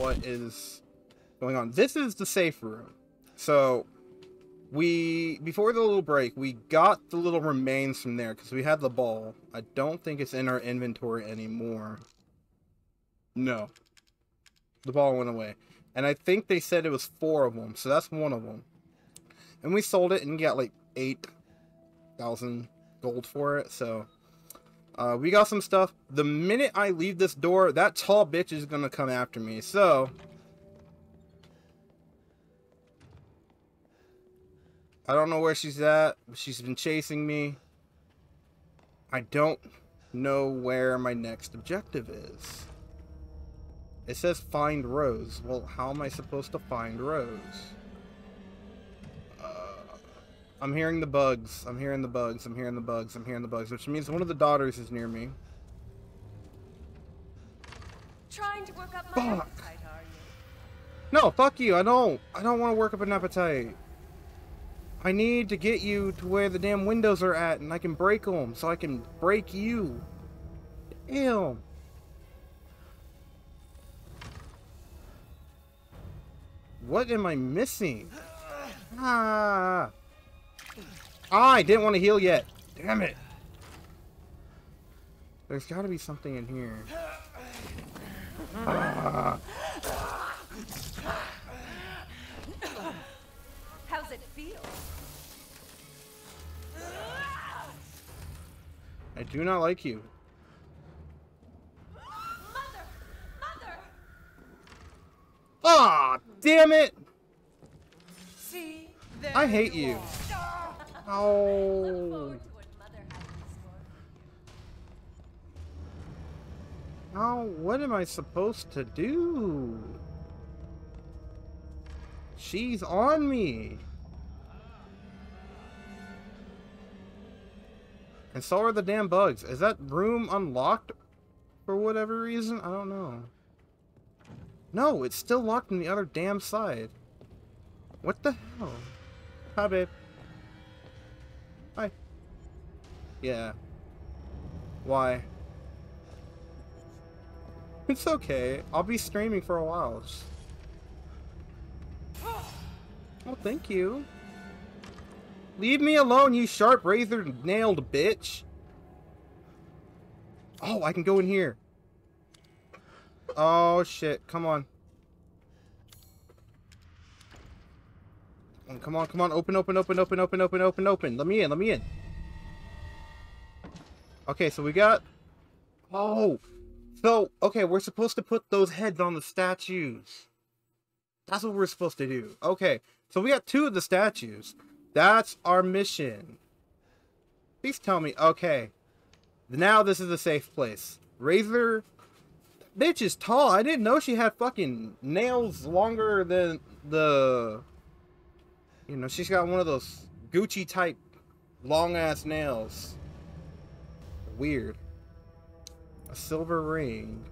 what is going on. This is the safe room. So we before the little break, we got the little remains from there because we had the ball. I don't think it's in our inventory anymore. No. The ball went away. And I think they said it was four of them, so that's one of them. And we sold it and got like 8,000 gold for it, so... Uh, we got some stuff. The minute I leave this door, that tall bitch is gonna come after me, so... I don't know where she's at. She's been chasing me. I don't know where my next objective is. It says find Rose. Well, how am I supposed to find Rose? I'm hearing the bugs. I'm hearing the bugs. I'm hearing the bugs. I'm hearing the bugs, which means one of the daughters is near me. Trying to work up my Fuck. appetite, are you? No, fuck you. I don't. I don't want to work up an appetite. I need to get you to where the damn windows are at, and I can break them, so I can break you. Damn. What am I missing? Ah. Ah, I didn't want to heal yet. Damn it. There's got to be something in here. Ah. How's it feel? I do not like you. Mother! Mother! Ah, damn it! See? I hate you. are. Oh. Now, what am I supposed to do? She's on me. And so are the damn bugs. Is that room unlocked for whatever reason? I don't know. No, it's still locked on the other damn side. What the hell? Hi, babe. Yeah. Why? It's okay. I'll be streaming for a while. Oh, thank you. Leave me alone, you sharp razor nailed bitch. Oh, I can go in here. Oh, shit. Come on. Come on, come on. Open, open, open, open, open, open, open, open. Let me in, let me in. Okay, so we got... Oh! So, okay, we're supposed to put those heads on the statues. That's what we're supposed to do. Okay, so we got two of the statues. That's our mission. Please tell me. Okay. Now this is a safe place. Razor. Bitch is tall. I didn't know she had fucking nails longer than the. You know, she's got one of those Gucci type long ass nails. Weird. A silver ring.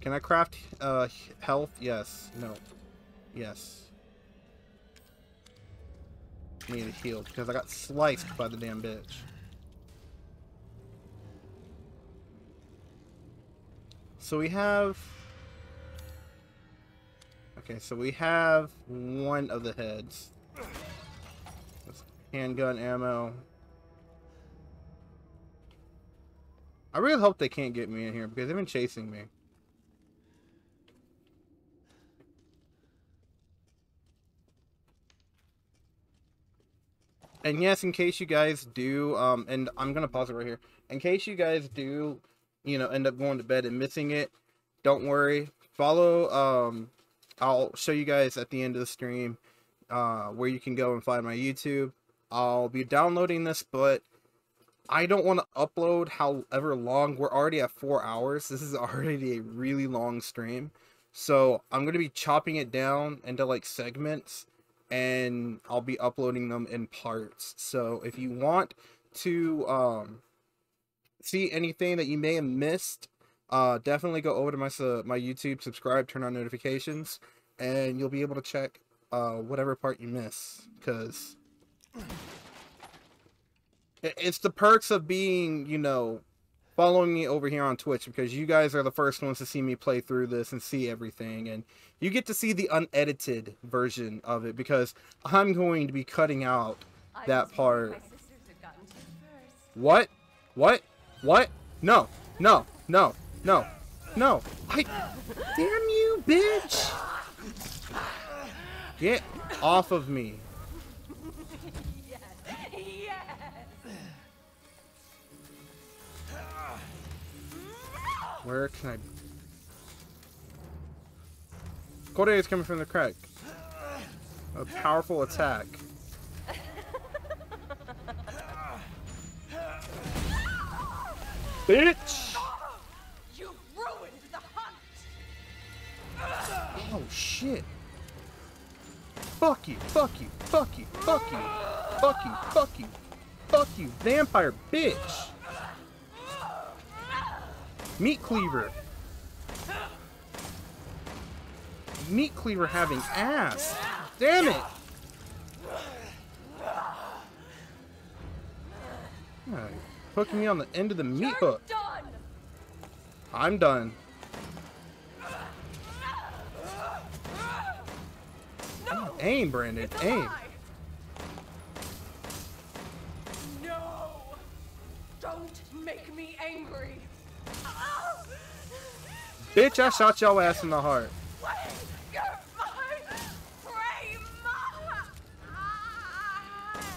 Can I craft uh, health? Yes. No. Yes. Need a heal because I got sliced by the damn bitch. So we have... Okay, so we have one of the heads. Handgun ammo. I really hope they can't get me in here because they've been chasing me. And yes, in case you guys do, um, and I'm gonna pause it right here. In case you guys do, you know, end up going to bed and missing it, don't worry. Follow. Um, I'll show you guys at the end of the stream, uh, where you can go and find my YouTube. I'll be downloading this, but I don't want to upload however long. We're already at four hours. This is already a really long stream. So I'm going to be chopping it down into like segments and I'll be uploading them in parts. So if you want to um, see anything that you may have missed, uh, definitely go over to my su- my YouTube, subscribe, turn on notifications, and you'll be able to check uh, whatever part you miss. Because it's the perks of being, you know, following me over here on Twitch because you guys are the first ones to see me play through this and see everything. And you get to see the unedited version of it because I'm going to be cutting out that part. My sisters had gotten to first. What? What? What? No. No. No. No. No. I. Damn you, bitch! Get off of me. Where can I? Corday is coming from the crack. A powerful attack. Bitch! You ruined the hunt. Oh shit. Fuck you, fuck you, fuck you, fuck you, fuck you, fuck you, fuck you, vampire bitch! Meat cleaver. Meat cleaver having ass. Damn it! Ah, Hooking me on the end of the meat You're hook. done. I'm done. No. Aim, Brandon, aim. Bitch, I shot your ass in the heart. Wait, you're my frame. Ah!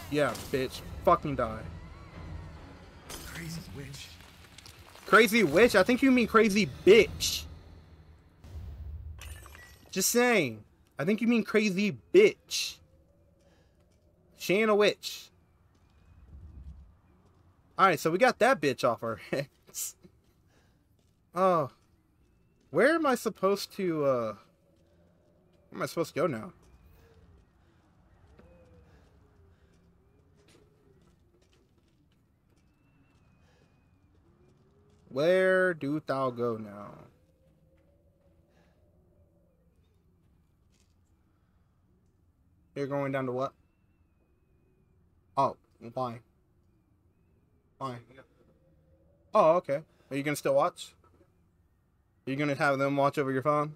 Yeah, bitch. Fucking die. Crazy witch. Crazy witch? I think you mean crazy bitch. Just saying. I think you mean crazy bitch. She ain't a witch. Alright, so we got that bitch off our hands. Oh. Where am I supposed to, uh... Where am I supposed to go now? Where do thou go now? You're going down to what? Oh, why? Why? Oh, okay. Are you gonna still watch? Are you gonna have them watch over your phone?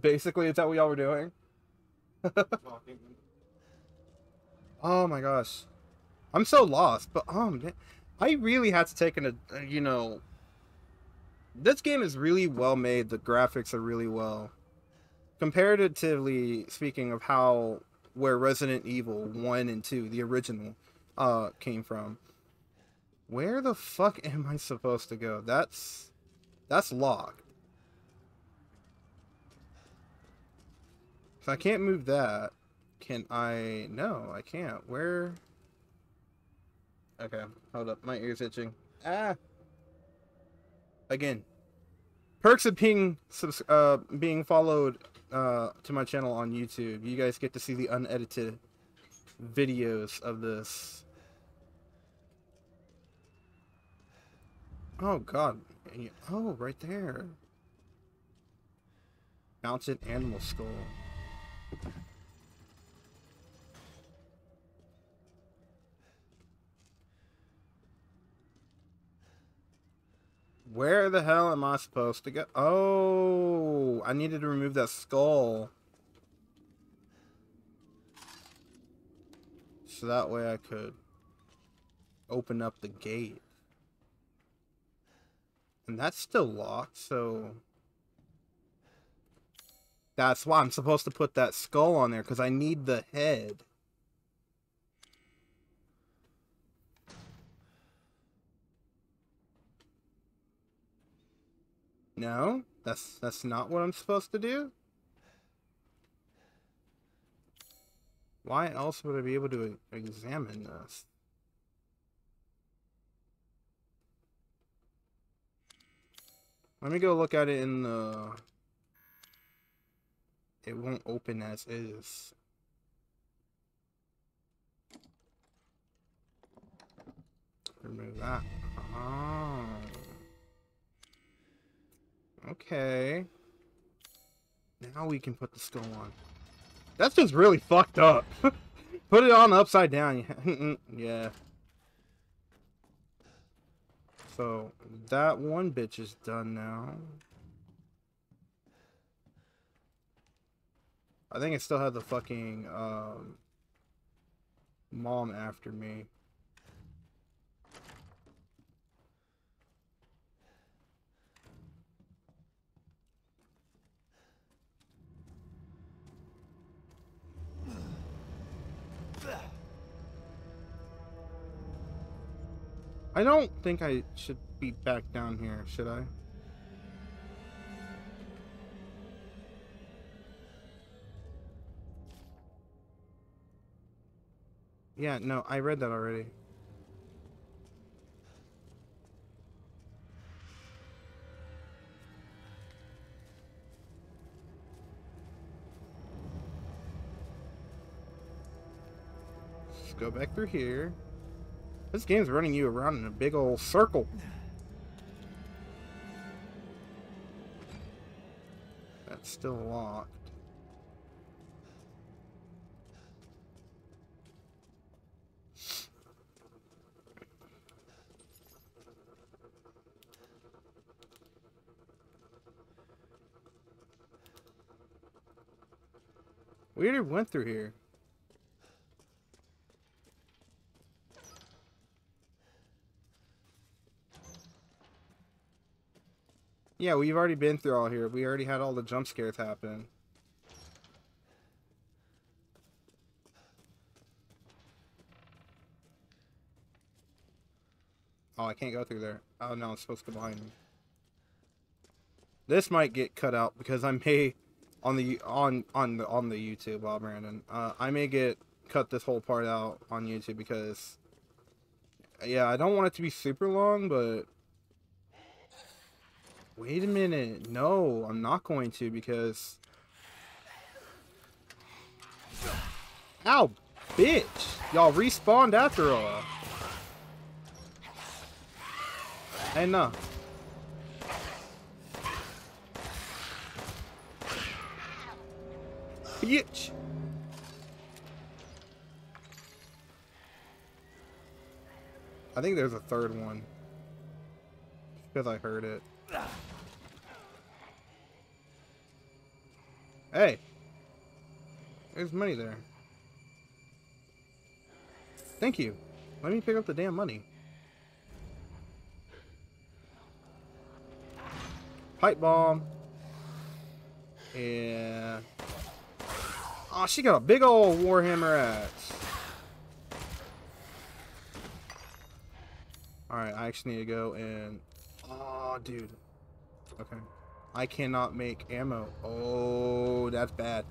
Basically, is that what y'all were doing? oh my gosh. I'm so lost, but man, I really had to take an, uh, you know, this game is really well made. The graphics are really well, comparatively speaking of how where Resident Evil one and two, the original, uh, came from. Where the fuck am I supposed to go? That's, that's locked. If I can't move that. Can I? No, I can't. Where? Okay, hold up. My ear's itching. Ah. Again. Perks of being uh being followed uh to my channel on YouTube. You guys get to see the unedited videos of this. Oh god. Oh, right there. Mounted animal skull. Where the hell am I supposed to go? Oh, I needed to remove that skull. So that way I could open up the gate. And that's still locked, so... That's why I'm supposed to put that skull on there, because I need the head. No, that's that's not what I'm supposed to do. Why else would I be able to examine this? Let me go look at it in the... It won't open as is. Remove that. Oh. Okay. Now we can put the skull on. That's just really fucked up. put it on upside down. yeah. So that one bitch is done now. I think I still have the fucking um, mom after me. I don't think I should be back down here, should I? Yeah, no, I read that already. Let's go back through here. This game's running you around in a big old circle. That's still locked. We already went through here. Yeah, we've already been through all here. We already had all the jump scares happen. Oh, I can't go through there. Oh, no, I'm supposed to go behind me. This might get cut out because I may on the on on the on the YouTube, Bob Brandon. Uh, I may get cut this whole part out on YouTube because yeah, I don't want it to be super long, but wait a minute. No, I'm not going to because Ow, bitch. Y'all respawned after all. Hey, no. Bitch. I think there's a third one. Because I heard it. Hey. There's money there. Thank you. Let me pick up the damn money. Pipe bomb. Yeah. Oh, she got a big old Warhammer axe. Alright, I actually need to go and... Oh, dude. Okay. I cannot make ammo. Oh, that's bad.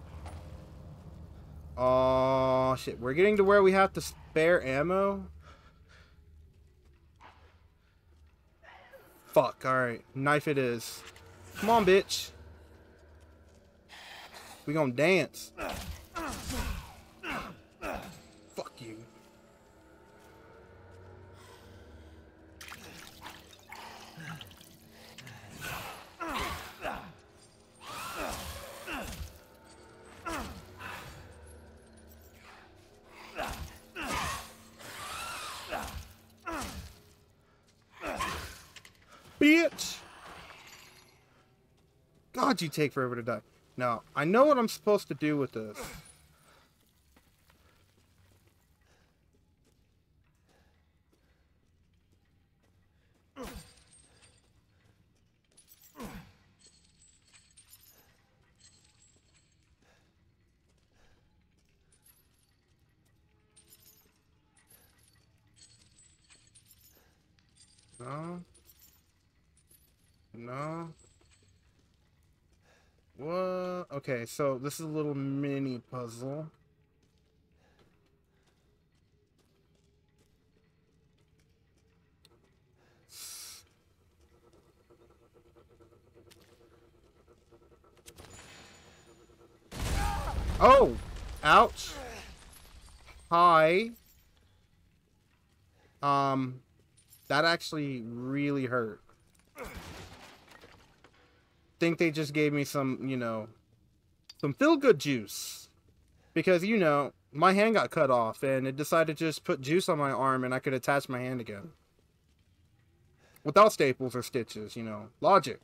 Oh, shit. We're getting to where we have to spare ammo? Fuck, alright. Knife it is. Come on, bitch. We gonna dance. Fuck you. Bitch! God, you take forever to die. Now, I know what I'm supposed to do with this. No. No. What? So this is a little mini puzzle. Oh! Ouch! Hi. Um, that actually really hurt think they just gave me some, you know, some feel-good juice. Because, you know, my hand got cut off, and it decided to just put juice on my arm, and I could attach my hand again. without staples or stitches, you know. Logic.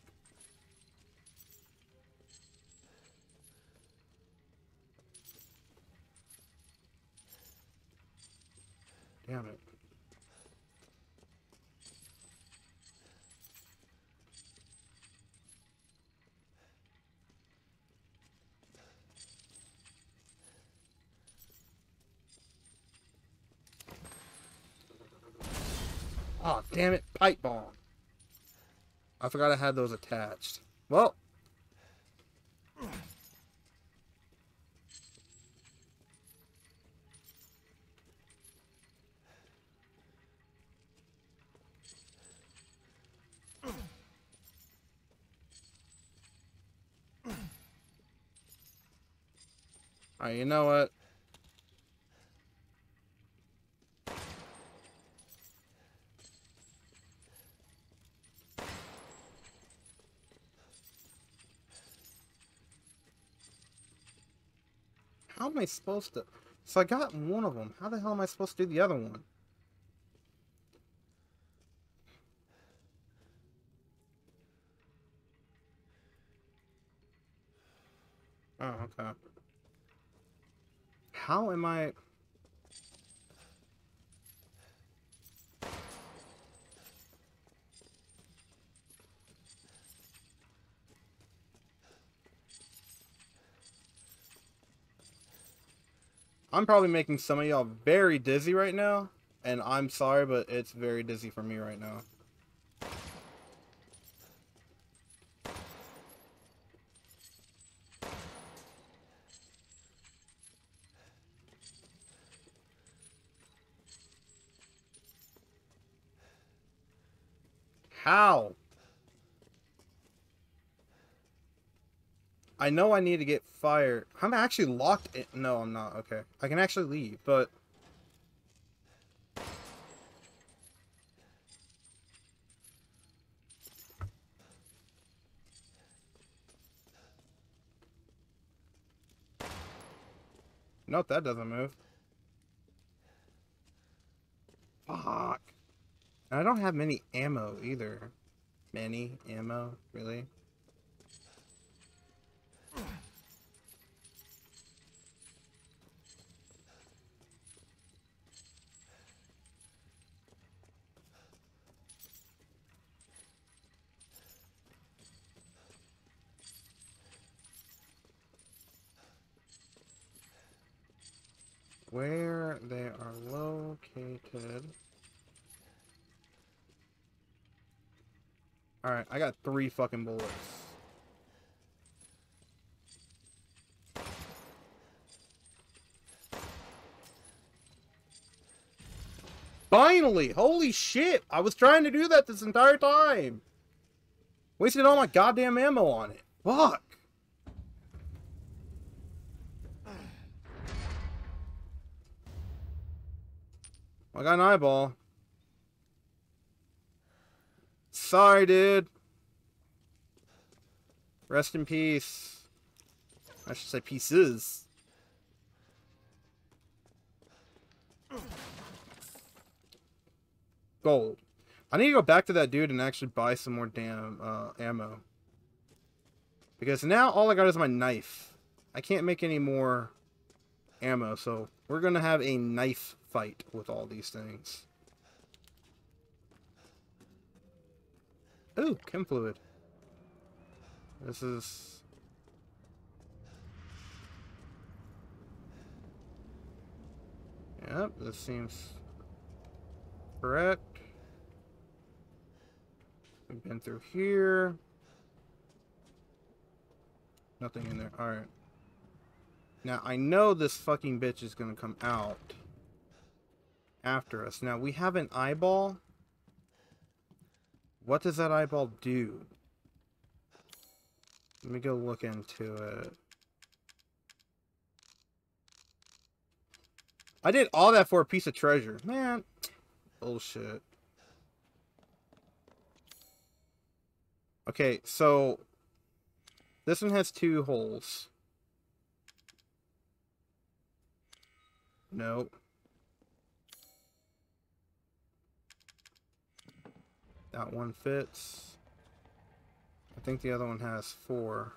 Damn it. Oh, damn it. Pipe bomb. I forgot I had those attached. Well. Alright, you know what? How am I supposed to... So I got one of them. How the hell am I supposed to do the other one? Oh, okay. How am I... I'm probably making some of y'all very dizzy right now. And I'm sorry, but it's very dizzy for me right now. How? I know I need to get fire. I'm actually locked in. No, I'm not. Okay. I can actually leave, but... Nope, that doesn't move. Fuck. And I don't have many ammo either. Many ammo, really? Where they are located. Alright, I got three fucking bullets. Finally! Holy shit! I was trying to do that this entire time! Wasted all my goddamn ammo on it. Fuck! I got an eyeball. Sorry, dude. Rest in peace. I should say pieces. Gold. I need to go back to that dude and actually buy some more damn uh, ammo. Because now all I got is my knife. I can't make any more ammo, so we're going to have a knife fight with all these things. Ooh, chem fluid. This is... Yep, this seems correct. We've been through here. Nothing in there. Alright. Now, I know this fucking bitch is gonna come out after us. Now, we have an eyeball. What does that eyeball do? Let me go look into it. I did all that for a piece of treasure. Man, bullshit. Okay, so this one has two holes. Nope. That one fits. I think the other one has four.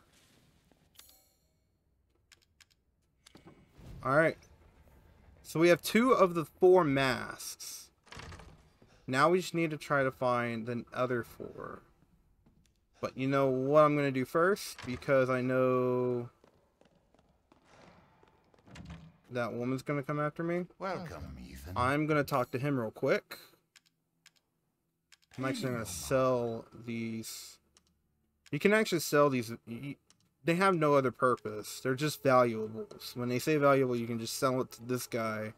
Alright. So we have two of the four masks. Now we just need to try to find the other four. But you know what I'm going to do first? Because I know that woman's going to come after me. Welcome, Ethan. I'm going to talk to him real quick. I'm actually going to sell these. You can actually sell these. They have no other purpose. They're just valuables. When they say valuable, you can just sell it to this guy.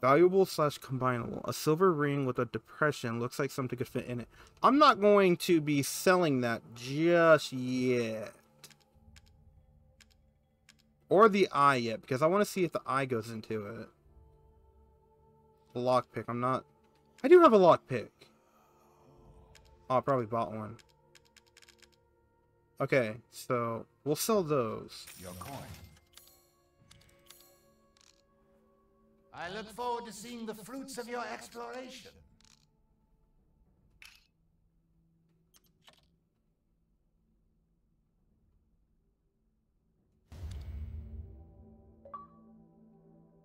Valuable slash combinable. A silver ring with a depression looks like something could fit in it. I'm not going to be selling that just yet. Or the eye yet, because I want to see if the eye goes into it. Lockpick. I'm not. I do have a lockpick. Oh, I probably bought one. Okay, so we'll sell those. Your coin. I look forward to seeing the fruits of your exploration.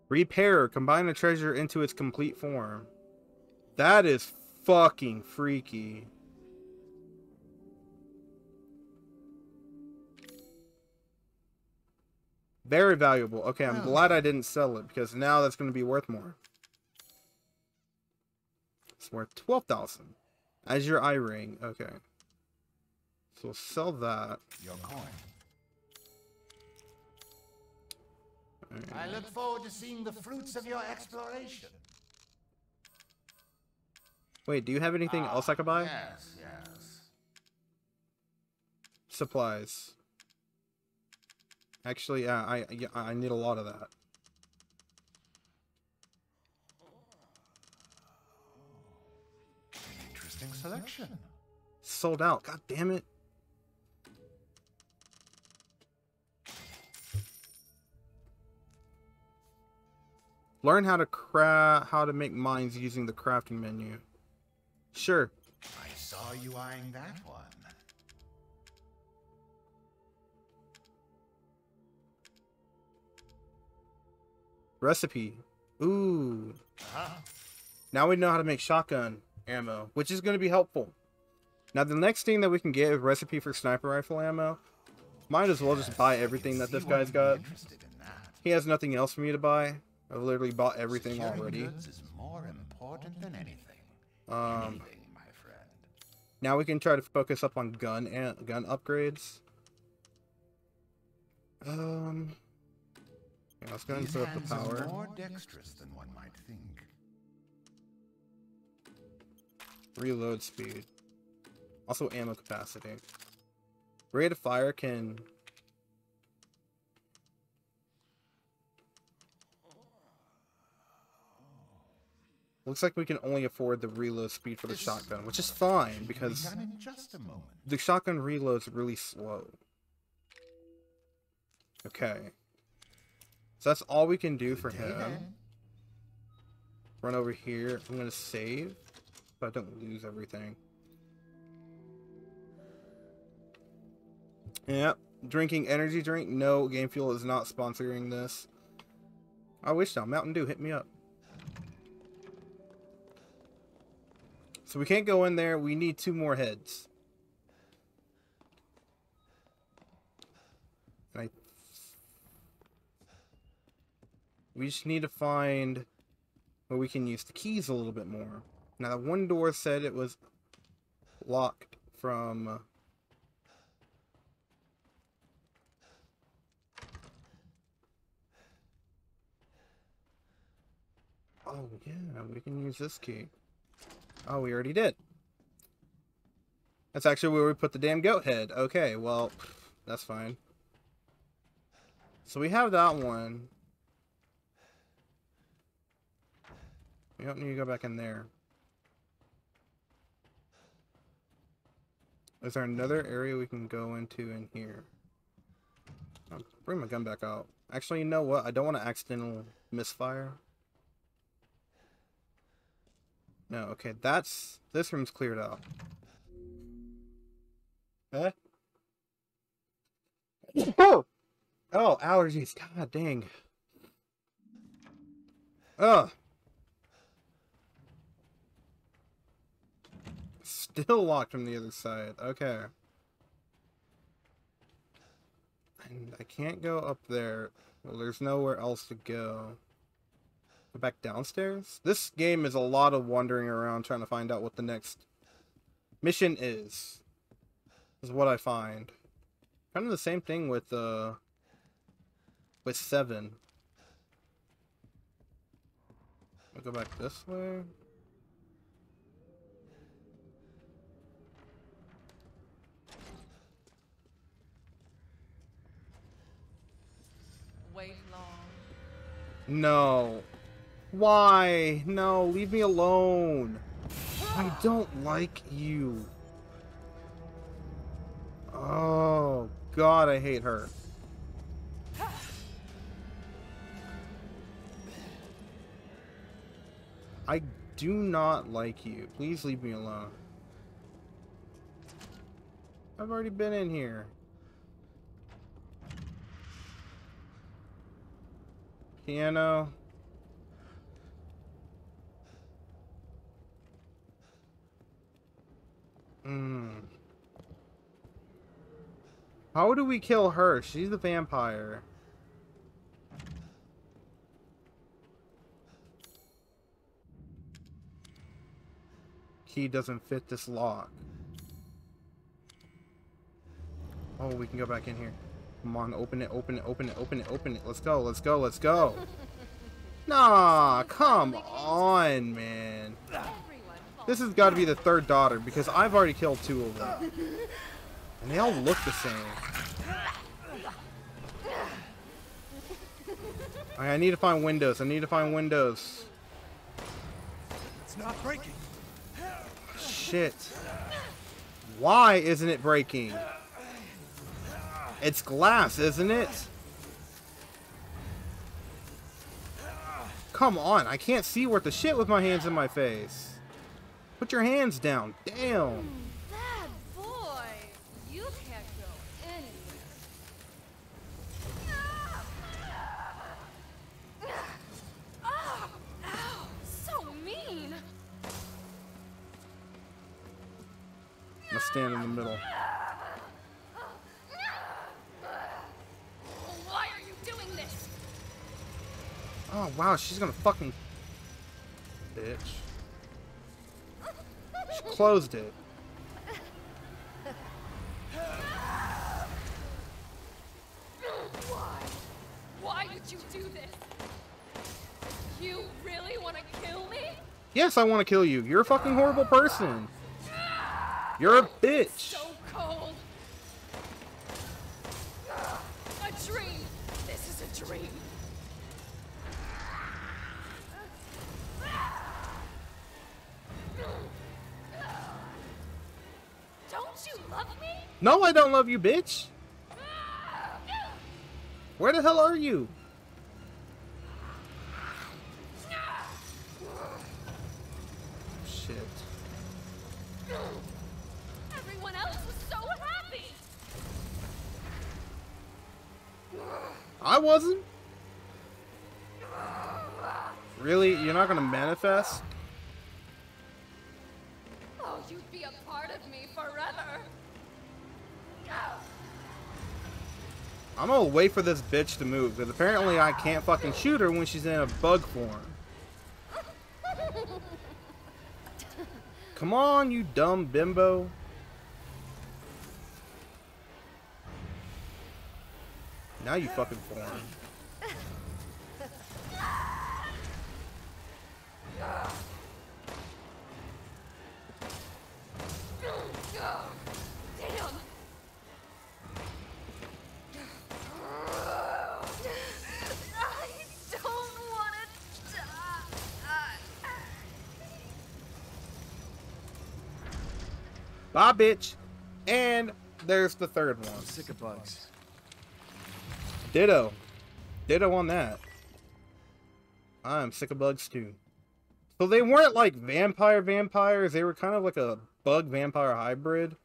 Repair. Combine a treasure into its complete form. That is fucking freaky. Very valuable. Okay, I'm Oh. glad I didn't sell it because now that's going to be worth more. It's worth 12,000. Azure eye ring. Okay. So we'll sell that. Your coin. Alright. I look forward to seeing the fruits of your exploration. Wait, do you have anything ah, else I could buy? Yes, yes. supplies. Actually, yeah, I yeah, I need a lot of that. Interesting selection. Sold out. God damn it. Learn how to craft how to make mines using the crafting menu. Sure. I saw you eyeing that one. Recipe. Ooh. Uh-huh. Now we know how to make shotgun ammo, which is going to be helpful. Now the next thing that we can get is recipe for sniper rifle ammo. Might as well just buy everything that this guy's got. He has nothing else for me to buy. I've literally bought everything already. goods is more important than anything. Um, anything, my friend. now we can try to focus up on gun and gun upgrades. Um, yeah, let's go ahead and set up the power. more dexterous than one might think. Reload speed. Also ammo capacity. Rate of fire can... Looks like we can only afford the reload speed for the shotgun, which is fine because done in just a moment. the shotgun reloads really slow. Okay. So that's all we can do for him. Run over here. I'm gonna save so I don't lose everything. Yep. Drinking energy drink. No, Game Fuel is not sponsoring this. I wish so. Mountain Dew, hit me up. So we can't go in there. We need two more heads. We just need to find where we can use the keys a little bit more. Now, that one door said it was locked from... uh, Oh, yeah, we can use this key. Oh, we already did. That's actually where we put the damn goat head. Okay, well, that's fine. So we have that one. We don't need to go back in there. Is there another area we can go into in here? I'll bring my gun back out. Actually, you know what? I don't want to accidental misfire. No, okay, that's this room's cleared out. Huh? Oh! Oh, allergies. God dang. Ugh. Still locked from the other side. Okay. And I can't go up there. Well, there's nowhere else to go. Go back downstairs? This game is a lot of wandering around trying to find out what the next mission is. Is what I find. Kind of the same thing with uh with seven. I'll go back this way. No. Why? No, leave me alone. I don't like you. Oh, God, I hate her. I do not like you. Please leave me alone. I've already been in here. Piano. Hmm. How do we kill her? She's the vampire. Key doesn't fit this lock. Oh, we can go back in here. Come on, open it, open it, open it, open it, open it. Let's go, let's go, let's go. Nah, come on, man. This has got to be the third daughter because I've already killed two of them. And they all look the same. Alright, I need to find windows. I need to find windows. It's not breaking. Shit. Why isn't it breaking? It's glass, isn't it? Come on, I can't see worth the shit with my hands in my face. Put your hands down. Damn. Hmm, bad boy. You can't go anywhere. Oh, ow, so mean. I'm gonna stand in the middle. Why are you doing this? Oh wow, she's gonna fucking bitch. She closed it. Why? Why did you do this? You really want to kill me? Yes, I want to kill you. You're a fucking horrible person. You're a bitch. So No, I don't love you, bitch. Where the hell are you? Shit. Everyone else was so happy. I wasn't. Really? You're not gonna manifest? Oh, you'd be a part of me forever. I'm gonna wait for this bitch to move, because apparently I can't fucking shoot her when she's in a bug form. Come on, you dumb bimbo. Now you fucking form. Damn. I don't want to die. Bye, bitch. And there's the third one. Sick of bugs. Ditto. Ditto on that. I'm sick of bugs too. So they weren't like vampire vampires. They were kind of like a bug vampire hybrid,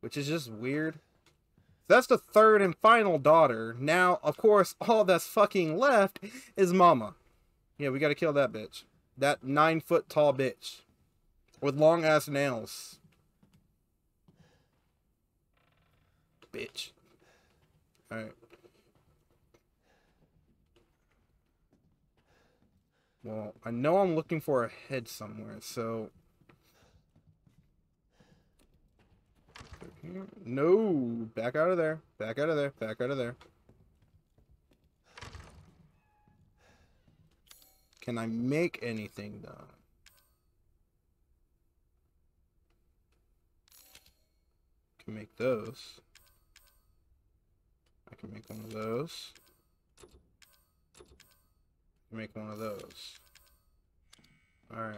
which is just weird. That's the third and final daughter. Now, of course, all that's fucking left is Mama. Yeah, we gotta kill that bitch. That nine foot tall bitch with long ass nails. Bitch. Alright. Well, I know I'm looking for a head somewhere, so... No! Back out of there. Back out of there. Back out of there. Can I make anything, though? Can make those. Can make one of those make one of those. Alright.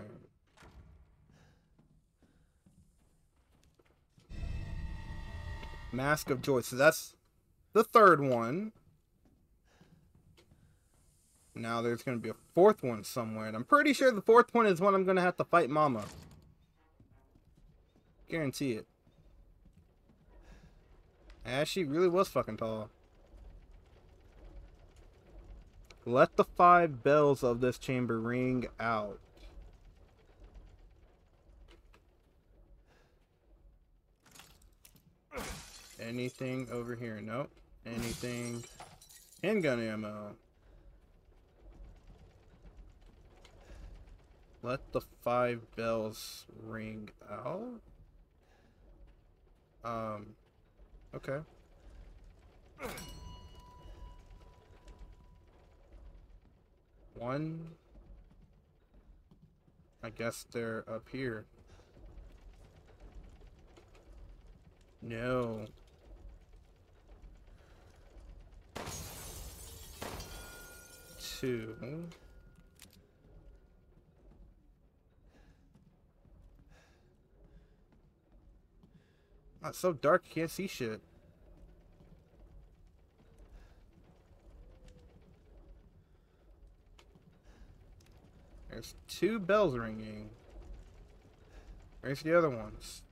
Mask of Joy. So that's the third one. Now there's going to be a fourth one somewhere. And I'm pretty sure the fourth one is when I'm going to have to fight Mama. Guarantee it. Ashy really was fucking tall. Let the five bells of this chamber ring out. Anything over here? Nope. Anything? Handgun ammo. Let the five bells ring out? Um, okay. One. I guess they're up here. No. Two. It's so dark, you can't see shit. There's two bells ringing. Where's the other ones?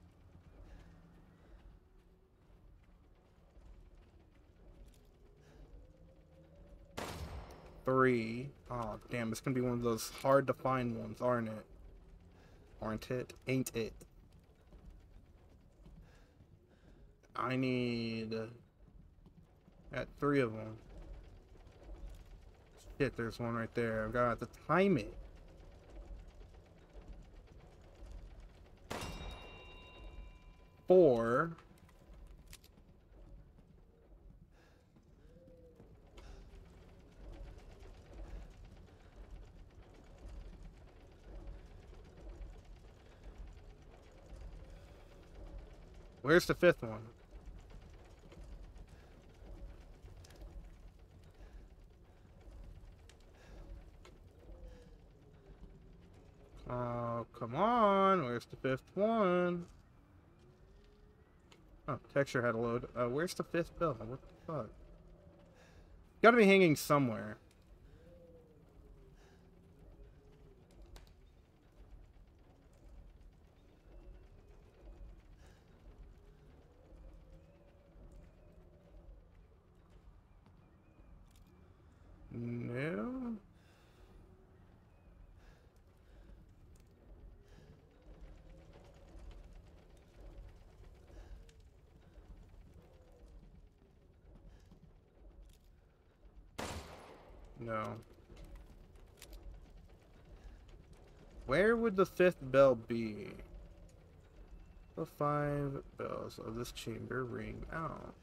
Three. Oh, damn. It's to be one of those hard to find ones, aren't it? Aren't it? Ain't it? I need... Got three of them. Shit, there's one right there. I've got to time it. Four. Where's the fifth one? Oh, come on. Where's the fifth one? Oh, texture had a load. Uh, where's the fifth bell? What the fuck? Gotta be hanging somewhere. No. No. Where would the fifth bell be? The five bells of this chamber ring out.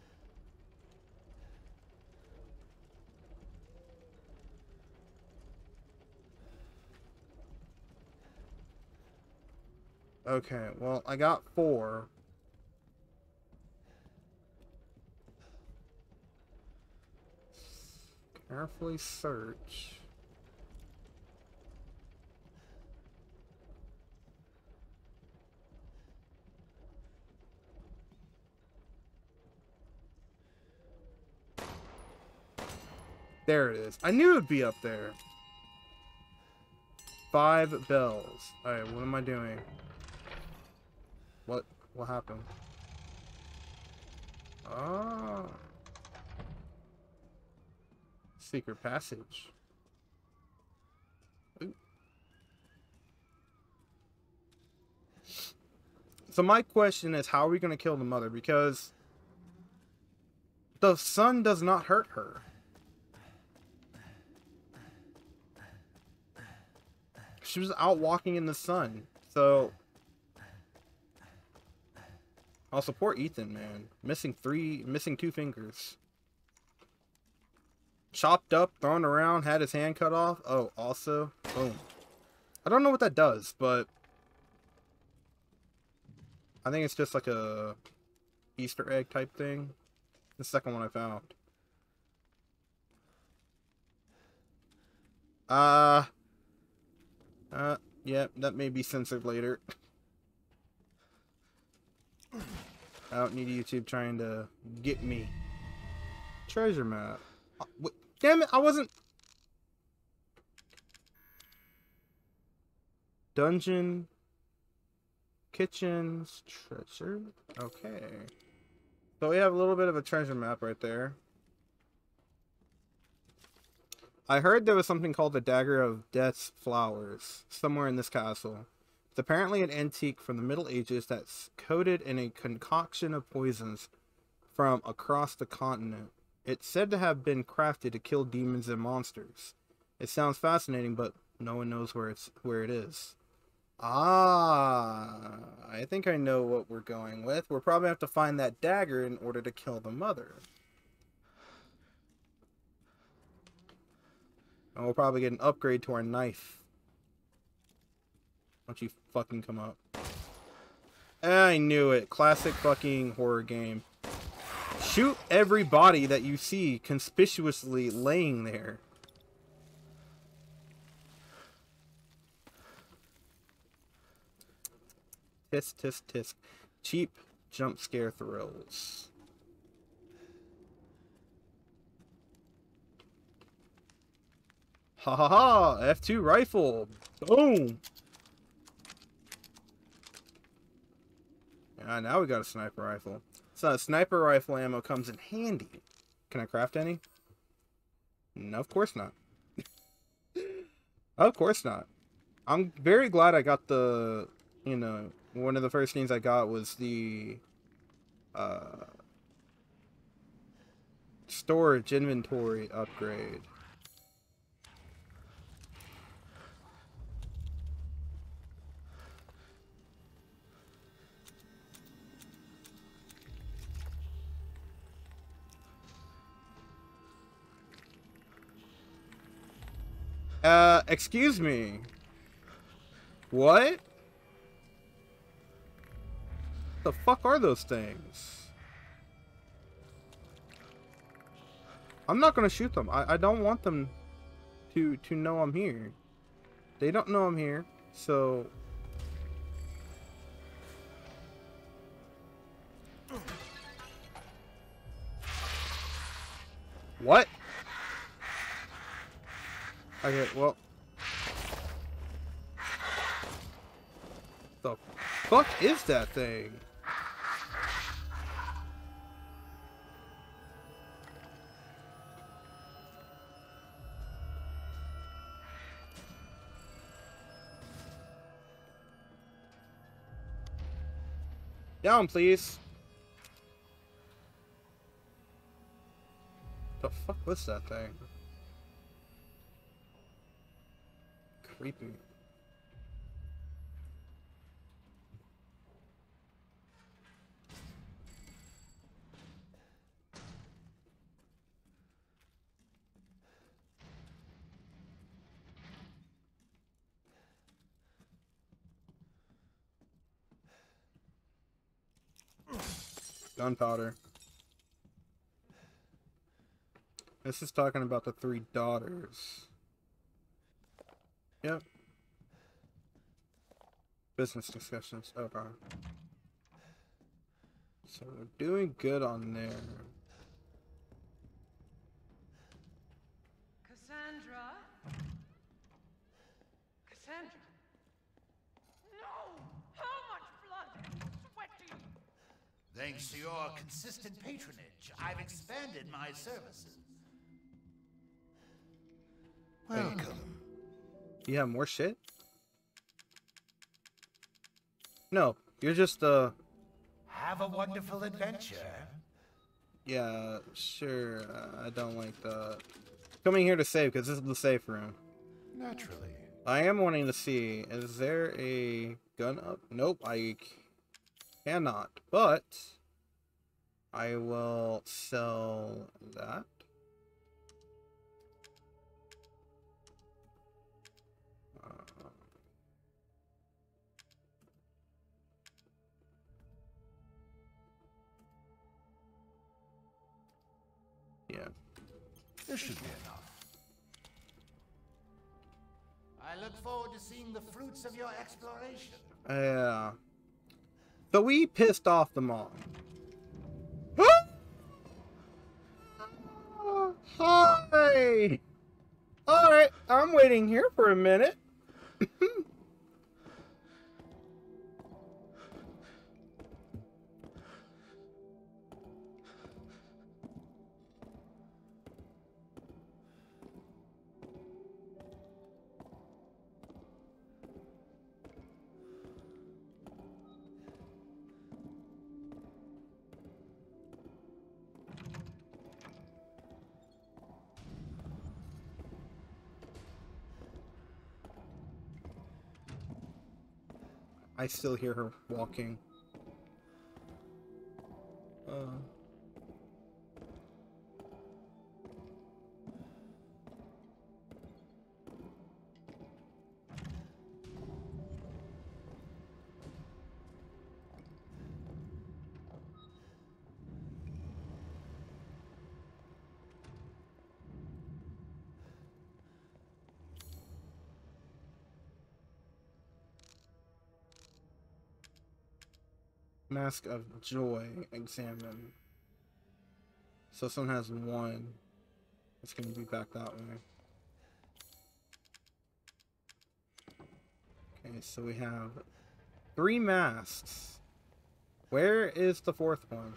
Okay, well, I got four. Carefully search. There it is. I knew it'd be up there. five bells. Alright, what am I doing? What what happened? Ah. Secret passage. So my question is how are we going to kill the mother because the sun does not hurt her. She was out walking in the sun. So I'll support Ethan, man. Missing three, missing two fingers. Chopped up, thrown around, had his hand cut off. Oh, also, boom. I don't know what that does, but I think it's just like a Easter egg type thing. The second one I found. Uh, uh, yeah, that may be censored later. I don't need YouTube trying to get me. Treasure map. Uh, wait, damn it, I wasn't... Dungeon. Kitchens. Treasure. Okay. So we have a little bit of a treasure map right there. I heard there was something called the Dagger of Death's Flowers somewhere in this castle. It's apparently an antique from the Middle Ages that's coated in a concoction of poisons from across the continent. It's said to have been crafted to kill demons and monsters. It sounds fascinating, but no one knows where it's where it is. Ah, I think I know what we're going with. We'll probably have to find that dagger in order to kill the mother. And we'll probably get an upgrade to our knife. Why don't you fucking come up? I knew it. Classic fucking horror game. Shoot every body that you see conspicuously laying there. Tisk, tisk, tisk. Cheap jump scare thrills. Ha ha ha! F2 rifle! Boom! Ah, now we got a sniper rifle. So sniper rifle ammo comes in handy. Can I craft any? No, of course not. of course not. I'm very glad I got the, you know, one of the first things I got was the uh, storage inventory upgrade. Uh, excuse me. What? The fuck are those things? I'm not gonna shoot them. I, I don't want them to to know I'm here. They don't know I'm here, so What? Okay, well. The fuck is that thing? Down, please. The fuck was that thing? Creepy. Gunpowder. This is talking about the three daughters. Yep. Business discussions. Okay. So we're doing good on there. Cassandra? Cassandra? No! How much blood and sweat do you... Thanks to your consistent patronage, I've expanded my services. Welcome. You have more shit? No, you're just uh Have a wonderful adventure. yeah, sure. uh, I don't like that. Coming here to save because this is the safe room. Naturally. I am wanting to see is there a gun up? Nope, I cannot. But I will sell that. This should be enough. I look forward to seeing the fruits of your exploration. Yeah. So we pissed off the mom. Hi. All right, I'm waiting here for a minute. I still hear her walking. Uh. Mask of Joy, examine. So someone has one. It's gonna be back that way. Okay, so we have three masks. Where is the fourth one?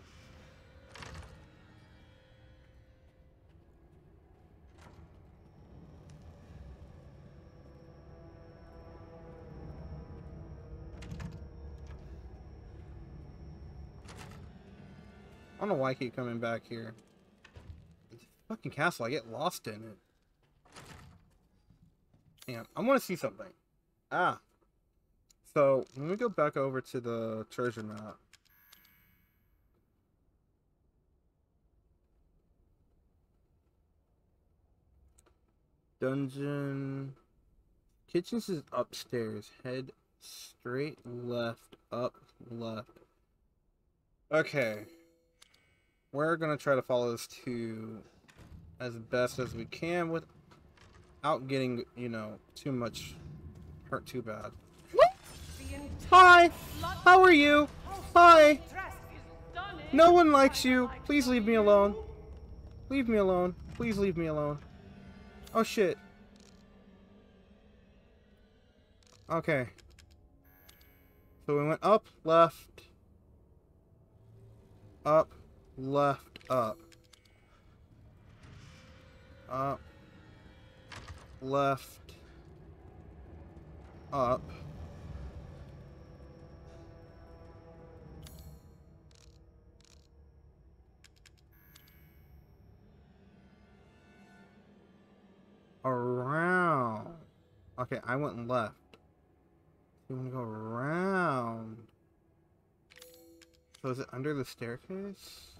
Know why I keep coming back here. It's a fucking castle, I get lost in it. Damn, I want to see something. Ah. So, let me go back over to the treasure map. Dungeon. Kitchens is upstairs. Head straight left, up, left. Okay. We're gonna try to follow this to as best as we can without getting, you know, too much hurt too bad. Hi! How are you? Hi! No one likes you. Please leave me alone. Leave me alone. Please leave me alone. Oh shit. Okay. So we went up, left, up, left, up. Up, left, up. Around. Okay, I went left. You want to go around. So is it under the staircase?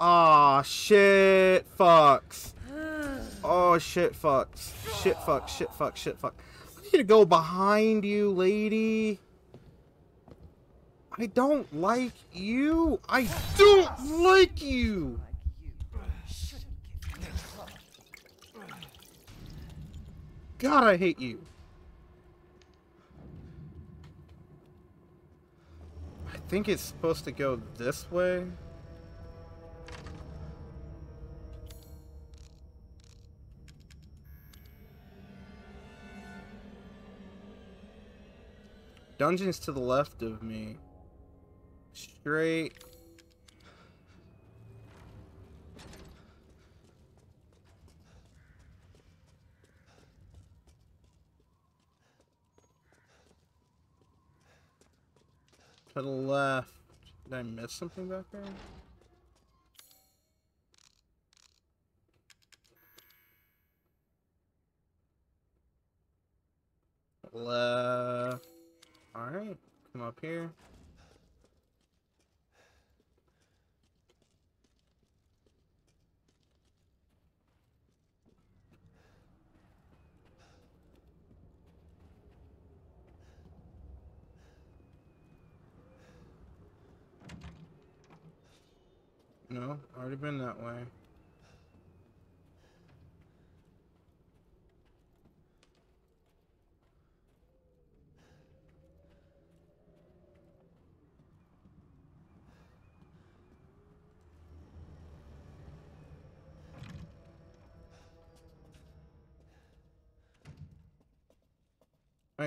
Aw, shit fucks. Oh, shit fucks. Shit fuck, shit fuck, shit fuck. I need to go behind you, lady. I don't like you. I don't like you. God, I hate you. I think it's supposed to go this way. Dungeon's to the left of me. straight. To the left. Did I miss something back there? Up here. No, already been that way.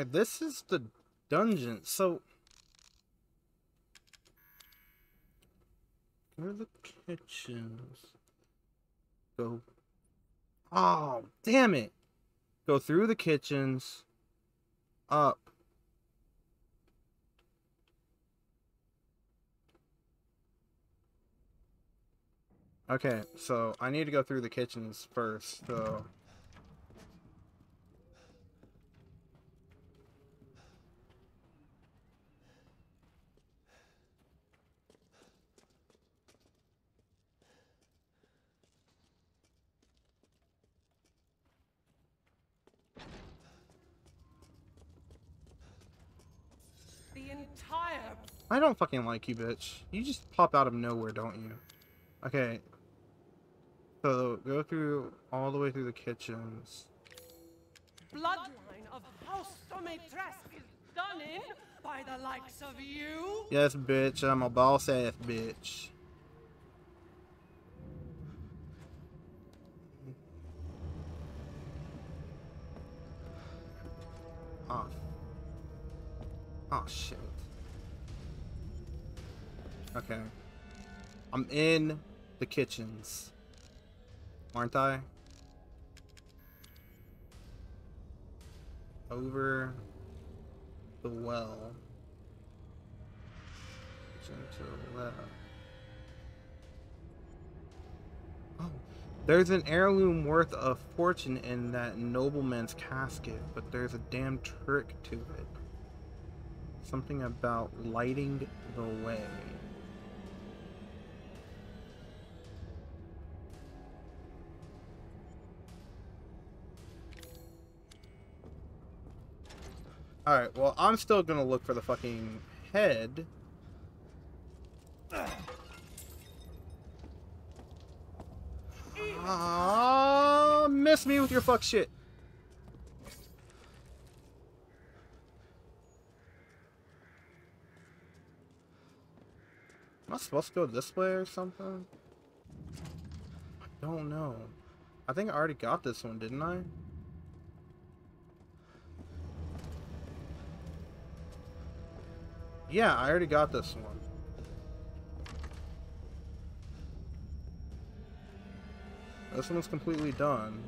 Alright, this is the dungeon. So Go to the kitchens. Go. Oh, damn it. Go through the kitchens. Up. Okay, so I need to go through the kitchens first, so... The entire I don't fucking like you, bitch. You just pop out of nowhere, don't you? Okay. So, go through all the way through the kitchens. bloodline of House Dimitrescu is done in by the likes of you. Yes, bitch. I'm a boss ass bitch. Oh. Oh, shit. Okay. I'm in the kitchens. Aren't I? Over the well. Kitchen to the left. Oh, there's an heirloom worth of fortune in that nobleman's casket, but there's a damn trick to it. Something about lighting the way. Alright, well, I'm still gonna look for the fucking head. Ah, miss me with your fuck shit. Am I supposed to go this way or something? I don't know. I think I already got this one, didn't I? Yeah, I already got this one. This one's completely done.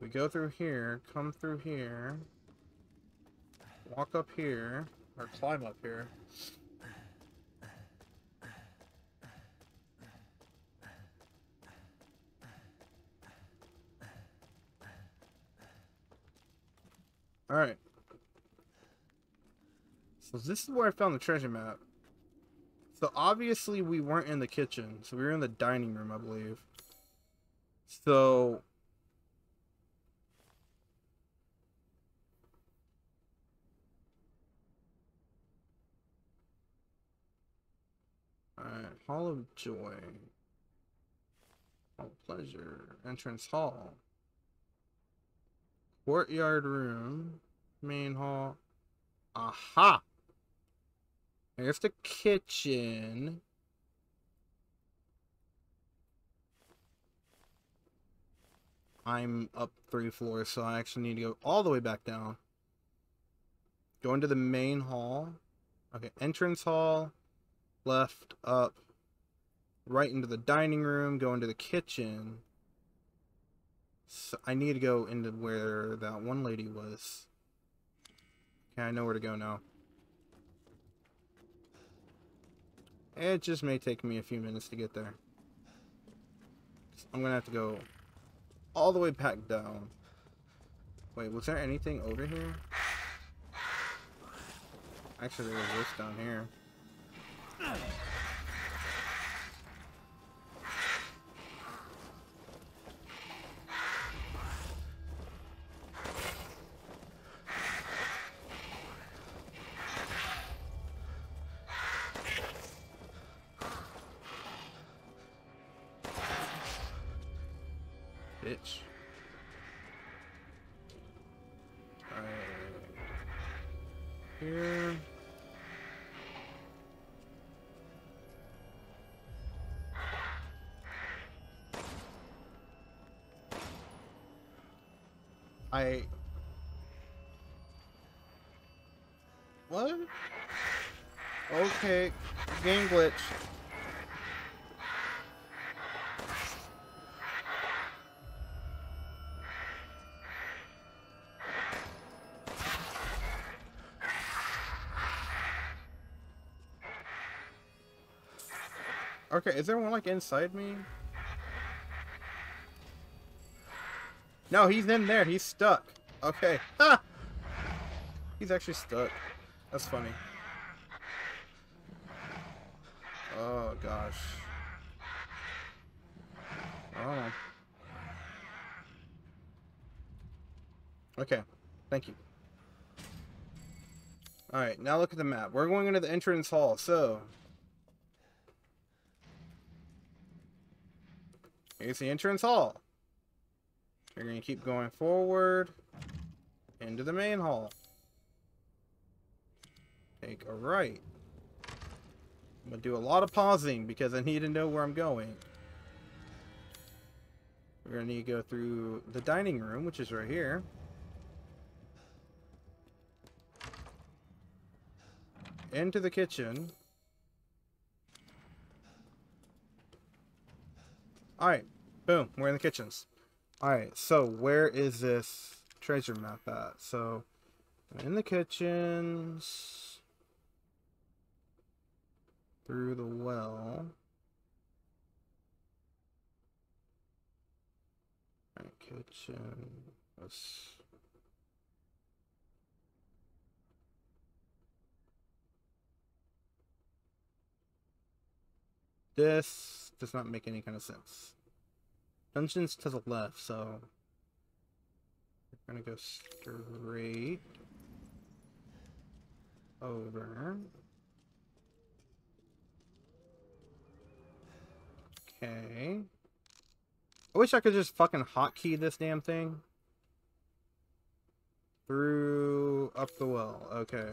We go through here, come through here, walk up here, or climb up here. Alright. So this is where I found the treasure map. So obviously we weren't in the kitchen. So we were in the dining room, I believe. So... Alright, Hall of Joy. Hall of Pleasure. Entrance Hall. Courtyard room. Main hall. Aha! Here's the kitchen. I'm up three floors, so I actually need to go all the way back down. Go into the main hall. Okay, entrance hall, left, up, right into the dining room, go into the kitchen. So I need to go into where that one lady was. Okay, I know where to go now. It just may take me a few minutes to get there. I'm gonna have to go all the way back down. Wait, was there anything over here? Actually, there was this down here. I. What? Okay, game glitch. Okay, is there one like inside me? No, he's in there. He's stuck. Okay. Ha! He's actually stuck. That's funny. Oh gosh. Oh. Okay. Thank you. Alright, now look at the map. We're going into the entrance hall, so Here's the entrance hall. You're going to keep going forward into the main hall. Take a right. I'm going to do a lot of pausing because I need to know where I'm going. We're going to need to go through the dining room, which is right here. Into the kitchen. Alright, boom, we're in the kitchens. Alright, so where is this treasure map at? So, in the kitchens. Through the well. Alright, kitchen. Let's... This does not make any kind of sense. Dungeons to the left, so we're gonna go straight over. Okay. I wish I could just fucking hotkey this damn thing. Through up the well. Okay.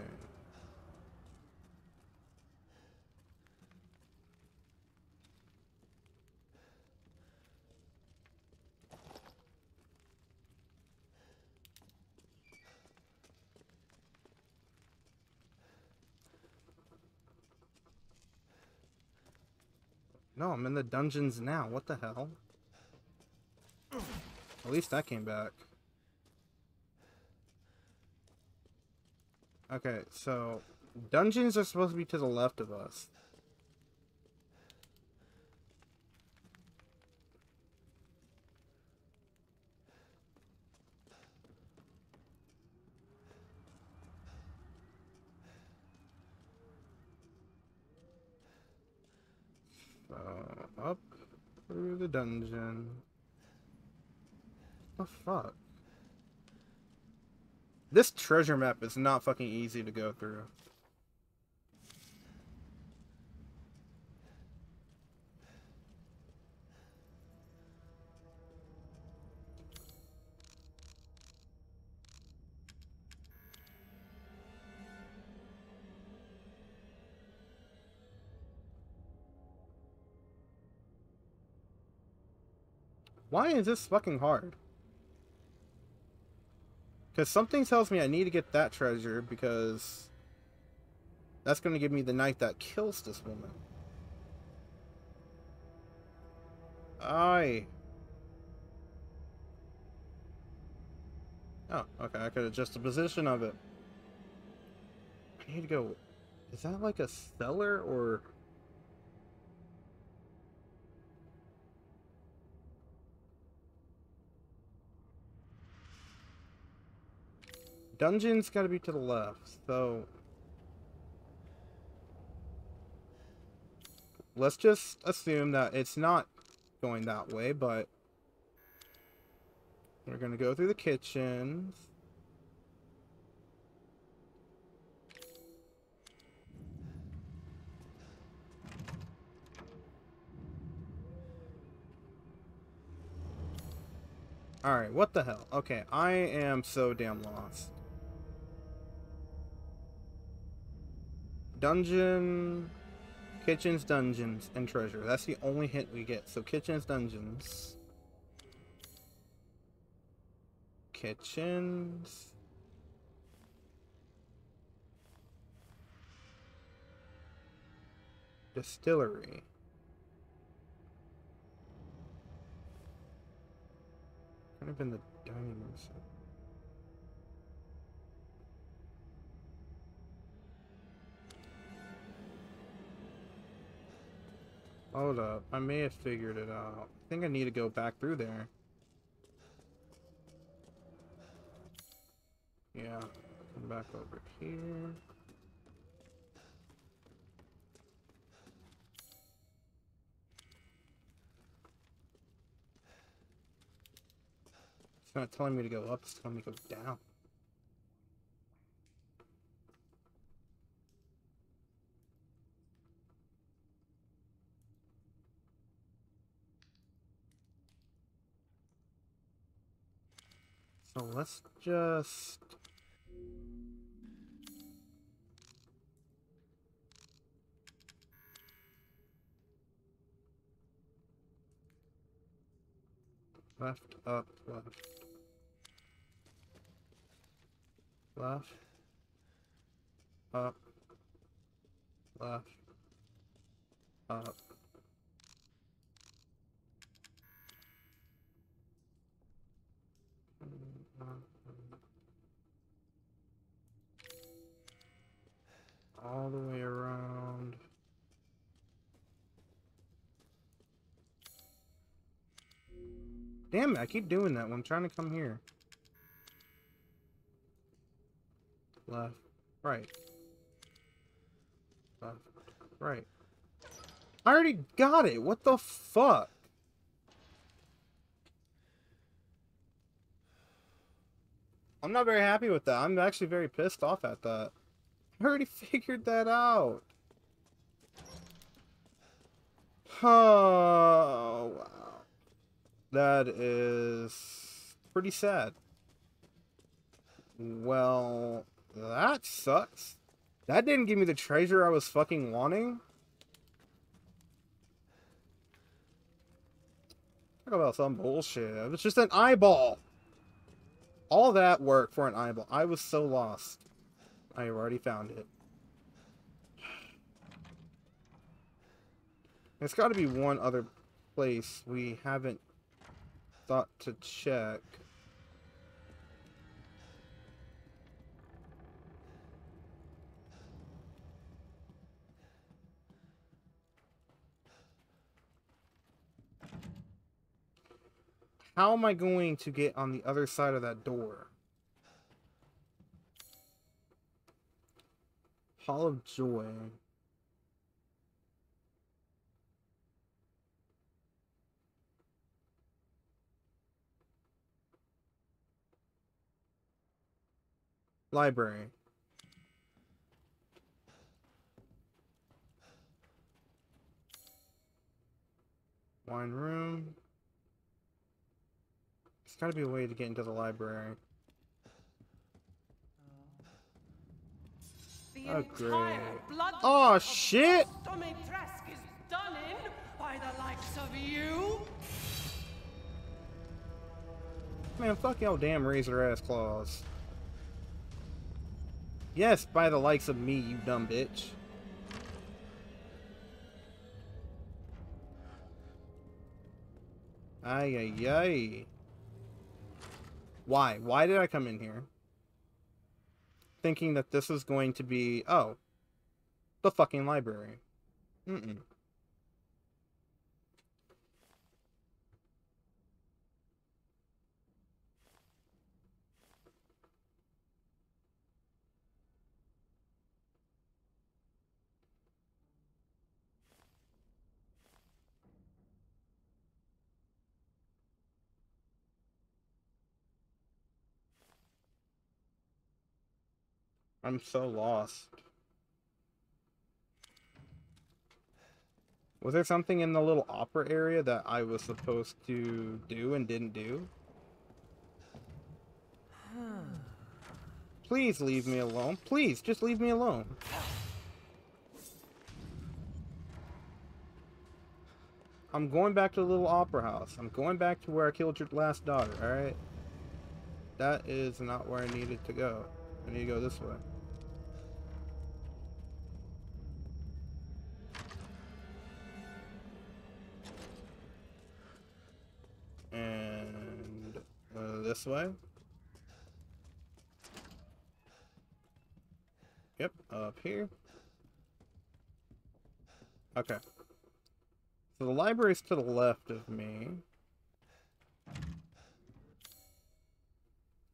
No, I'm in the dungeons now. What the hell? At least that came back. Okay, so dungeons are supposed to be to the left of us. Uh, up through the dungeon. The fuck? This treasure map is not fucking easy to go through. Why is this fucking hard? Because something tells me I need to get that treasure because that's going to give me the knife that kills this woman. I. Oh, okay. I could adjust the position of it. I need to go. Is that like a cellar or? Dungeon's got to be to the left, so let's just assume that it's not going that way, but we're gonna go through the kitchens. Alright, what the hell? Okay, I am so damn lost. Dungeon... Kitchens, dungeons, and treasure. That's the only hint we get. So kitchens, dungeons. Kitchens. Distillery. Kind of in the dining room. Hold up. I may have figured it out. I think I need to go back through there. Yeah. Come back over here. It's not telling me to go up, it's telling me to go down. So let's just... Left, up, left. Left. Up. Left. Up. All the way around. Damn it, I keep doing that when I'm trying to come here. Left, right. Left, right. I already got it. What the fuck? I'm not very happy with that. I'm actually very pissed off at that. I already figured that out. Oh, wow. That is pretty sad. Well, that sucks. That didn't give me the treasure I was fucking wanting. Talk about some bullshit. It was just an eyeball. All that work for an eyeball. I was so lost. I already found it. It's got to be one other place we haven't thought to check. How am I going to get on the other side of that door? Hall of Joy. Library. Wine room. There's gotta be a way to get into the library. The Oh, entire great. blood Oh, of shit! Dimitrescu is done in by the Oh, oh, likes of you. Man, fuck y'all damn razor ass claws. Yes, by the likes of me, you dumb bitch. Ay, ay, ay. Why? Why did I come in here? Thinking that this is going to be, oh, the fucking library. Mm-mm. I'm so lost. Was there something in the little opera area that I was supposed to do and didn't do? Please leave me alone. Please, just leave me alone. I'm going back to the little opera house. I'm going back to where I killed your last daughter, alright? That is not where I needed to go. I need to go this way. This way. Yep, up here. Okay. So the library's to the left of me.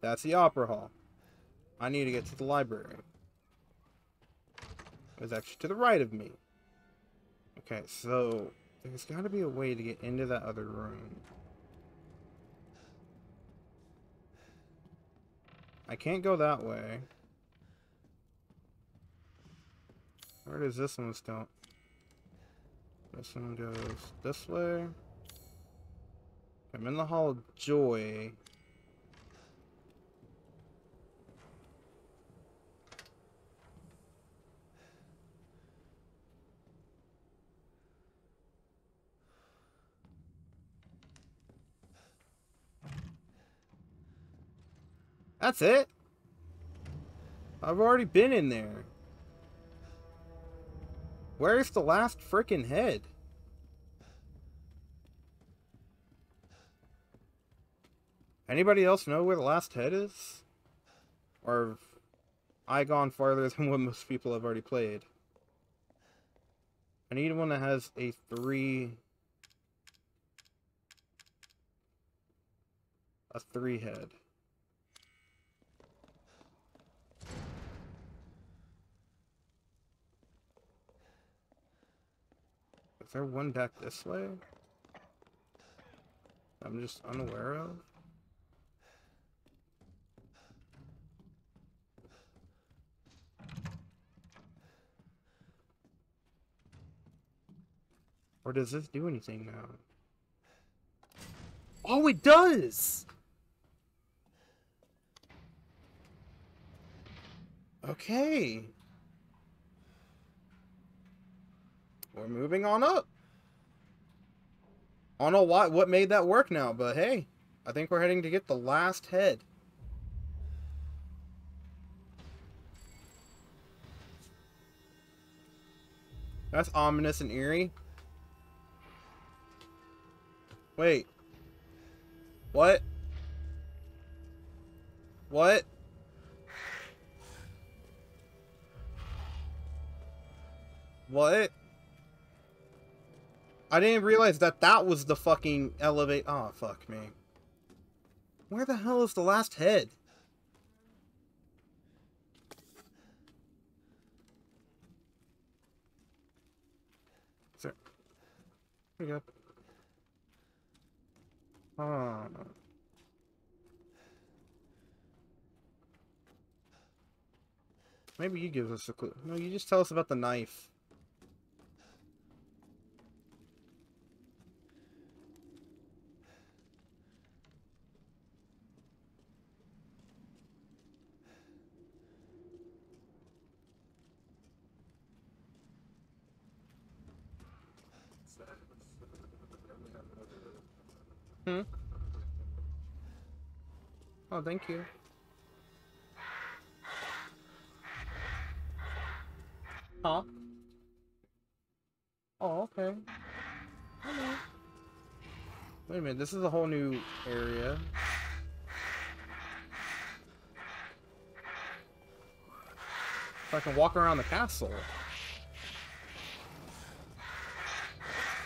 That's the opera hall. I need to get to the library. It's actually to the right of me. Okay, so there's got to be a way to get into that other room. I can't go that way. Where does this one go? This one goes this way. I'm in the Hall of Joy. That's it? I've already been in there. Where's the last frickin' head? Anybody else know where the last head is? Or I gone farther than what most people have already played? I need one that has a three... A three head. There one back this way? I'm just unaware of? Or does this do anything now? Oh, it does! Okay. We're moving on up. I don't know what, what made that work now, but hey. I think we're heading to get the last head. That's ominous and eerie. Wait. What? What? What? I didn't realize that that was the fucking elevate. Oh, fuck me. Where the hell is the last head? There. Here we go. Ah. Maybe you give us a clue. No, you just tell us about the knife. Hmm? Oh, thank you. Huh? Oh, okay. Hello. Wait a minute, this is a whole new area. So I can walk around the castle.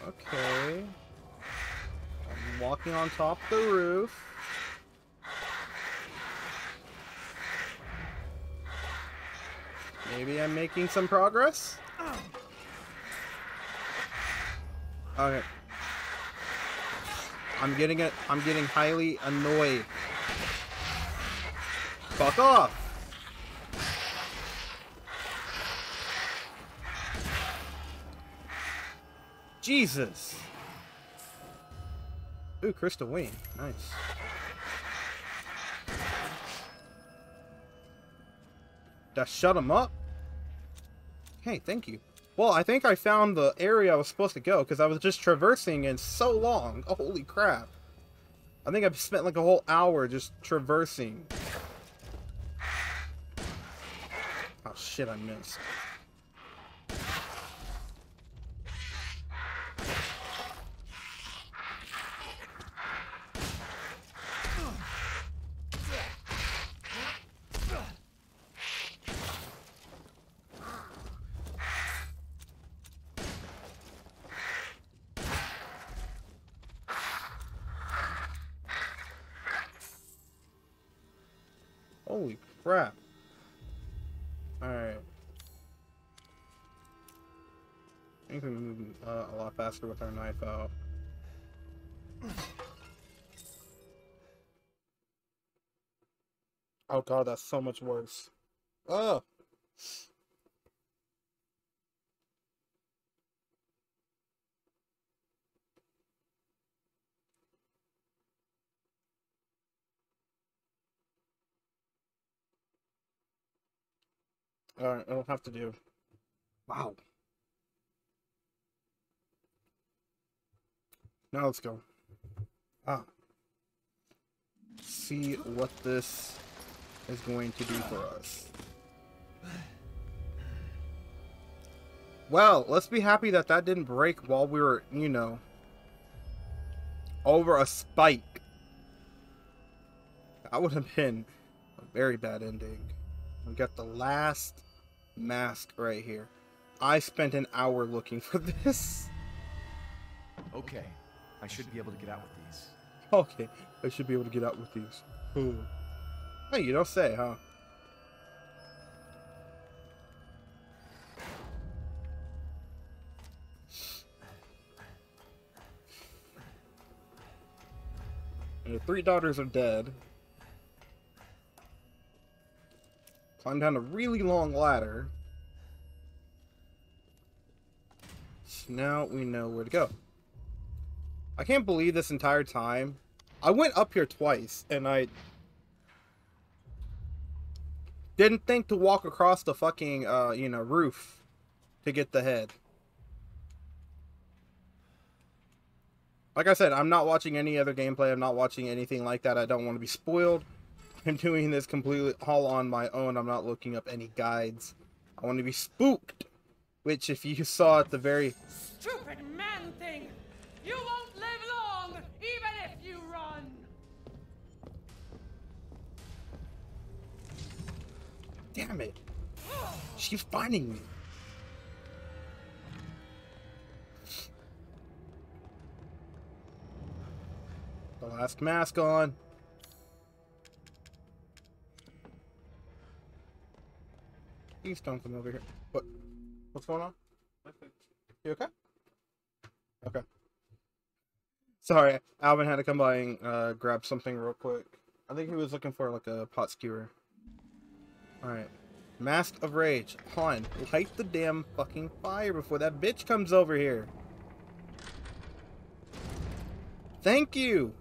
Okay. Walking on top of the roof. Maybe I'm making some progress? Okay. I'm getting it. I'm getting highly annoyed. Fuck off! Jesus! Ooh, Crystal Wing. Nice. That shut him up? Hey, thank you. Well, I think I found the area I was supposed to go because I was just traversing in so long. Holy crap. I think I've spent like a whole hour just traversing. Oh shit, I missed. Faster with our knife out. Oh god, that's so much worse. Oh! Alright, it'll have to do. Wow. Now let's go. Ah. See what this is going to do for us. Well, let's be happy that that didn't break while we were, you know, over a spike. That would have been a very bad ending. We got the last mask right here. I spent an hour looking for this. Okay, I should be able to get out with these. Okay, I should be able to get out with these. Hmm. Hey, you don't say, huh? Your three daughters are dead. Climb down a really long ladder. So now we know where to go. I can't believe this entire time. I went up here twice and I didn't think to walk across the fucking uh, you know, roof to get the head. Like I said, I'm not watching any other gameplay. I'm not watching anything like that. I don't want to be spoiled. I'm doing this completely all on my own. I'm not looking up any guides. I want to be spooked. Which, if you saw at the very Stupid man thing! You won't even if you run! Damn it. She's finding me. The last mask on. Please don't come over here. What? What's going on? You okay? Okay. Sorry, Alvin had to come by and uh, grab something real quick. I think he was looking for like a pot skewer. Alright. Mask of Rage. Han, light the damn fucking fire before that bitch comes over here. Thank you!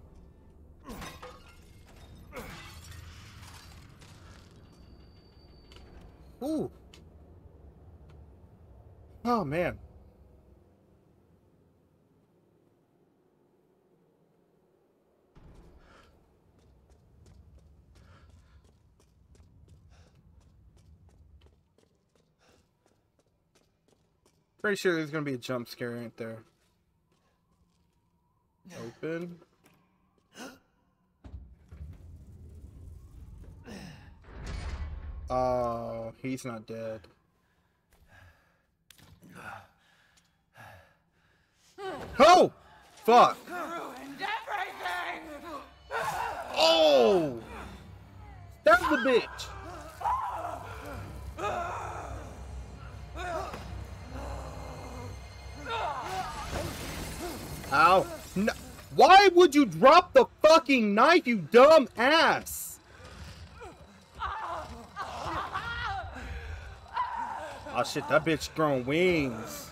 Ooh. Oh, man. Pretty sure there's gonna be a jump scare right there. Open. Oh, he's not dead. Oh! Fuck! Ruined everything! Oh! That's the bitch! Ow. No. Why would you drop the fucking knife, you dumb ass? Oh shit, that bitch growing wings.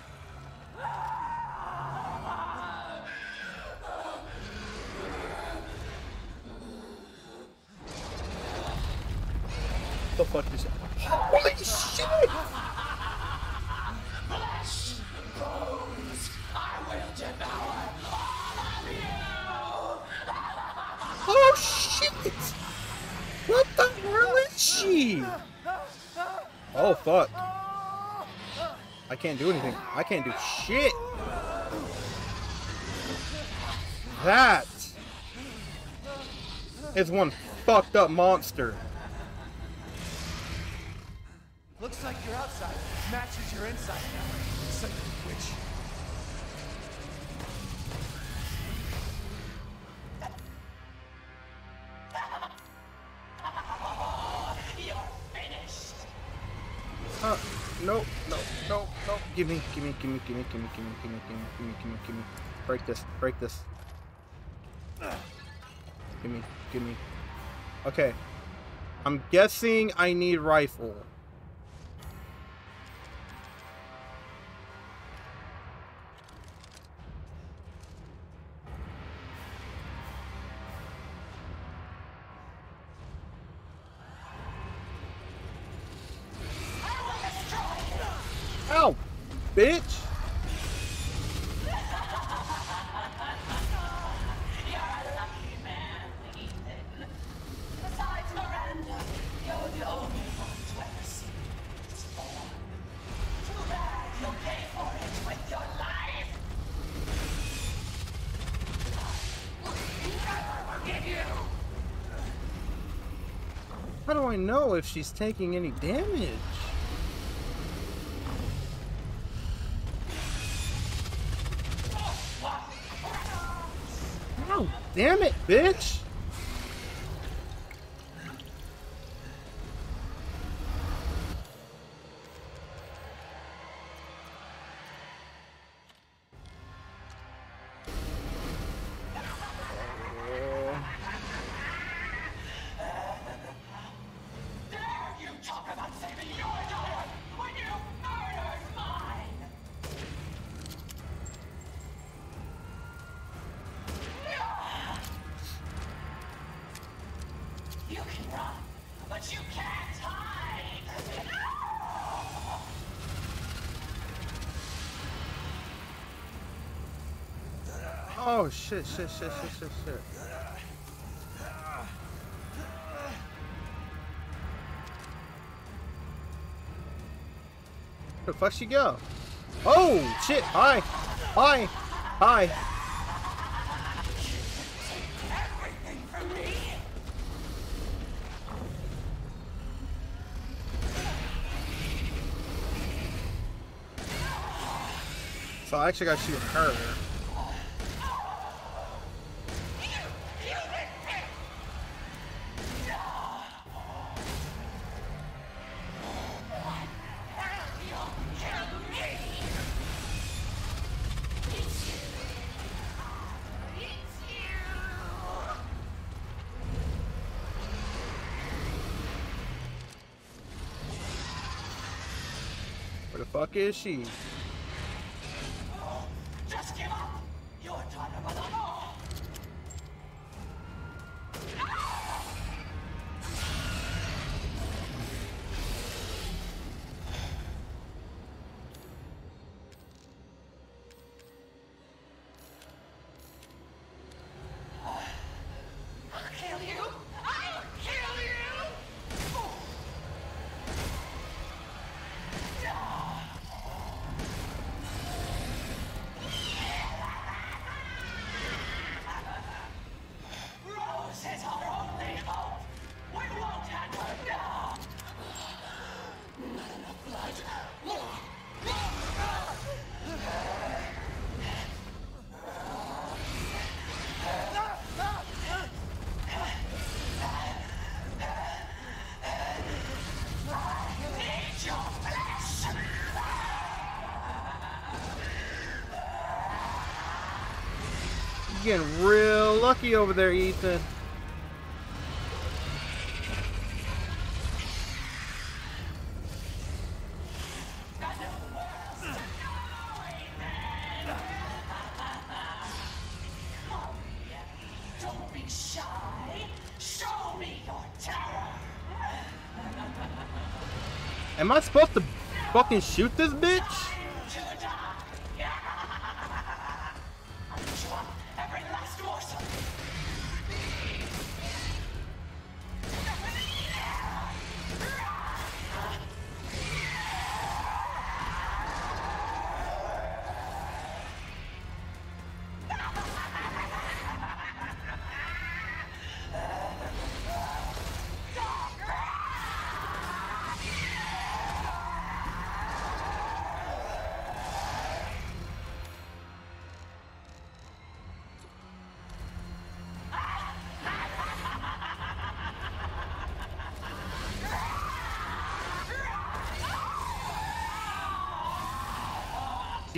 The fuck is it? Holy shit! She? Oh fuck. I can't do anything. I can't do shit. That is one fucked up monster. Looks like your outside matches your inside now. No, no, no, no. Give me, give me, give me, give me, give me, give me, give me, give me, give me, give me, give me. Break this, break this. Give me, give me. Okay. I'm guessing I need rifle. Bitch! How do I know if she's taking any damage? Damn it, bitch! Oh shit, shit, shit, shit, shit, shit. Where the fuck she go? Oh shit! Hi, hi, hi. So I actually got to shoot her. Is she? Getting real lucky over there, Ethan. Am I supposed to fucking shoot this bitch?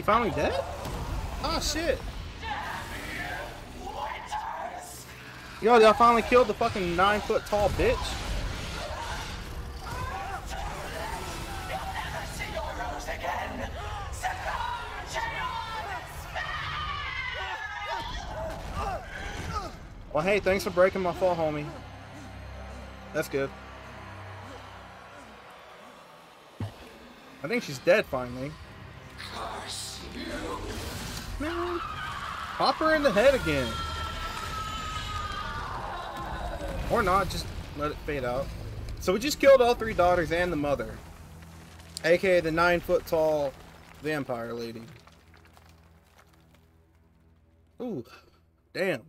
Finally dead? Oh shit. Yo, I finally killed the fucking nine foot tall bitch. See your rose again. Succumb to your Well, hey, thanks for breaking my fall, homie. That's good. I think she's dead finally. Pop her in the head again. Or not, just let it fade out. So we just killed all three daughters and the mother. AKA the nine foot tall vampire lady. Ooh, damn.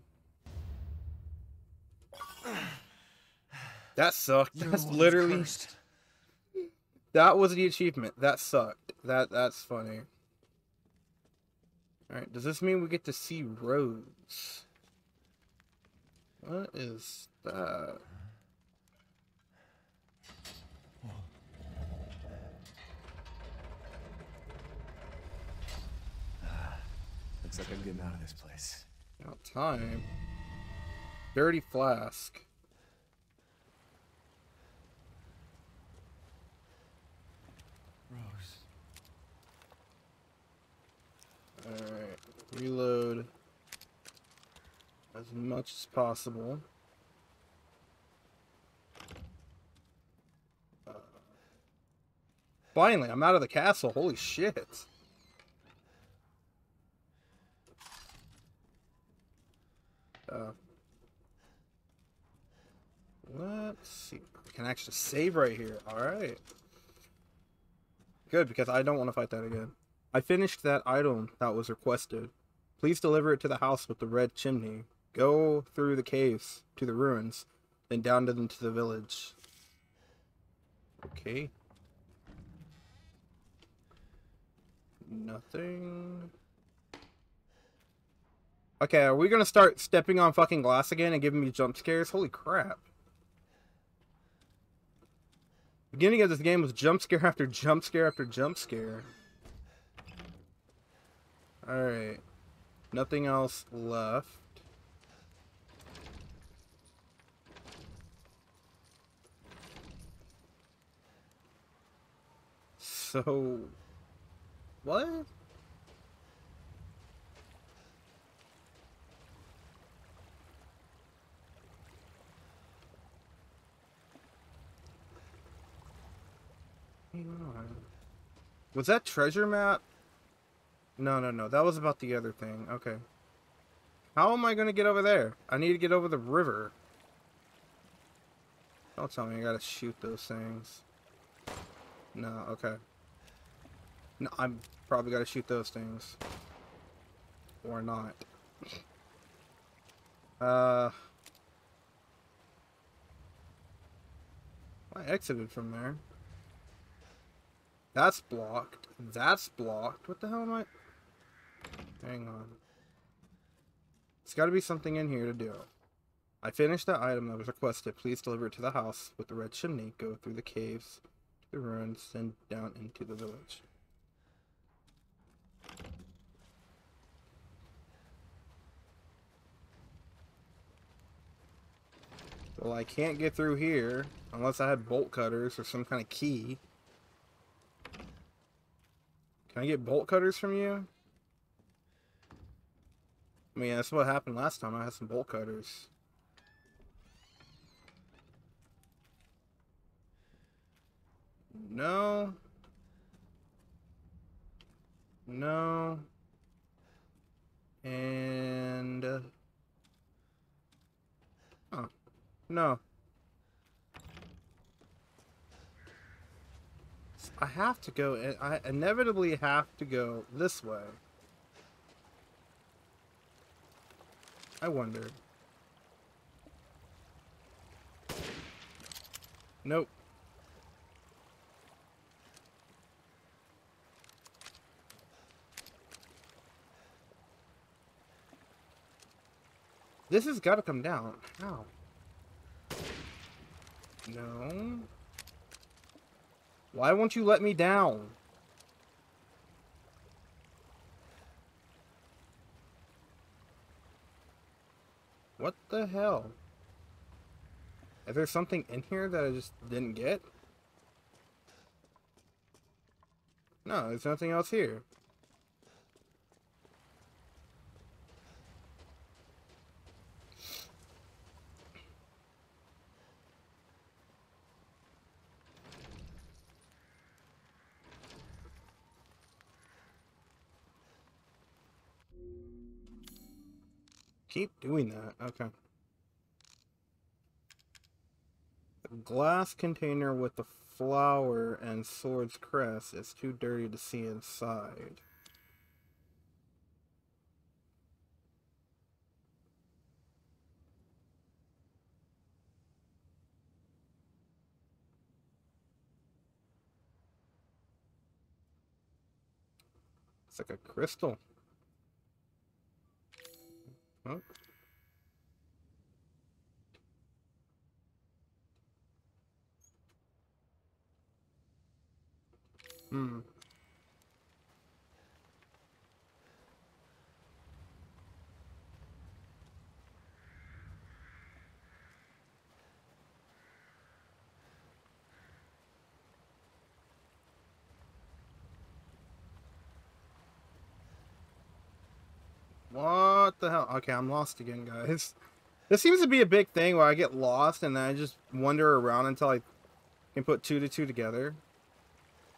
That sucked. That's literally that was the achievement. That sucked. That that's funny. All right. Does this mean we get to see Rose? What is that? Looks like I'm getting out of this place. About time. Dirty flask. Rose. Alright. Reload as much as possible. Uh, Finally, I'm out of the castle. Holy shit. Uh, let's see. I can actually save right here. Alright. Good, because I don't want to fight that again. I finished that item that was requested. Please deliver it to the house with the red chimney. Go through the caves to the ruins, then down to into the village. Okay. Nothing. Okay, are we gonna start stepping on fucking glass again and giving me jump scares? Holy crap. Beginning of this game was jump scare after jump scare after jump scare. Alright. Nothing else left. So... What? Was that treasure map? No, no, no. That was about the other thing. Okay. How am I going to get over there? I need to get over the river. Don't tell me I got to shoot those things. No, okay. No, I'm probably got to shoot those things. Or not. Uh... I exited from there. That's blocked. That's blocked. What the hell am I... Hang on. There's got to be something in here to do. I finished the item that was requested. Please deliver it to the house with the red chimney. Go through the caves, to the ruins, and down into the village. Well, I can't get through here unless I had bolt cutters or some kind of key. Can I get bolt cutters from you? I mean, that's what happened last time. I had some bolt cutters. No. No. And... Oh. No. I have to go, I inevitably have to go this way. I wonder. Nope. This has got to come down. How? No. Why won't you let me down? What the hell? Is there something in here that I just didn't get? No, there's nothing else here. Keep doing that. Okay. The glass container with the flower and sword's crest is too dirty to see inside. It's like a crystal. Oh. Hmm. What the hell? Okay, I'm lost again, guys. This seems to be a big thing where I get lost and then I just wander around until I can put two to two together.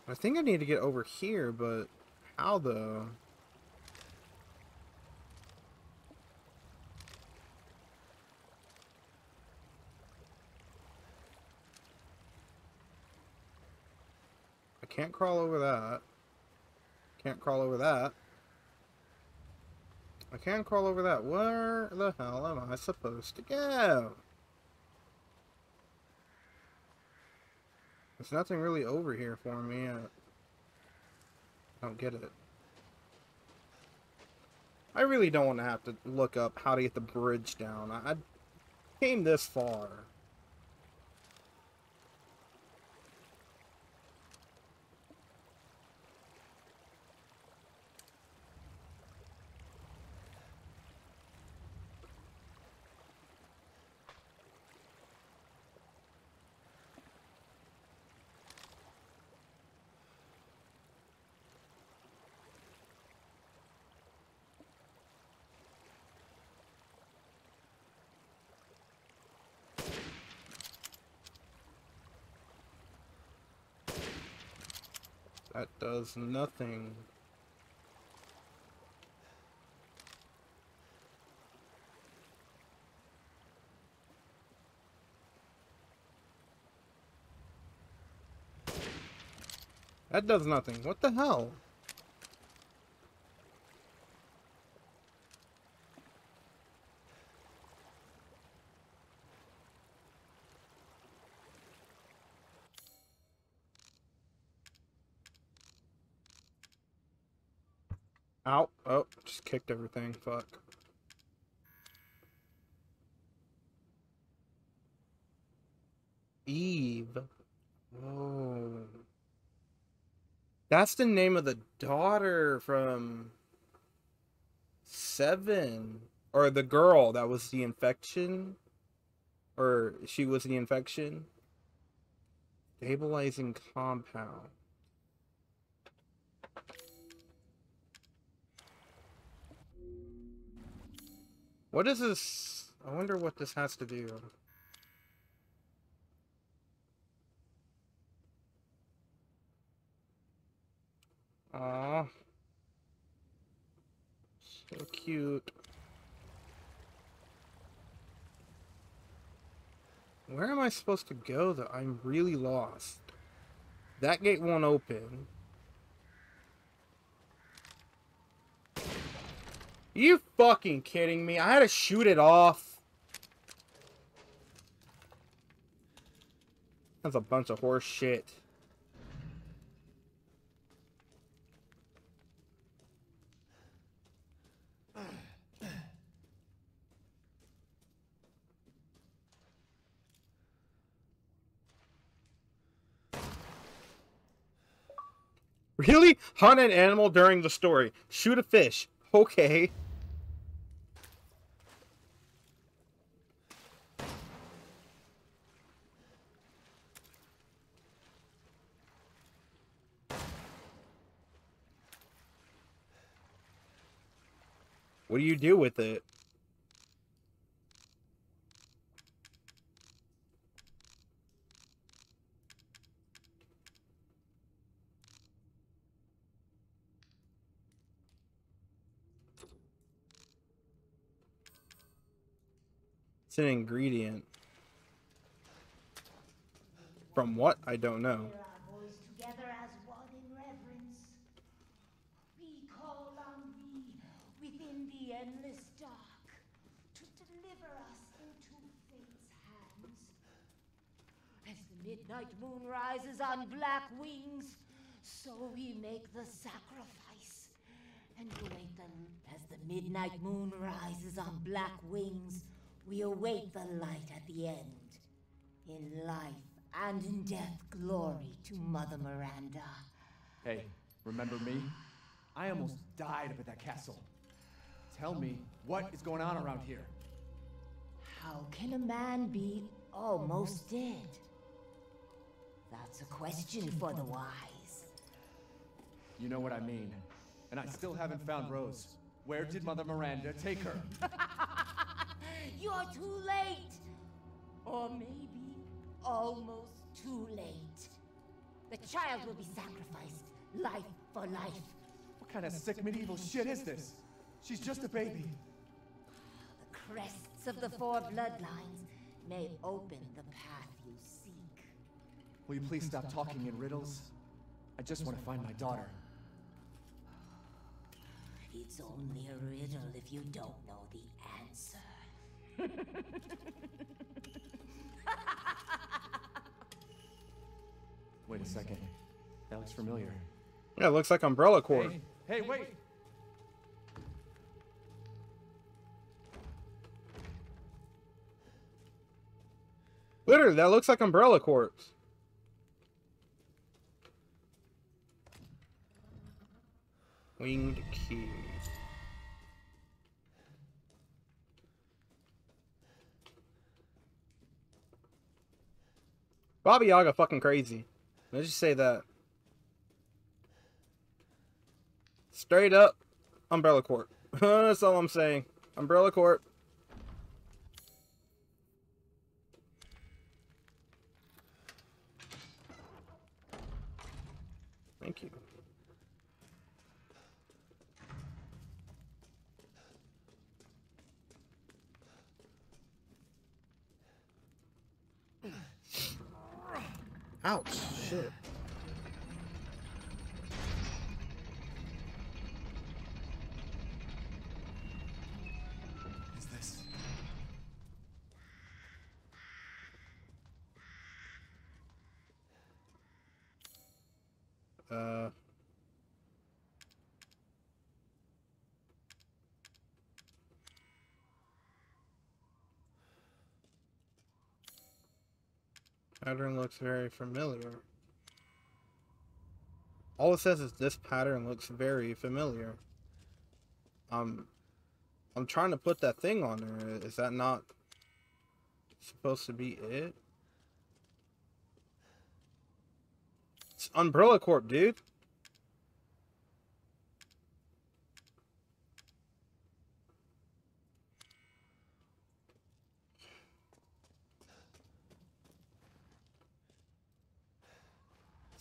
I think I need to get over here, but how though? I can't crawl over that. Can't crawl over that. I can crawl over that. Where the hell am I supposed to go? There's nothing really over here for me. I don't get it. I really don't want to have to look up how to get the bridge down. I came this far. That does nothing. That does nothing. What the hell? Ow. Oh, just kicked everything. Fuck. Eve. Oh. That's the name of the daughter from Seven. Or the girl that was the infection. or she was the infection. Stabilizing compound. What is this? I wonder what this has to do. Aww. So cute. Where am I supposed to go though? I'm really lost. That gate won't open. You fucking kidding me? I had to shoot it off. That's a bunch of horse shit. Really? Hunt an animal during the story. Shoot a fish. Okay. What do you do with it? It's an ingredient. From what? I don't know. Hear our voice together as one in reverence. We call on thee within the endless dark to deliver us into fate's hands. As the midnight moon rises on black wings, so we make the sacrifice and we await them. As the midnight moon rises on black wings, we await the light at the end. In life and in death, glory to Mother Miranda. Hey, remember me? I almost died up at that castle. Tell me, what is going on around here? How can a man be almost dead? That's a question for the wise. You know what I mean. And I still haven't found Rose. Where did Mother Miranda take her? You're too late! Or maybe almost too late. The child will be sacrificed, life for life. What kind of sick medieval shit is this? She's just a baby. The crests of the four bloodlines may open the path you seek. Will you please stop talking in riddles? I just want to find my daughter. It's only a riddle if you don't know the answer. Wait a second. That looks familiar. Yeah, it looks like Umbrella Corp. Hey, hey, wait! Literally, that looks like Umbrella Corp. Winged key. Baba Yaga fucking crazy. Let's just say that. Straight up, Umbrella Corp. That's all I'm saying. Umbrella Corp. Thank you. Ouch, shit. Pattern looks very familiar. All it says is this pattern looks very familiar. Um, I'm trying to put that thing on there. Is that not supposed to be it. It's Umbrella Corp, dude.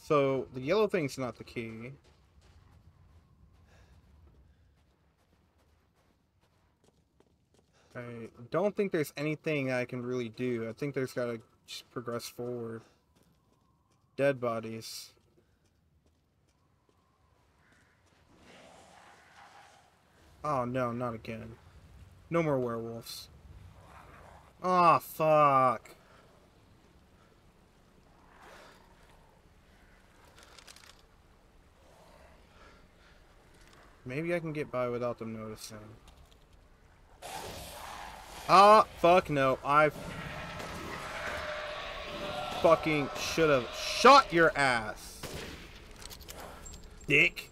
So the yellow thing's not the key. I don't think there's anything I can really do. I think there's gotta just progress forward. Dead bodies. Oh no, not again. No more werewolves. Ah, fuck. Maybe I can get by without them noticing. Ah, fuck no. I fucking should have shot your ass. Dick.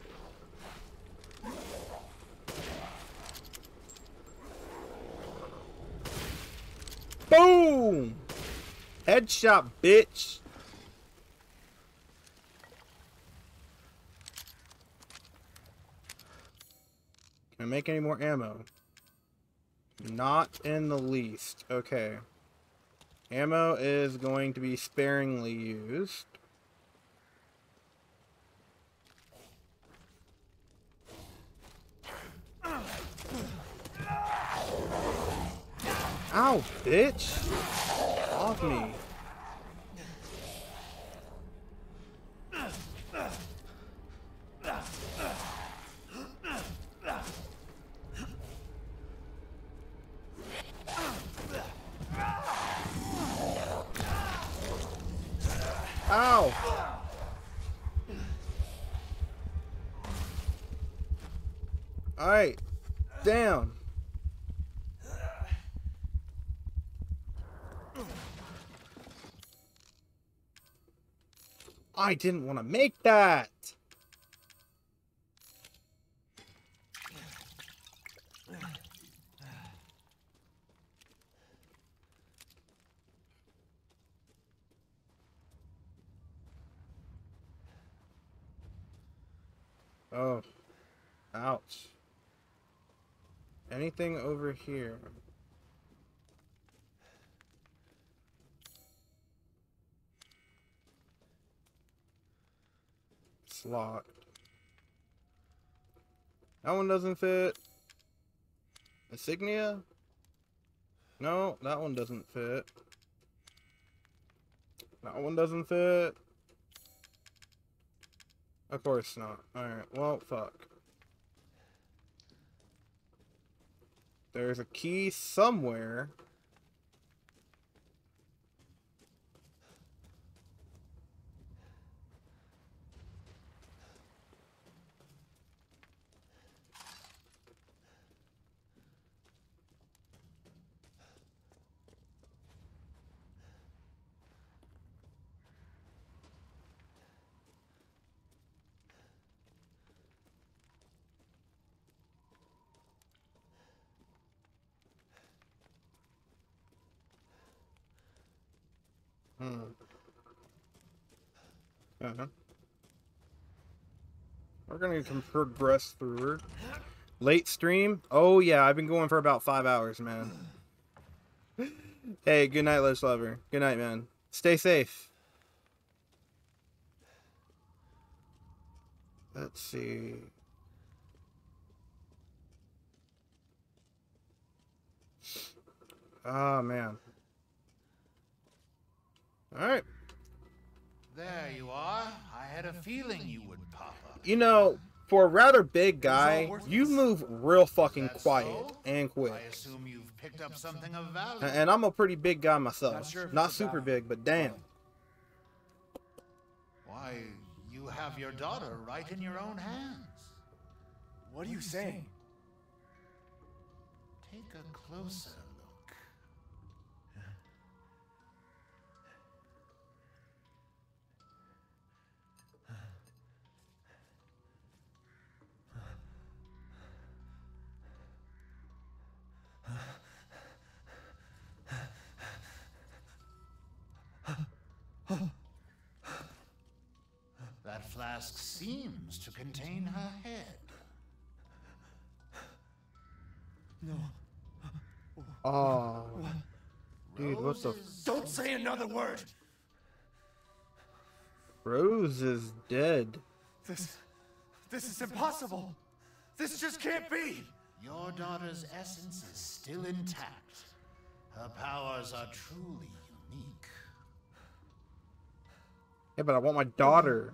Boom! Headshot, bitch. Can I make any more ammo? Not in the least. Okay. Ammo is going to be sparingly used. Ow, bitch! Off me. Ow! Alright. Down. I didn't want to make that! Oh. Ouch. Anything over here? Locked. That one doesn't fit. Insignia? No, that one doesn't fit. That one doesn't fit. Of course not. Alright, well, fuck. There's a key somewhere. Hmm. Uh-huh. We're progress through. Late stream? Oh yeah, I've been going for about five hours, man. hey, good night, Les Lover. Good night, man. Stay safe. Let's see. Ah, man. Alright. There you are. I had a feeling you would pop up. You know, for a rather big guy, you move real fucking quiet so? and quick. I assume you've picked up something of value. A- And I'm a pretty big guy Not myself. sure if Not super big, but damn. Why, you have your daughter right in your own hands. What are you saying? Take a closer flask seems to contain her head. No. Oh. Dude, what the Roses- Don't say another word. Rose is dead. This. This is impossible. This just can't be. Your daughter's essence is still intact. Her powers are truly unique. Yeah, but I want my daughter.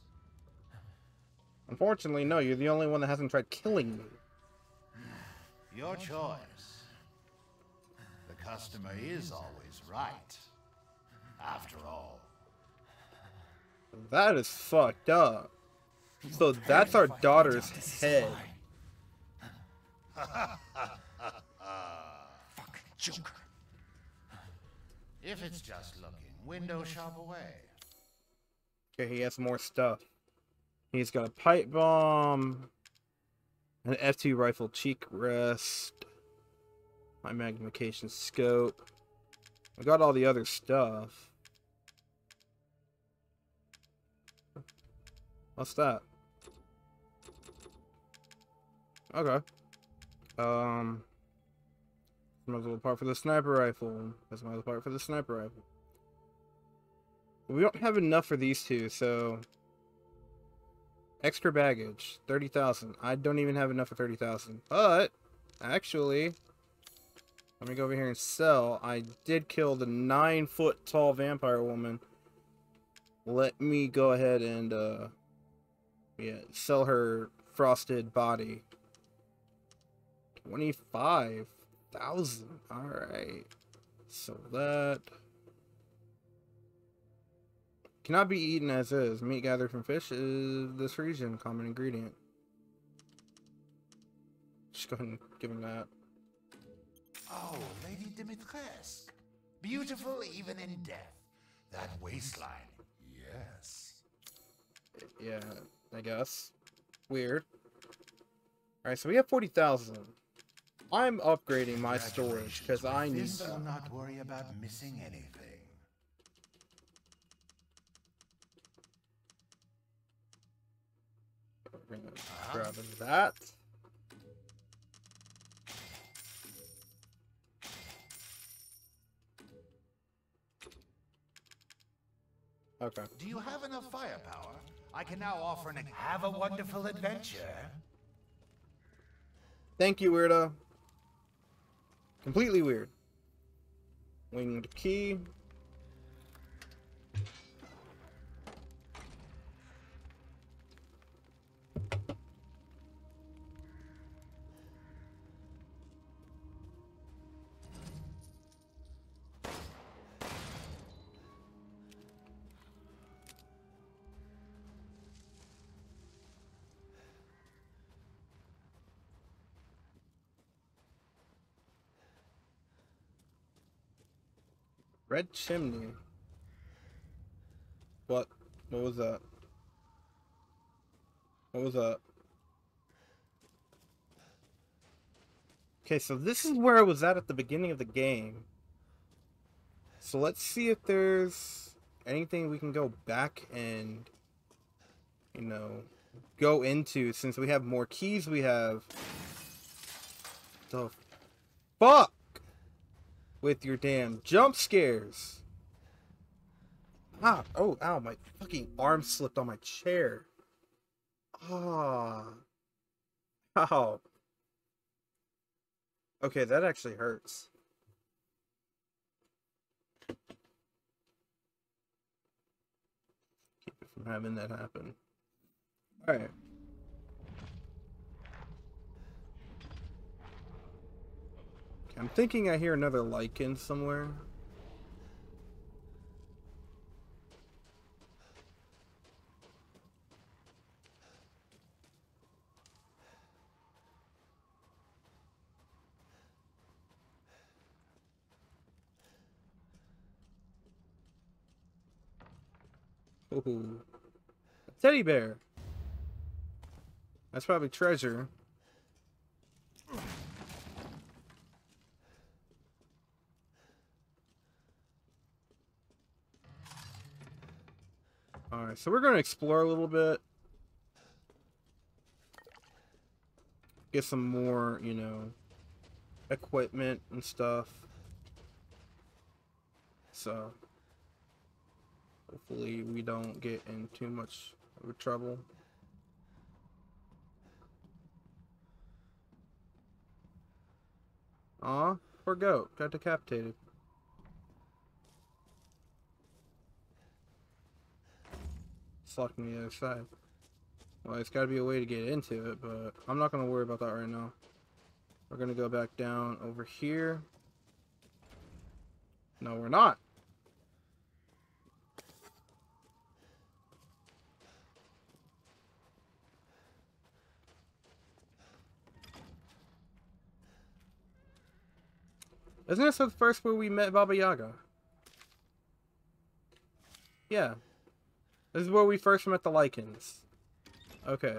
Unfortunately, no. You're the only one that hasn't tried killing me. Your choice. The customer is always right. After all. That is fucked up. So that's our daughter's head. Fucking Joker. If it's just looking, window shop away. Okay, he has more stuff. He's got a pipe bomb, an F2 rifle cheek rest, my magnification scope. I got all the other stuff. What's that? Okay. Um. Another part for the sniper rifle. That's another part for the sniper rifle. We don't have enough for these two, so extra baggage, thirty thousand. I don't even have enough for thirty thousand. But actually, let me go over here and sell. I did kill the nine foot tall vampire woman. Let me go ahead and uh, yeah, sell her frosted body. Twenty five thousand. All right, so that. Cannot be eaten as is. Meat gathered from fish is this region common ingredient. Just go ahead and give him that. Oh, Lady Dimitrescu. Beautiful even in death. That waistline. Yes. Yeah, I guess. Weird. Alright, so we have 40,000. I'm upgrading my storage because I need This will not worry about missing anything. We're gonna uh-huh. grab that. Okay. Do you have enough firepower? I can now offer an have a wonderful adventure. Thank you, weirdo. Completely weird. Winged key. Red chimney. What? What was that? What was that? Okay, so this is where I was at at the beginning of the game. So let's see if there's anything we can go back and, you know, go into since we have more keys we have. The fuck? With your damn jump scares. Ah, oh, ow, my fucking arm slipped on my chair. Ah. Ow. Okay, that actually hurts. Keep it from having that happen. Alright. I'm thinking I hear another Lycan somewhere. Ooh. Teddy bear. That's probably treasure. Alright, so we're going to explore a little bit. Get some more, you know, equipment and stuff. So, hopefully we don't get in too much of trouble. Aw, poor goat. Got decapitated. It's locked on the other side. Well, it's got to be a way to get into it, but I'm not going to worry about that right now. We're going to go back down over here. No, we're not. Isn't this the first where we met Baba Yaga? Yeah. This is where we first met the Lycans. Okay.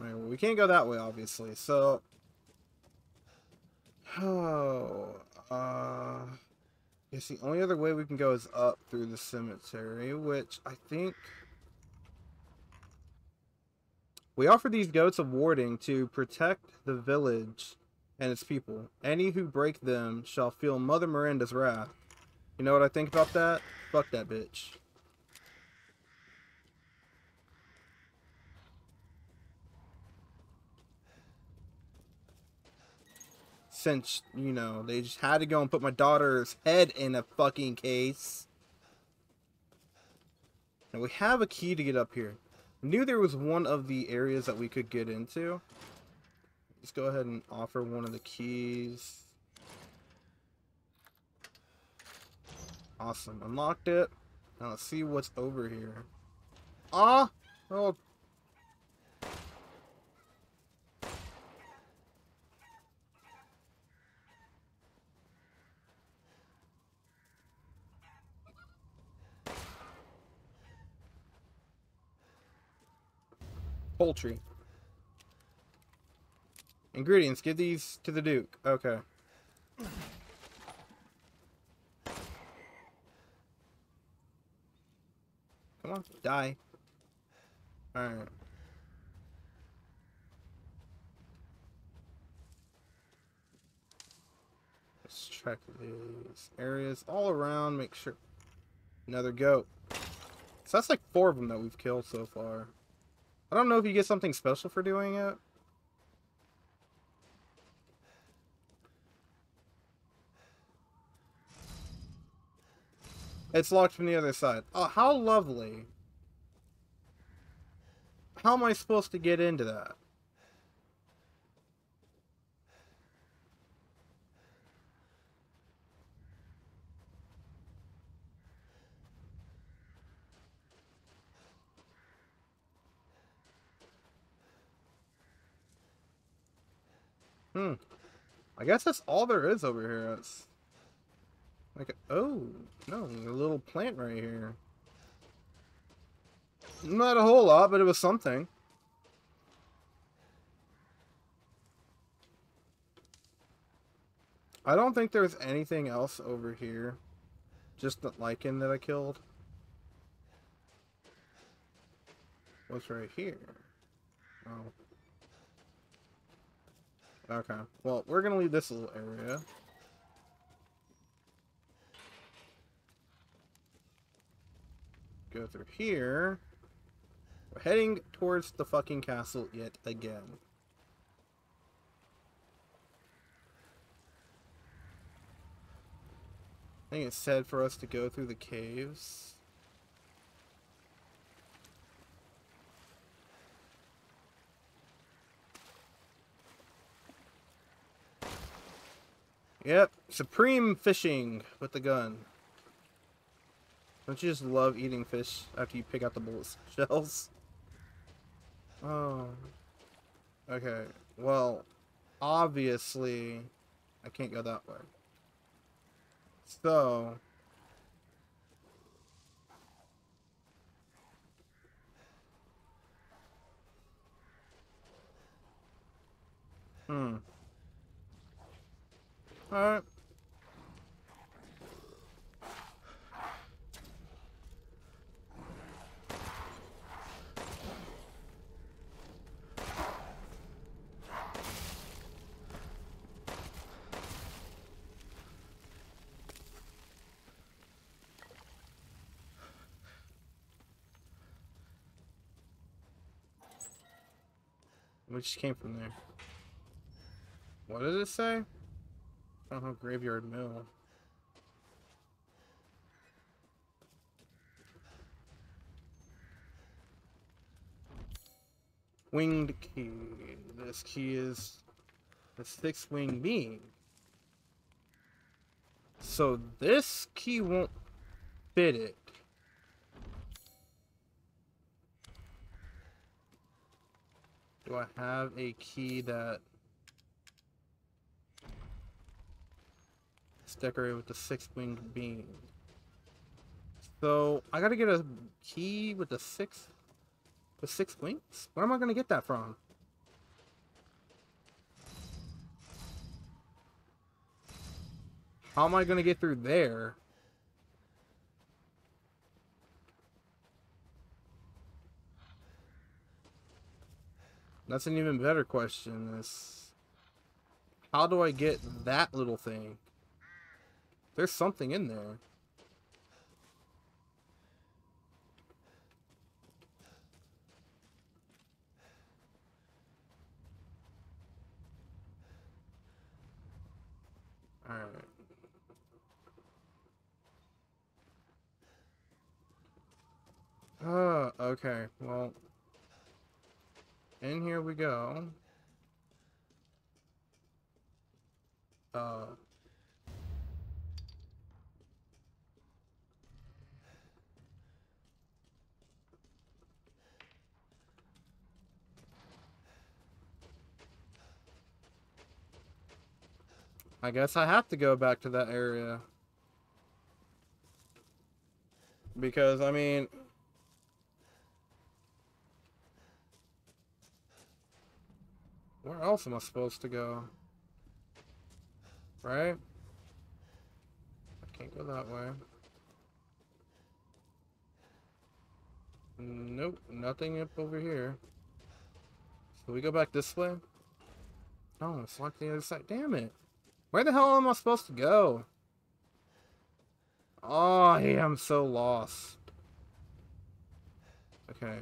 Alright, well, we can't go that way, obviously, so... Oh, uh... Guess the only other way we can go is up through the cemetery, which I think... We offer these goats a warding to protect the village and its people. Any who break them shall feel Mother Miranda's wrath. You know what I think about that? Fuck that bitch. Since, you know, they just had to go and put my daughter's head in a fucking case. And we have a key to get up here. I knew there was one of the areas that we could get into. Let's go ahead and offer one of the keys. Awesome. Unlocked it. Now let's see what's over here. Ah! Oh. Poultry. Ingredients. Give these to the Duke. Okay. Come on, die. Alright. Let's check these areas all around, make sure. Another goat. So that's like four of them that we've killed so far. I don't know if you get something special for doing it. It's locked from the other side. Oh, how lovely. How am I supposed to get into that? Hmm. I guess that's all there is over here. It's like, a, oh, no, a little plant right here. Not a whole lot, but it was something. I don't think there's anything else over here. Just the Lycan that I killed. What's right here? Oh. Okay. Well, we're going to leave this little area. Go through here. We're heading towards the fucking castle yet again. I think it said for us to go through the caves. Yep, supreme fishing with the gun. Don't you just love eating fish after you pick out the bullet shells? Oh. Okay, well, obviously, I can't go that way. So. Hmm. Alright. Which came from there. What does it say? Oh, graveyard mill. Winged key. This key is sixth wing being. So this key won't fit it. Do I have a key that is decorated with the six winged being? So I gotta get a key with the six with six wings? Where am I gonna get that from? How am I gonna get through there? That's an even better question. Is how do I get that little thing? There's something in there. Alright. Oh, okay. Well, in here we go. Uh. I guess I have to go back to that area. Because, I mean, Where else am I supposed to go? Right? I can't go that way. Nope, nothing up over here. So we go back this way? Oh, it's like the other side. Damn it. Where the hell am I supposed to go? Oh, yeah, I'm so lost. Okay.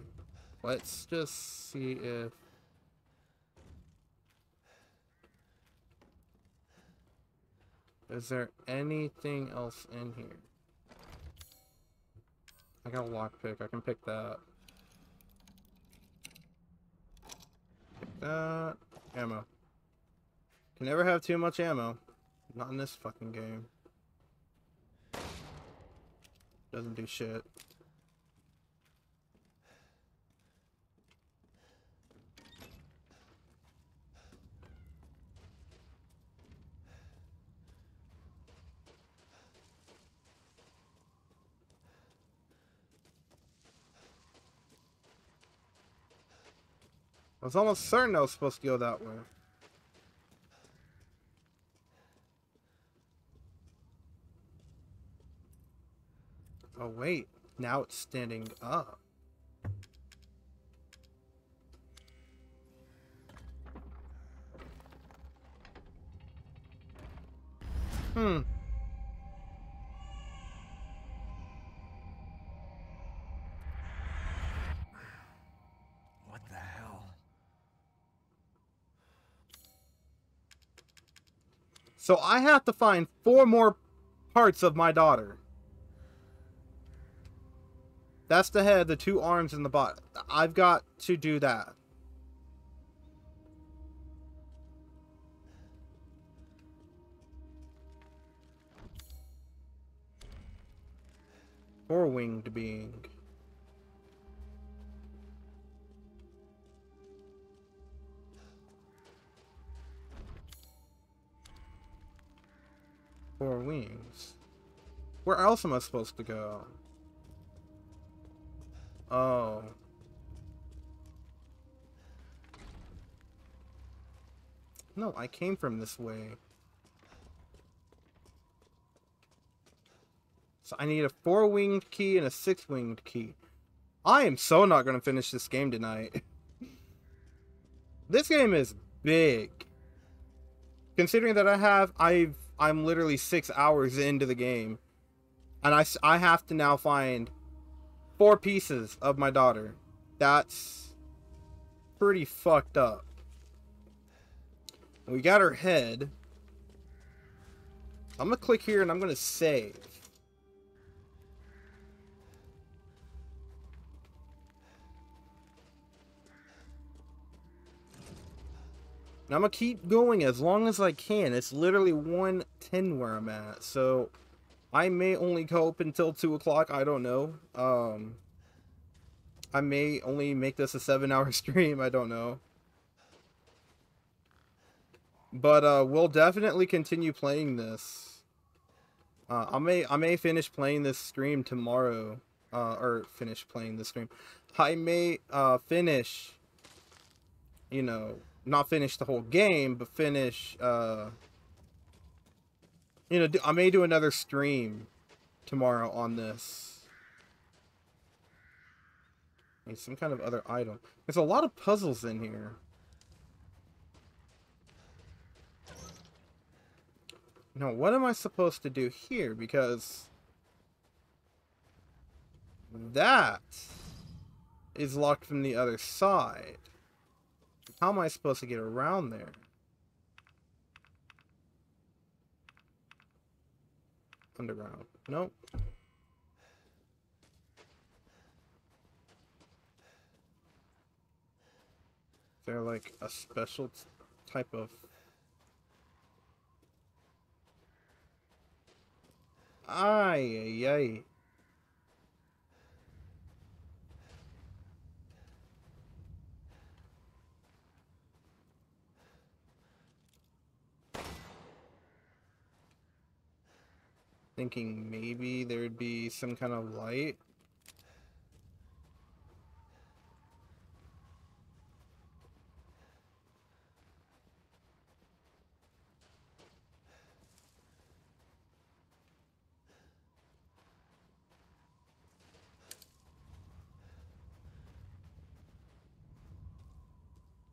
Let's just see if... Is there anything else in here? I got a lockpick. I can pick that. Pick that. Ammo. Can never have too much ammo. Not in this fucking game. Doesn't do shit. I was almost certain I was supposed to go that way. Oh wait, now it's standing up. Hmm. So I have to find four more parts of my daughter. That's the head, the two arms, and the body. I've got to do that. Four winged being. Four wings. Where else am I supposed to go? Oh. No, I came from this way. So I need a four-winged key and a six-winged key. I am so not going to finish this game tonight. this game is big. Considering that I have, I've, I'm literally six hours into the game. And I, I have to now find four pieces of my daughter. That's pretty fucked up. We got her head. I'm gonna click here and I'm gonna save. And I'm gonna keep going as long as I can. It's literally 110 where I'm at, so I may only up until 2 o'clock, I don't know. Um, I may only make this a 7 hour stream, I don't know. But uh, we'll definitely continue playing this. Uh, I may I may finish playing this stream tomorrow, uh, or finish playing the stream. I may uh, finish, you know, not finish the whole game, but finish, uh, you know, I may do another stream tomorrow on this. Some kind of other item. There's a lot of puzzles in here. Now, what am I supposed to do here? Because that is locked from the other side. How am I supposed to get around there? Underground. Nope. Is there like a special type of Ay, ay, ay. Thinking maybe there'd be some kind of light.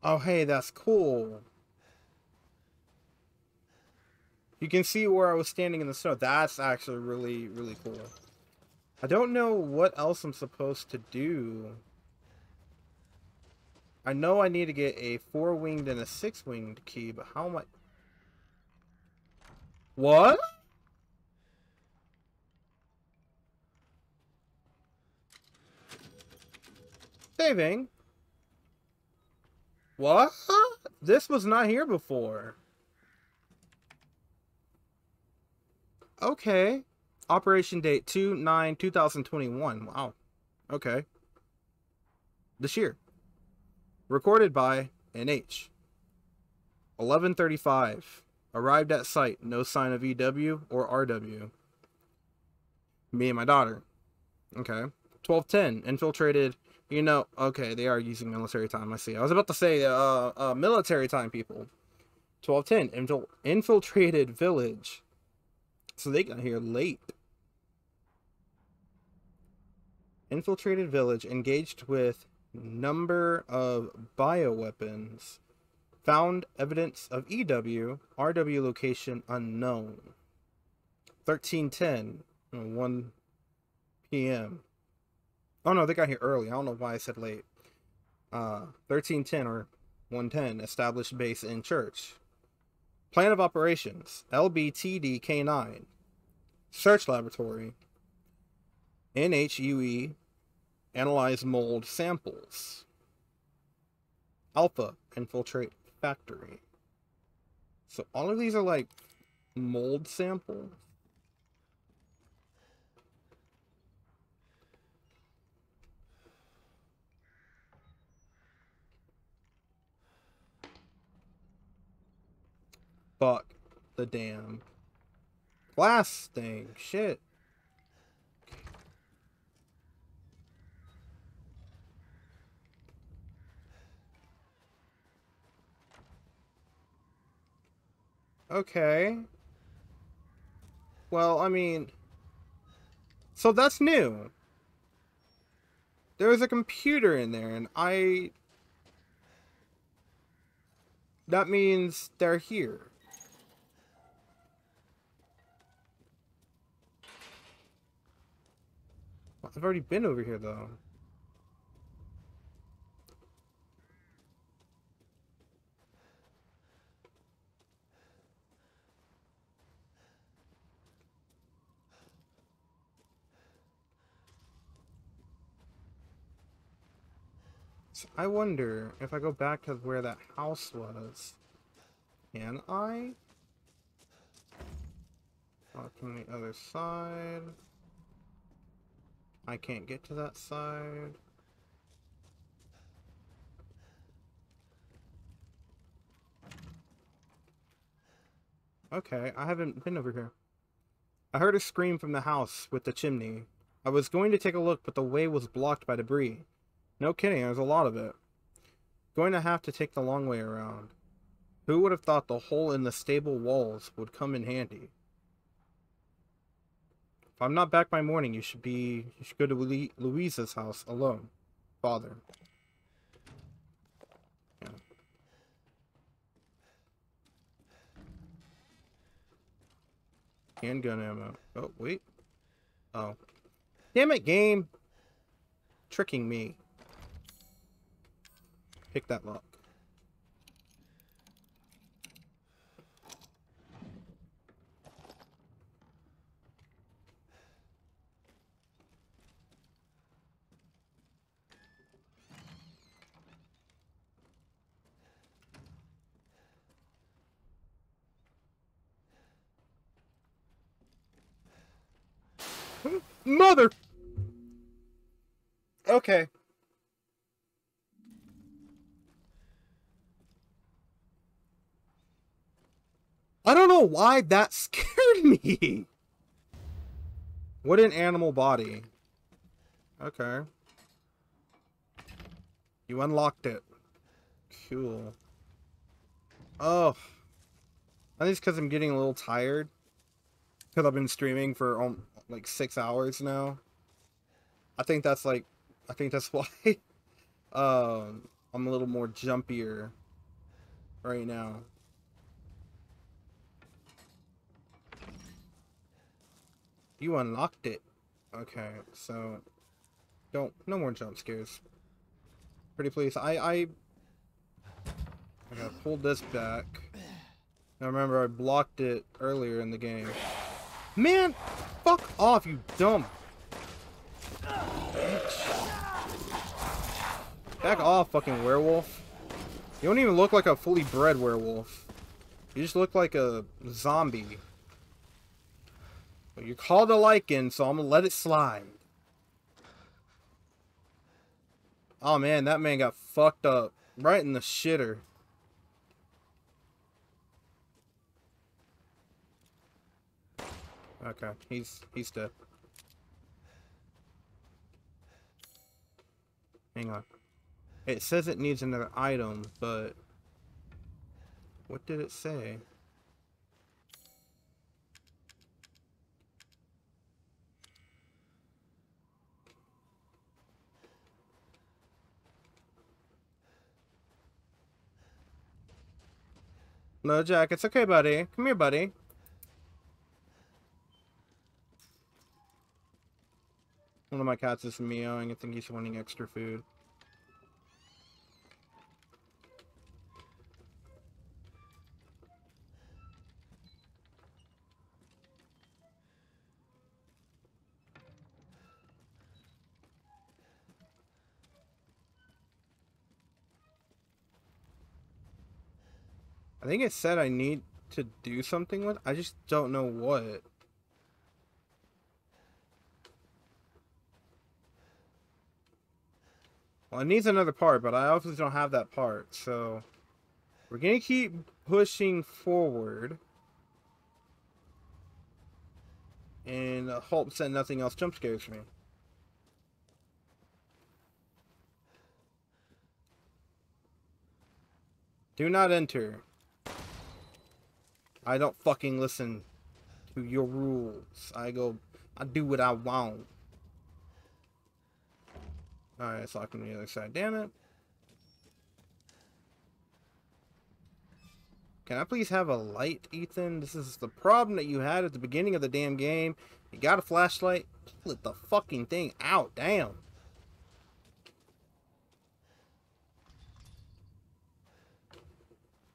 Oh, hey, that's cool. You can see where I was standing in the snow. That's actually really, really cool. I don't know what else I'm supposed to do. I know I need to get a four-winged and a six-winged key, but how am I... What? Saving? What? This was not here before. Okay. Operation date 2-9-2021. Wow. Okay. This year. Recorded by NH. 1135. Arrived at site. No sign of EW or RW. Me and my daughter. Okay. 1210. Infiltrated you know, okay, they are using military time. I see. I was about to say, uh, uh military time people. 1210, infil infiltrated village. So they got here late. Infiltrated village, engaged with number of bioweapons. Found evidence of EW, RW location unknown. 1310, 1 p.m. Oh no, they got here early. I don't know why I said late. Uh, 1310 or 110, established base in church. Plan of operations LBTD K9. Search laboratory. NHUE. Analyze mold samples. Alpha. Infiltrate factory. So all of these are like mold samples. Fuck the damn glass thing. Shit. Okay. Well, I mean... So that's new. There was a computer in there, and I... That means they're here. I've already been over here, though. So I wonder if I go back to where that house was, can I? Walk from the other side. I can't get to that side. Okay, I haven't been over here. I heard a scream from the house with the chimney. I was going to take a look, but the way was blocked by debris. No kidding, there's a lot of it. Going to have to take the long way around. Who would have thought the hole in the stable walls would come in handy? If I'm not back by morning, you should be you should go to Luiza's house alone. Father. Handgun ammo. Oh, wait. Oh. Damn it, game! Tricking me. Pick that lock. Mother! Okay. I don't know why that scared me. What an animal body. Okay. You unlocked it. Cool. Oh. I think it's because I'm getting a little tired. Because I've been streaming for um, like six hours now. I think that's like, I think that's why um, I'm a little more jumpier right now. You unlocked it. Okay, so don't no more jump scares. Pretty please. I I I gotta pull this back. Now remember I blocked it earlier in the game. Man, fuck off, you dumb bitch. Back off, fucking werewolf. You don't even look like a fully bred werewolf. You just look like a zombie. But you're called a Lycan, so I'm gonna let it slide. Oh man, that man got fucked up. Right in the shitter. Okay, he's he's dead. Hang on. It says it needs another item, but what did it say? No, Jack, it's okay, buddy. Come here, buddy. One of my cats is meowing. I think he's wanting extra food. I think it said I need to do something with I just don't know what. Well, it needs another part, but I obviously don't have that part, so... We're gonna keep pushing forward. And uh, hopes that nothing else jump scares me. Do not enter. I don't fucking listen to your rules. I go, I do what I want. Alright, so I can the other side. Damn it. Can I please have a light, Ethan? This is the problem that you had at the beginning of the damn game. You got a flashlight? Pull the fucking thing out. Damn.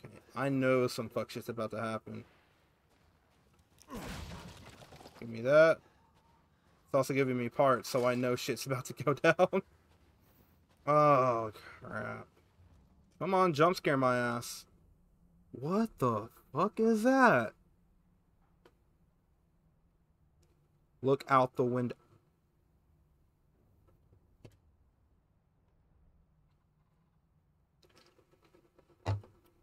Okay, I know some fuck shit's about to happen. Give me that. It's also giving me parts, so I know shit's about to go down. Oh, crap. Come on, jump scare my ass. What the fuck is that? Look out the window.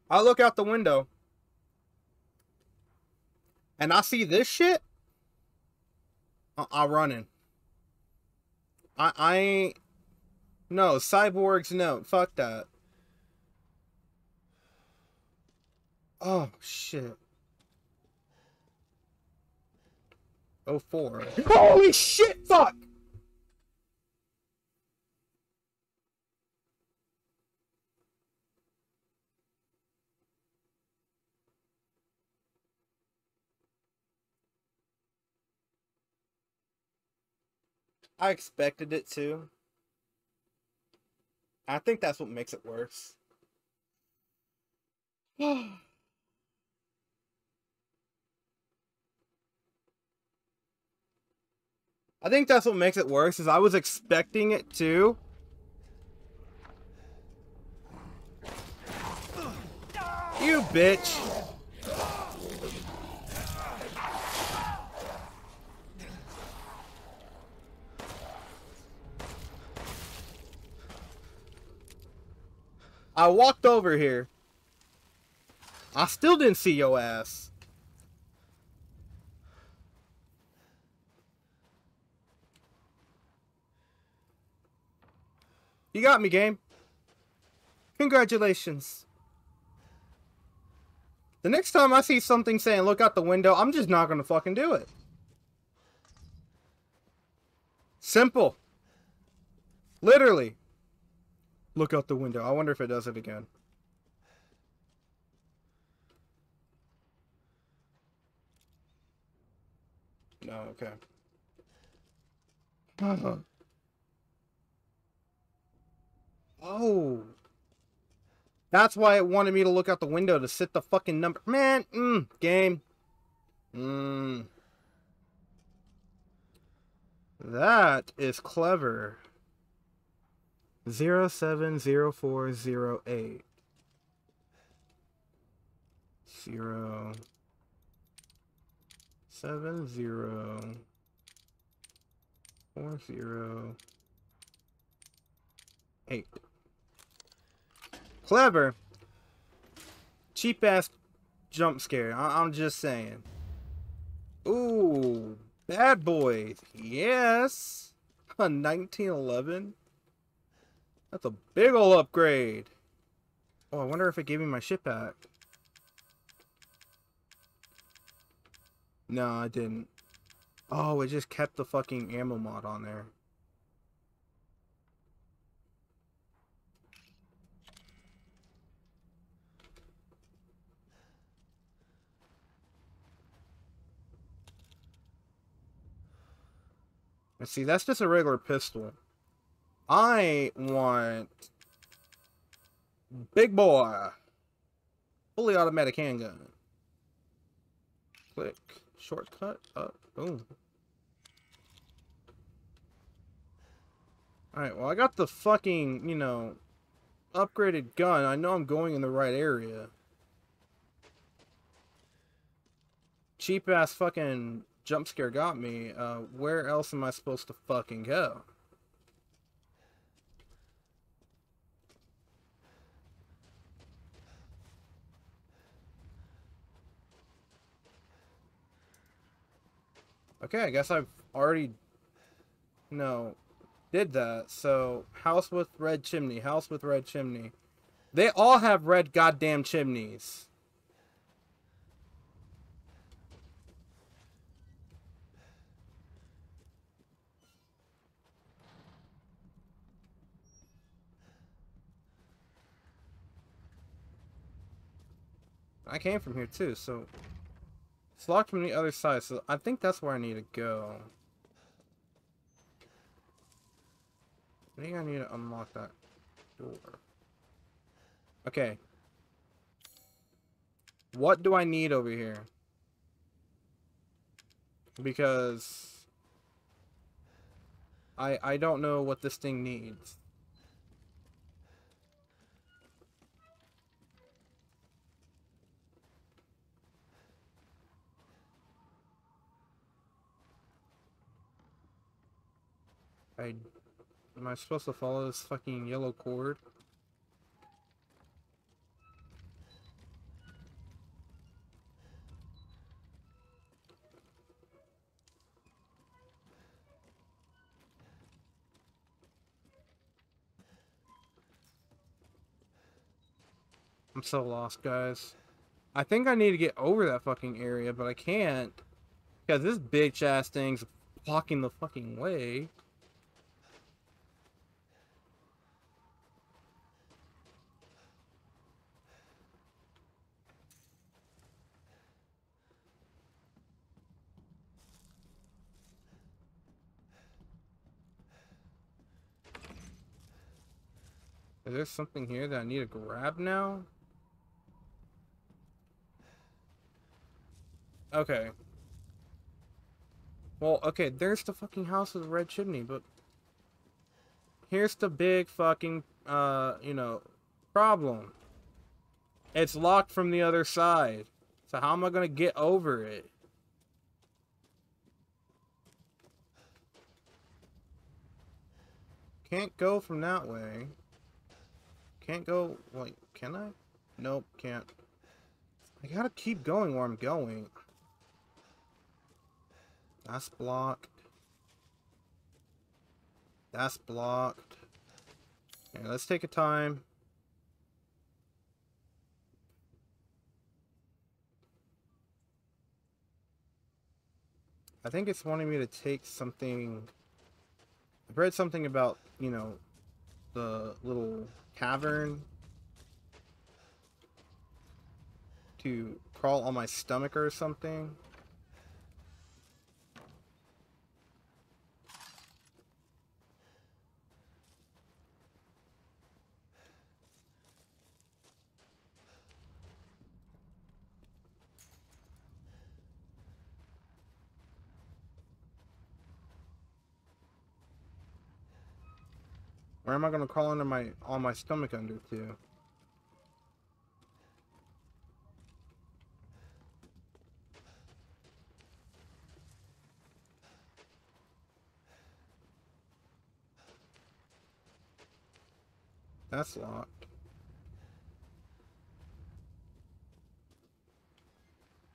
I look out the window and I see this shit. Uh, I- I'm running. I I ain't. No cyborgs. No, fuck that. Oh shit. Oh four. Holy shit! Fuck. I expected it to. I think that's what makes it worse. I think that's what makes it worse is I was expecting it to. You bitch. I walked over here. I still didn't see your ass. You got me, game. Congratulations. The next time I see something saying look out the window, I'm just not going to fucking do it. Simple. Literally. Look out the window. I wonder if it does it again. No, okay. Oh. That's why it wanted me to look out the window to sit the fucking number. Man, mm, game. Mm. That is clever. Zero seven zero four zero eight. Zero seven zero four zero eight. Clever. Cheap ass jump scare. I I'm just saying. Ooh, bad boys. Yes. A 1911. That's a big ol' upgrade. Oh, I wonder if it gave me my shit back. No, I didn't. Oh, it just kept the fucking ammo mod on there. See, that's just a regular pistol. I want big boy, fully automatic handgun. Click, shortcut, up, boom. Alright, well I got the fucking, you know, upgraded gun. I know I'm going in the right area. Cheap ass fucking jump scare got me. Uh, where else am I supposed to fucking go? Okay, I guess I've already... No. Did that. So, house with red chimney. House with red chimney. They all have red goddamn chimneys. I came from here too, so it's locked from the other side, so I think that's where I need to go. I think I need to unlock that door. Okay. What do I need over here? Because I I don't know what this thing needs. I am I supposed to follow this fucking yellow cord? I'm so lost, guys. I think I need to get over that fucking area, but I can't. Because this bitch ass thing's blocking the fucking way. Is there something here that I need to grab now? Okay. Well, okay, there's the fucking house with the red chimney, but here's the big fucking, uh, you know, problem. It's locked from the other side. So how am I gonna get over it? Can't go from that way. Can't go, like, can I? Nope, can't. I gotta keep going where I'm going. That's blocked. That's blocked. Yeah, let's take a time. I think it's wanting me to take something... I've read something about, you know, the little cavern to crawl on my stomach or something. Where am I gonna crawl under my on my stomach under to? That's locked.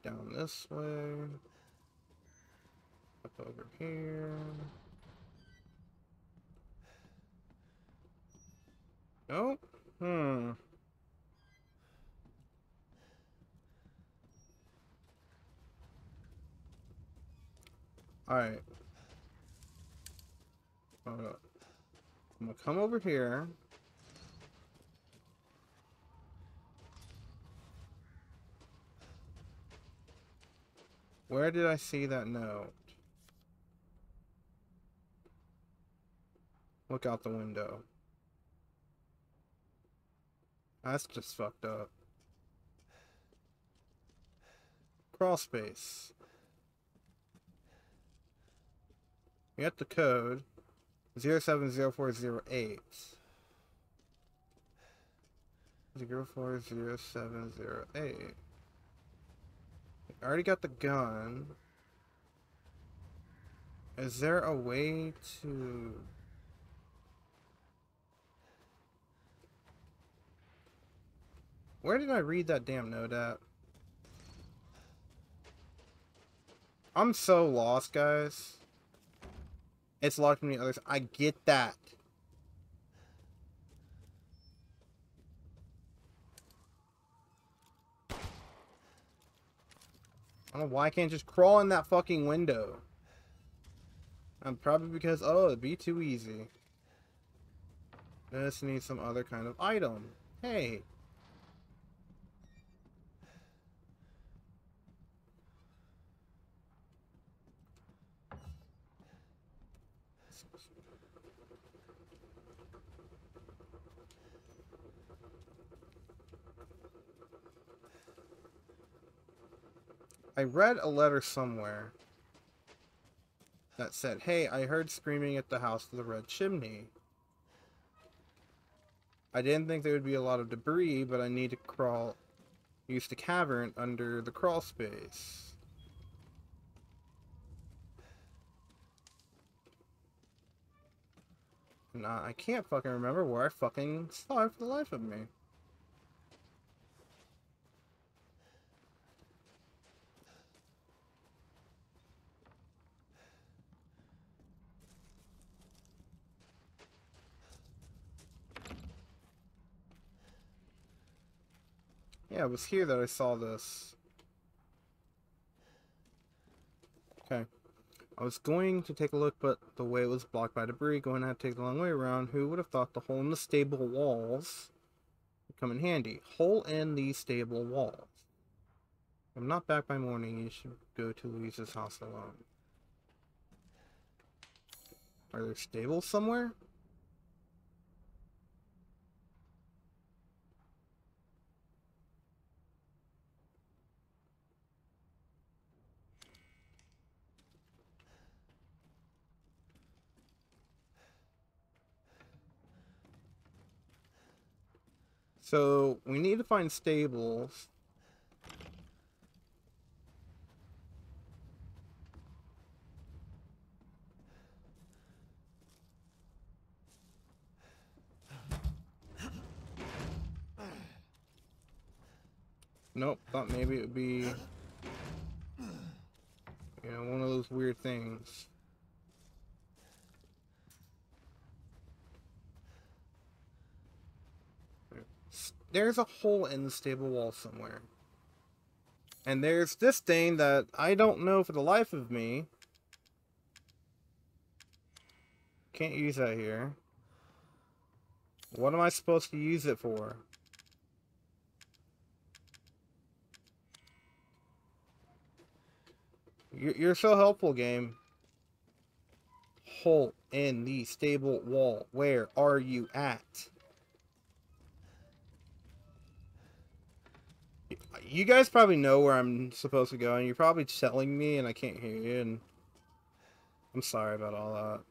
Down this way. Up over here. Oh, hmm. Alright. I'm gonna come over here. Where did I see that note? Look out the window. That's just fucked up. Crawl space. We got the code 070408. 040708. I already got the gun. Is there a way to Where did I read that damn note at? I'm so lost, guys. It's locked the others. I get that. I don't know why I can't just crawl in that fucking window. I'm probably because, oh, it'd be too easy. This needs some other kind of item. Hey. I read a letter somewhere that said, Hey, I heard screaming at the house of the red chimney. I didn't think there would be a lot of debris, but I need to crawl, use the cavern under the crawl space. Nah, I can't fucking remember where I fucking saw it for the life of me. Yeah, it was here that I saw this. Okay. I was going to take a look, but the way it was blocked by debris, going to have to take the long way around. Who would have thought the hole in the stable walls would come in handy? Hole in the stable walls. I'm not back by morning. You should go to Luiza's house alone. Are there stables somewhere? So we need to find stables. Nope, thought maybe it would be, you know, one of those weird things. There's a hole in the stable wall somewhere. And there's this thing that I don't know for the life of me. Can't use that here. What am I supposed to use it for? You're so helpful, game. Hole in the stable wall. Where are you at? You guys probably know where I'm supposed to go, and you're probably telling me, and I can't hear you, and I'm sorry about all that.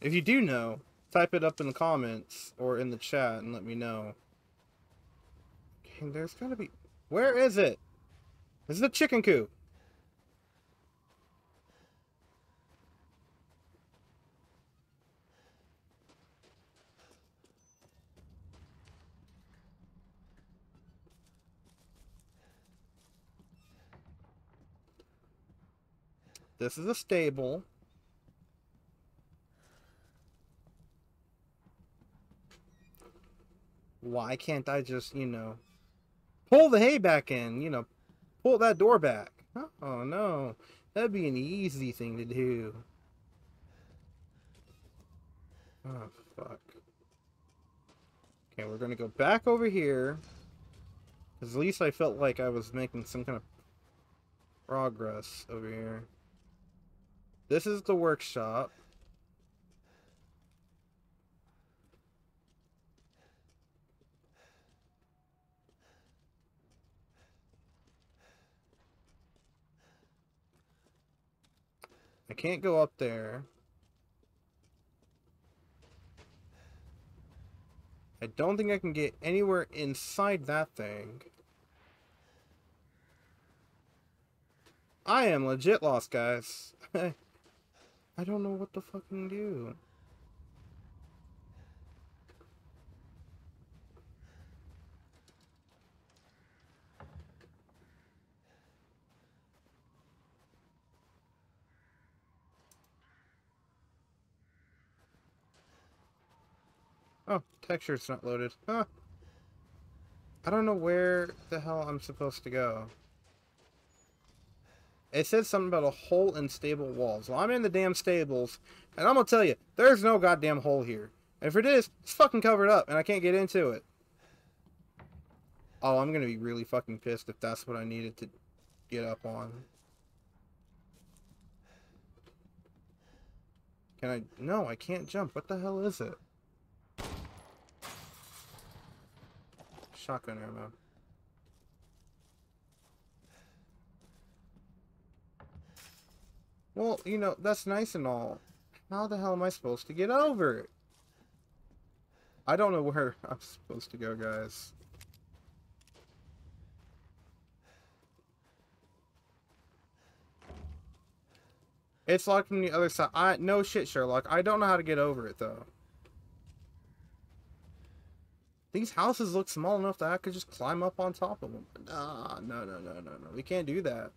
If you do know, type it up in the comments or in the chat and let me know. Okay, there's gotta be... Where is it? This is a chicken coop. This is a stable. Why can't I just, you know, pull the hay back in, you know, pull that door back? Oh, no. That'd be an easy thing to do. Oh, fuck. Okay, we're gonna go back over here. Because at least I felt like I was making some kind of progress over here. This is the workshop. I can't go up there. I don't think I can get anywhere inside that thing. I am legit lost, guys. I don't know what to fucking do. Oh, texture's not loaded. Huh. I don't know where the hell I'm supposed to go. It said something about a hole in stable walls. Well, I'm in the damn stables, and I'm gonna tell you, there's no goddamn hole here. And if it is, it's fucking covered up, and I can't get into it. Oh, I'm gonna be really fucking pissed if that's what I needed to get up on. Can I? No, I can't jump. What the hell is it? Shotgun ammo. Well, you know, that's nice and all. How the hell am I supposed to get over it? I don't know where I'm supposed to go, guys. It's locked from the other side. I no shit, Sherlock. I don't know how to get over it though. These houses look small enough that I could just climb up on top of them. Nah, no, no, no, no, no. We can't do that.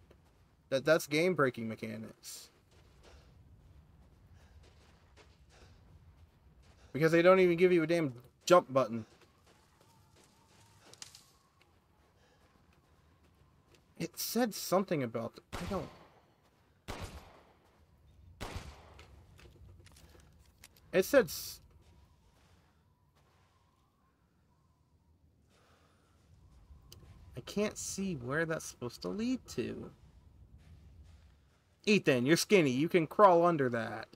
That that's game breaking mechanics. Because they don't even give you a damn jump button. It said something about I don't It said I can't see where that's supposed to lead to. Ethan, you're skinny. You can crawl under that.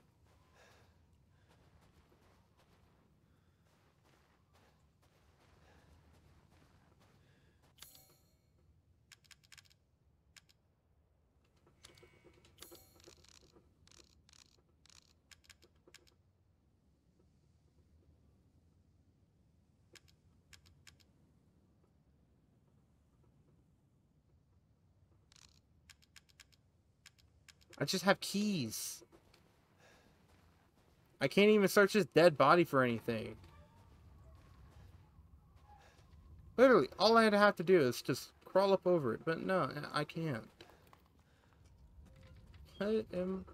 I just have keys. I can't even search his dead body for anything. Literally, all I'd have to do is just crawl up over it, but no, I can't. I am...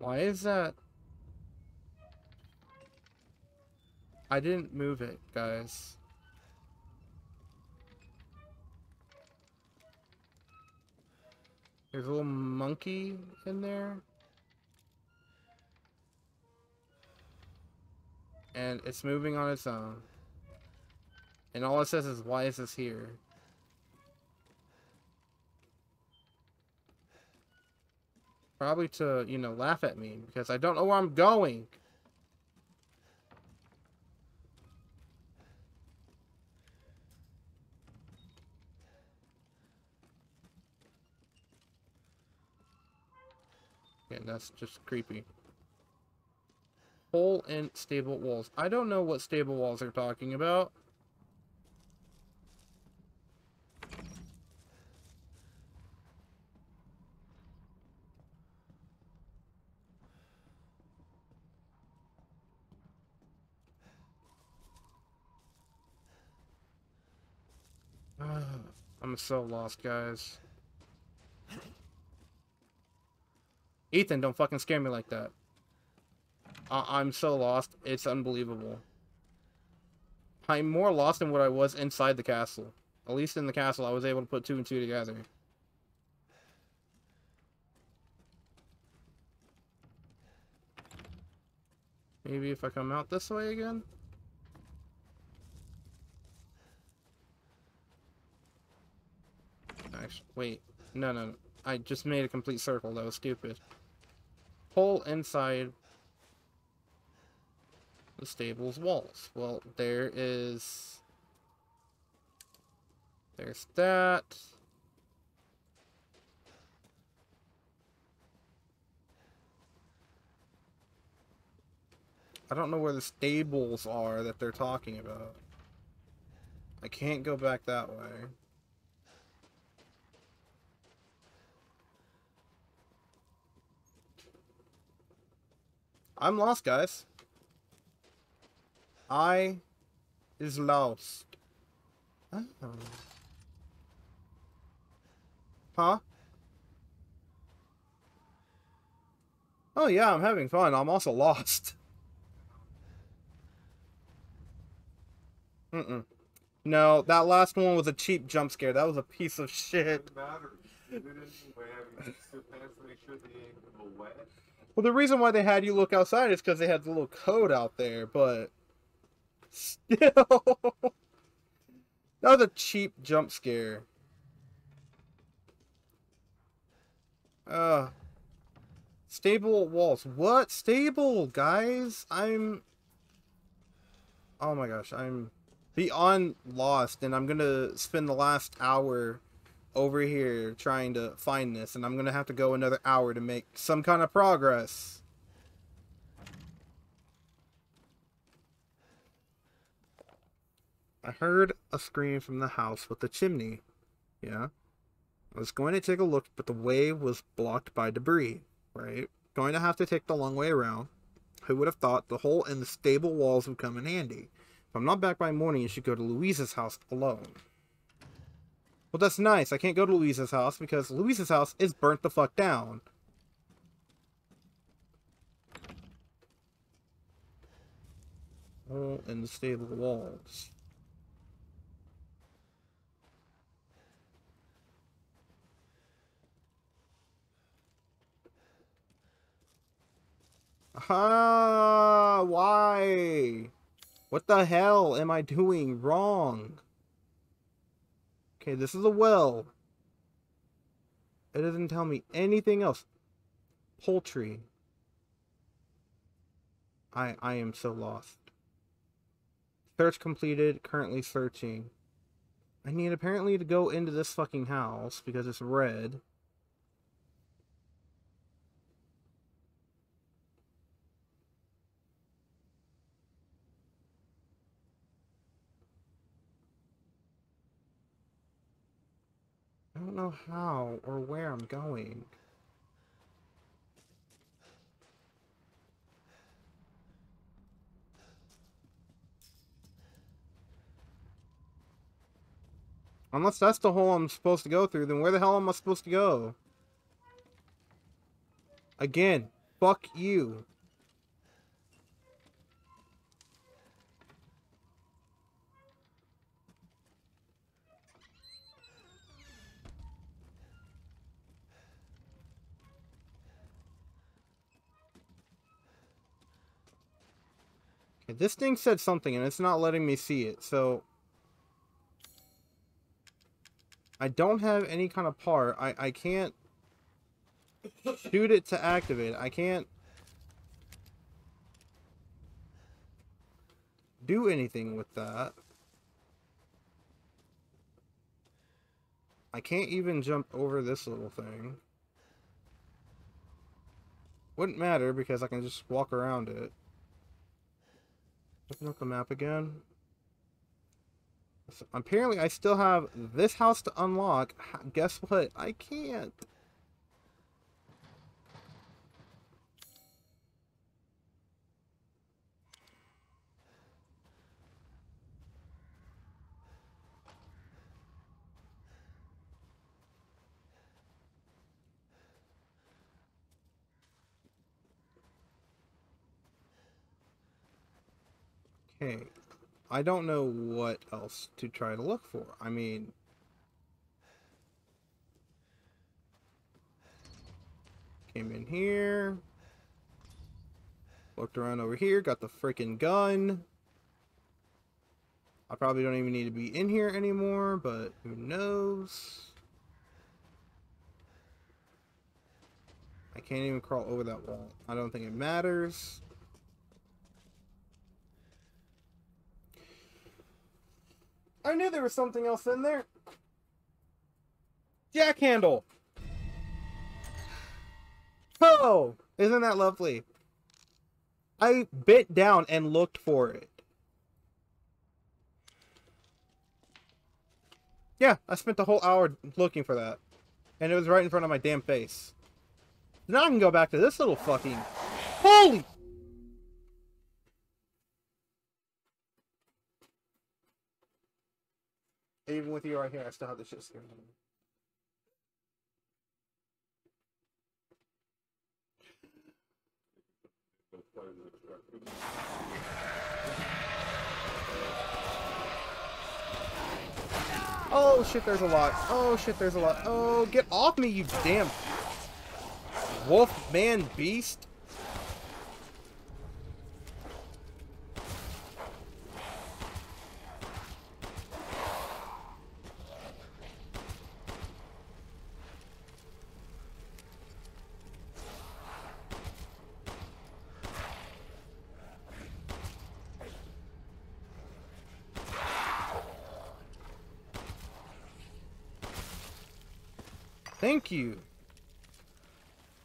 Why is that? I didn't move it, guys. There's a little monkey in there. And it's moving on its own. And all it says is, why is this here? Probably to, you know, laugh at me because I don't know where I'm going. Yeah, that's just creepy. Hole in stable walls. I don't know what stable walls they're talking about. I'm so lost, guys. Ethan, don't fucking scare me like that. I I'm so lost. It's unbelievable. I'm more lost than what I was inside the castle. At least in the castle, I was able to put two and two together. Maybe if I come out this way again? Actually, wait. No, no, no. I just made a complete circle. That was stupid. Hole inside the stable's walls. Well, there is... There's that. I don't know where the stables are that they're talking about. I can't go back that way. I'm lost, guys. I is lost. Oh. Huh? Oh yeah, I'm having fun. I'm also lost. Mm-mm. No, that last one was a cheap jump scare. That was a piece of shit. Well, the reason why they had you look outside is because they had the little code out there, but still, that was a cheap jump scare. Uh, stable walls. What stable, guys? I'm. Oh my gosh, I'm beyond lost, and I'm gonna spend the last hour over here trying to find this, and I'm gonna have to go another hour to make some kind of progress. I heard a scream from the house with the chimney. Yeah. I was going to take a look, but the way was blocked by debris, right? Going to have to take the long way around. Who would have thought the hole in the stable walls would come in handy? If I'm not back by morning, you should go to Luiza's house alone. Well, that's nice. I can't go to Luiza's house because Luiza's house is burnt the fuck down. Hole in the stable walls. Ah, why? What the hell am I doing wrong? Okay, this is a well. It doesn't tell me anything else. Poultry. I I am so lost. Search completed, currently searching. I need apparently to go into this fucking house because it's red. Know how or where I'm going. Unless that's the hole I'm supposed to go through, then where the hell am I supposed to go? Again, fuck you. This thing said something and it's not letting me see it, so... I don't have any kind of part. I, I can't shoot it to activate. I can't do anything with that. I can't even jump over this little thing. Wouldn't matter because I can just walk around it. Open up the map again. So apparently, I still have this house to unlock. Guess what? I can't. Okay. I don't know what else to try to look for. I mean... Came in here. Looked around over here. Got the freaking gun. I probably don't even need to be in here anymore, but who knows? I can't even crawl over that wall. I don't think it matters. I knew there was something else in there. Jack handle. Oh, isn't that lovely? I bent down and looked for it. Yeah, I spent the whole hour looking for that. And it was right in front of my damn face. Now I can go back to this little fucking... Holy Even with you right here, I still have the shit scared. Oh shit, there's a lot. Oh shit, there's a lot. Oh, get off me, you damn wolf man beast. Thank you.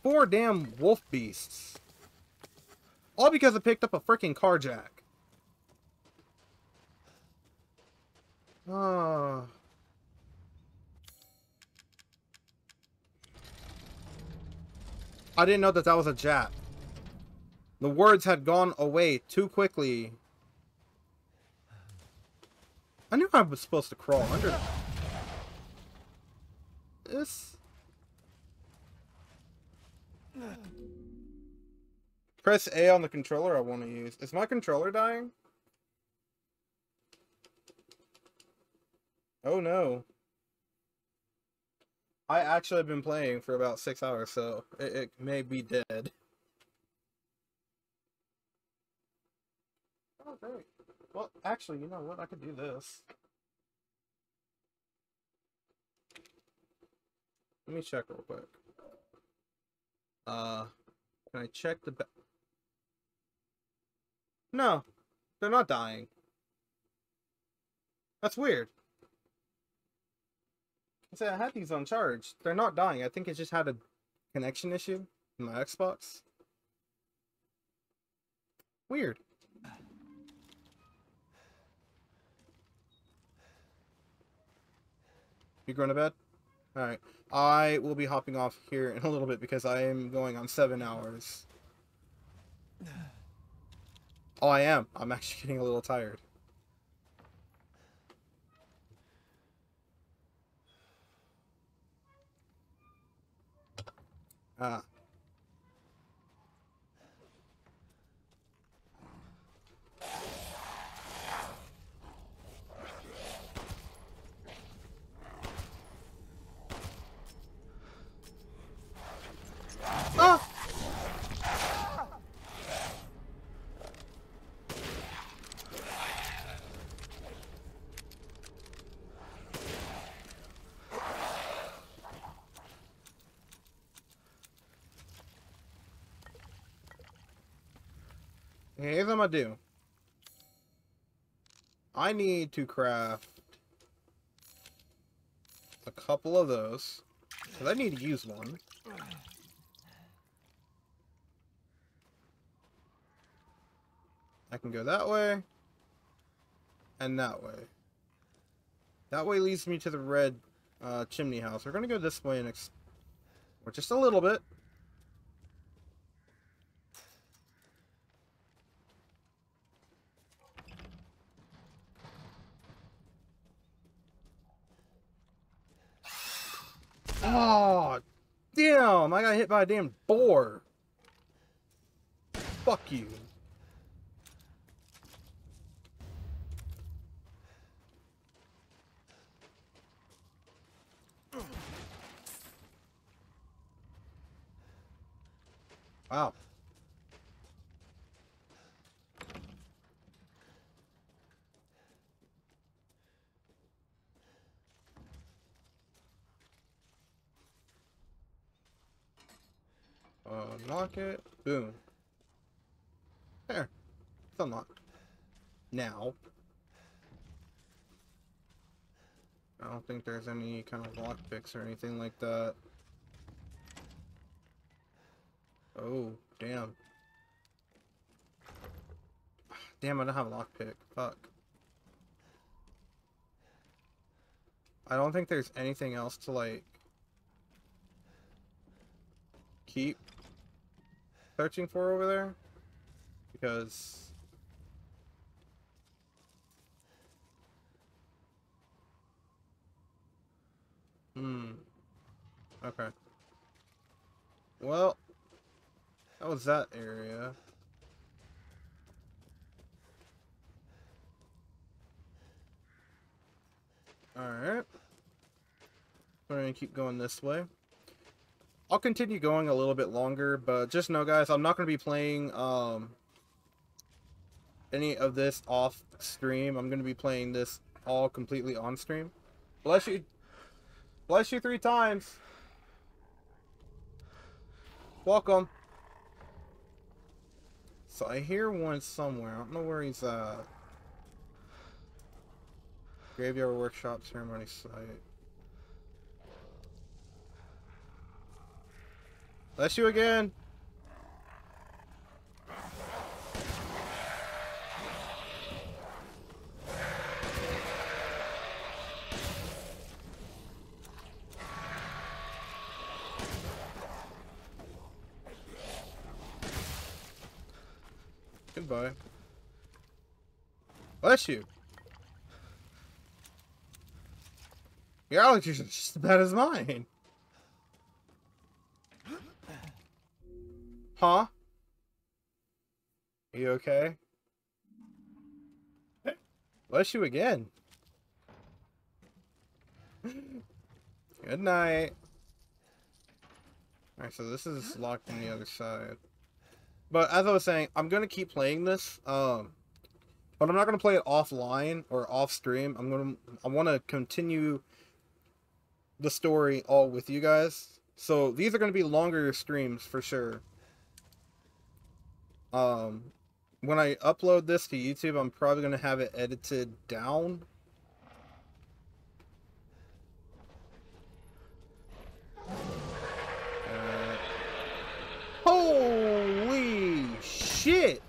Four damn wolf beasts. All because I picked up a freaking carjack. Ah. I didn't know that that was a Jap. The words had gone away too quickly. I knew I was supposed to crawl under this. Press A on the controller I want to use. Is my controller dying? Oh no. I actually have been playing for about six hours, so it, it may be dead. Oh, great. Well, actually, you know what? I could do this. Let me check real quick. Uh, can I check the ba- No, they're not dying. That's weird. I said I had these on charge. They're not dying. I think it just had a connection issue in my Xbox. Weird. You going to bed? Alright. I will be hopping off here in a little bit because I am going on seven hours. Oh, I am. I'm actually getting a little tired. Ah. Here's what I'm gonna do. I need to craft a couple of those. Because I need to use one. I can go that way. And that way. That way leads me to the red uh, chimney house. We're going to go this way and explore just a little bit. Oh, damn! I got hit by a damn boar. Fuck you. Wow. Uh, unlock it. Boom. There. It's unlocked. Now. I don't think there's any kind of lockpicks or anything like that. Oh, damn. Damn, I don't have a lockpick. Fuck. I don't think there's anything else to, like, keep searching for over there. Because... Hmm. Okay. Well, that was that area. Alright. We're gonna keep going this way. I'll continue going a little bit longer, but just know guys, I'm not gonna be playing um any of this off stream. I'm gonna be playing this all completely on stream. Bless you. Bless you three times. Welcome. So I hear one somewhere. I don't know where he's at. Graveyard Workshop Ceremony Site. Bless you again. Goodbye. Bless you. Your allergies are just as bad as mine. Huh? Are you okay? Bless you again. Good night. Alright, so this is locked on the other side. But as I was saying, I'm gonna keep playing this. Um, but I'm not gonna play it offline or off stream. I'm gonna I want to continue the story all with you guys. So these are gonna be longer streams for sure. Um, when I upload this to YouTube, I'm probably gonna have it edited down. Uh, Holy shit!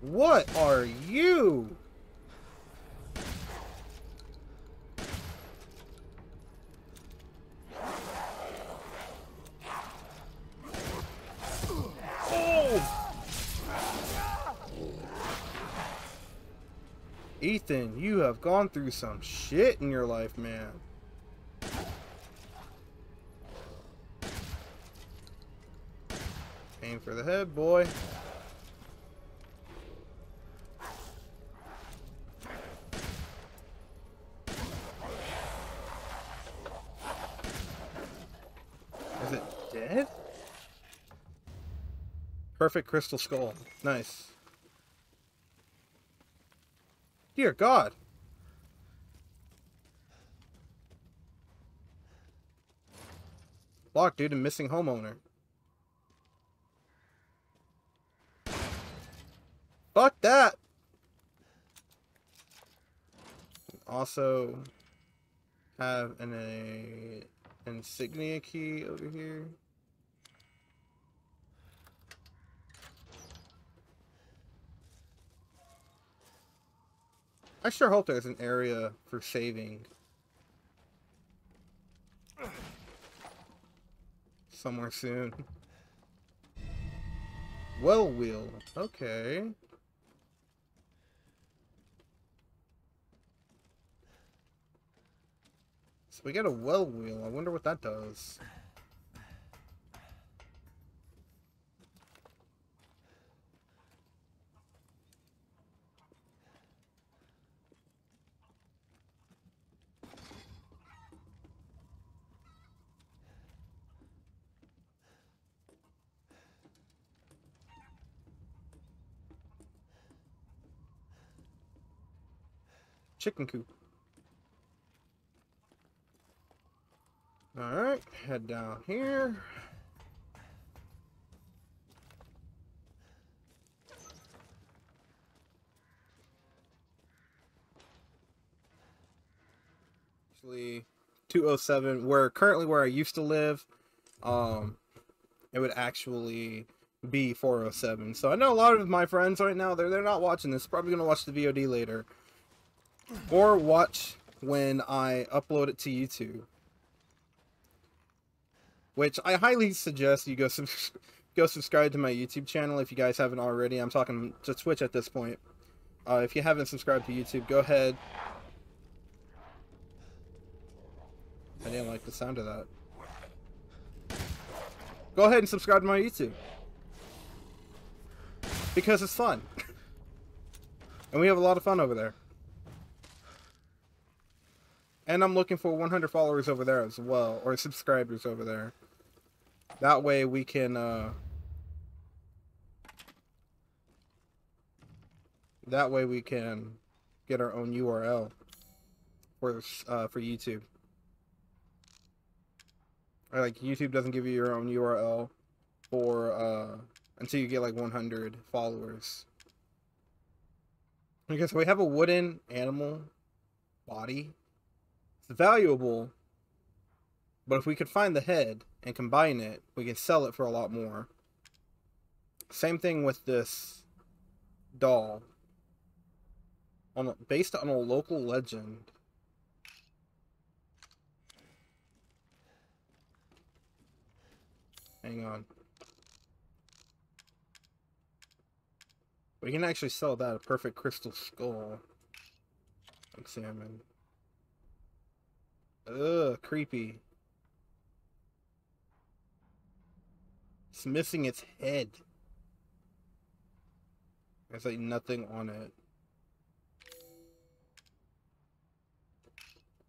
What are you? Ethan, you have gone through some shit in your life, man. Aim for the head, boy. Is it dead? Perfect crystal skull. Nice. Dear God. Locked due to missing homeowner. Fuck that! Also have an a insignia key over here. I sure hope there's an area for saving. Somewhere soon. Well wheel. Okay. So we got a well wheel. I wonder what that does. Chicken coop. Alright, head down here. Actually, 207, where currently where I used to live, um, it would actually be 407. So I know a lot of my friends right now, they're, they're not watching this, probably going to watch the VOD later. Or watch when I upload it to YouTube. Which I highly suggest you go sub go subscribe to my YouTube channel if you guys haven't already. I'm talking to Twitch at this point. Uh, if you haven't subscribed to YouTube, go ahead. I didn't like the sound of that. Go ahead and subscribe to my YouTube. Because it's fun. and we have a lot of fun over there. And I'm looking for 100 followers over there as well, or subscribers over there. That way we can, uh... That way we can get our own URL for, uh, for YouTube. Or like YouTube doesn't give you your own URL for, uh, until you get like 100 followers. Okay, so we have a wooden animal body. It's valuable, but if we could find the head and combine it, we can sell it for a lot more. Same thing with this doll. On based on a local legend. Hang on. We can actually sell that a perfect crystal skull. Examine. Ugh, creepy. It's missing its head. There's like nothing on it.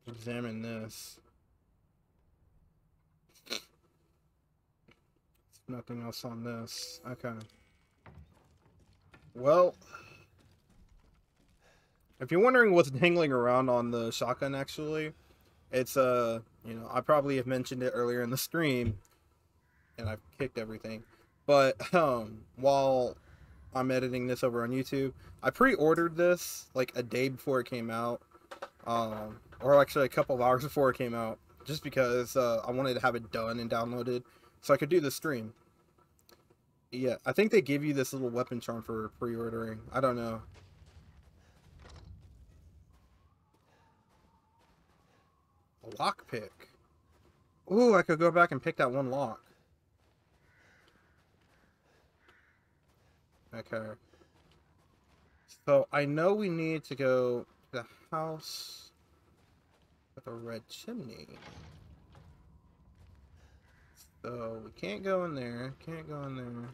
Examine this. Nothing else on this. Okay. Well, if you're wondering what's dangling around on the shotgun, actually, it's uh, you know, I probably have mentioned it earlier in the stream, and I've kicked everything. But um, while I'm editing this over on YouTube, I pre-ordered this like a day before it came out, um, or actually a couple of hours before it came out, just because uh, I wanted to have it done and downloaded so I could do the stream. Yeah, I think they give you this little weapon charm for pre-ordering. I don't know. A lockpick. Ooh, I could go back and pick that one lock. Okay. So I know we need to go to the house with a red chimney. So we can't go in there. Can't go in there.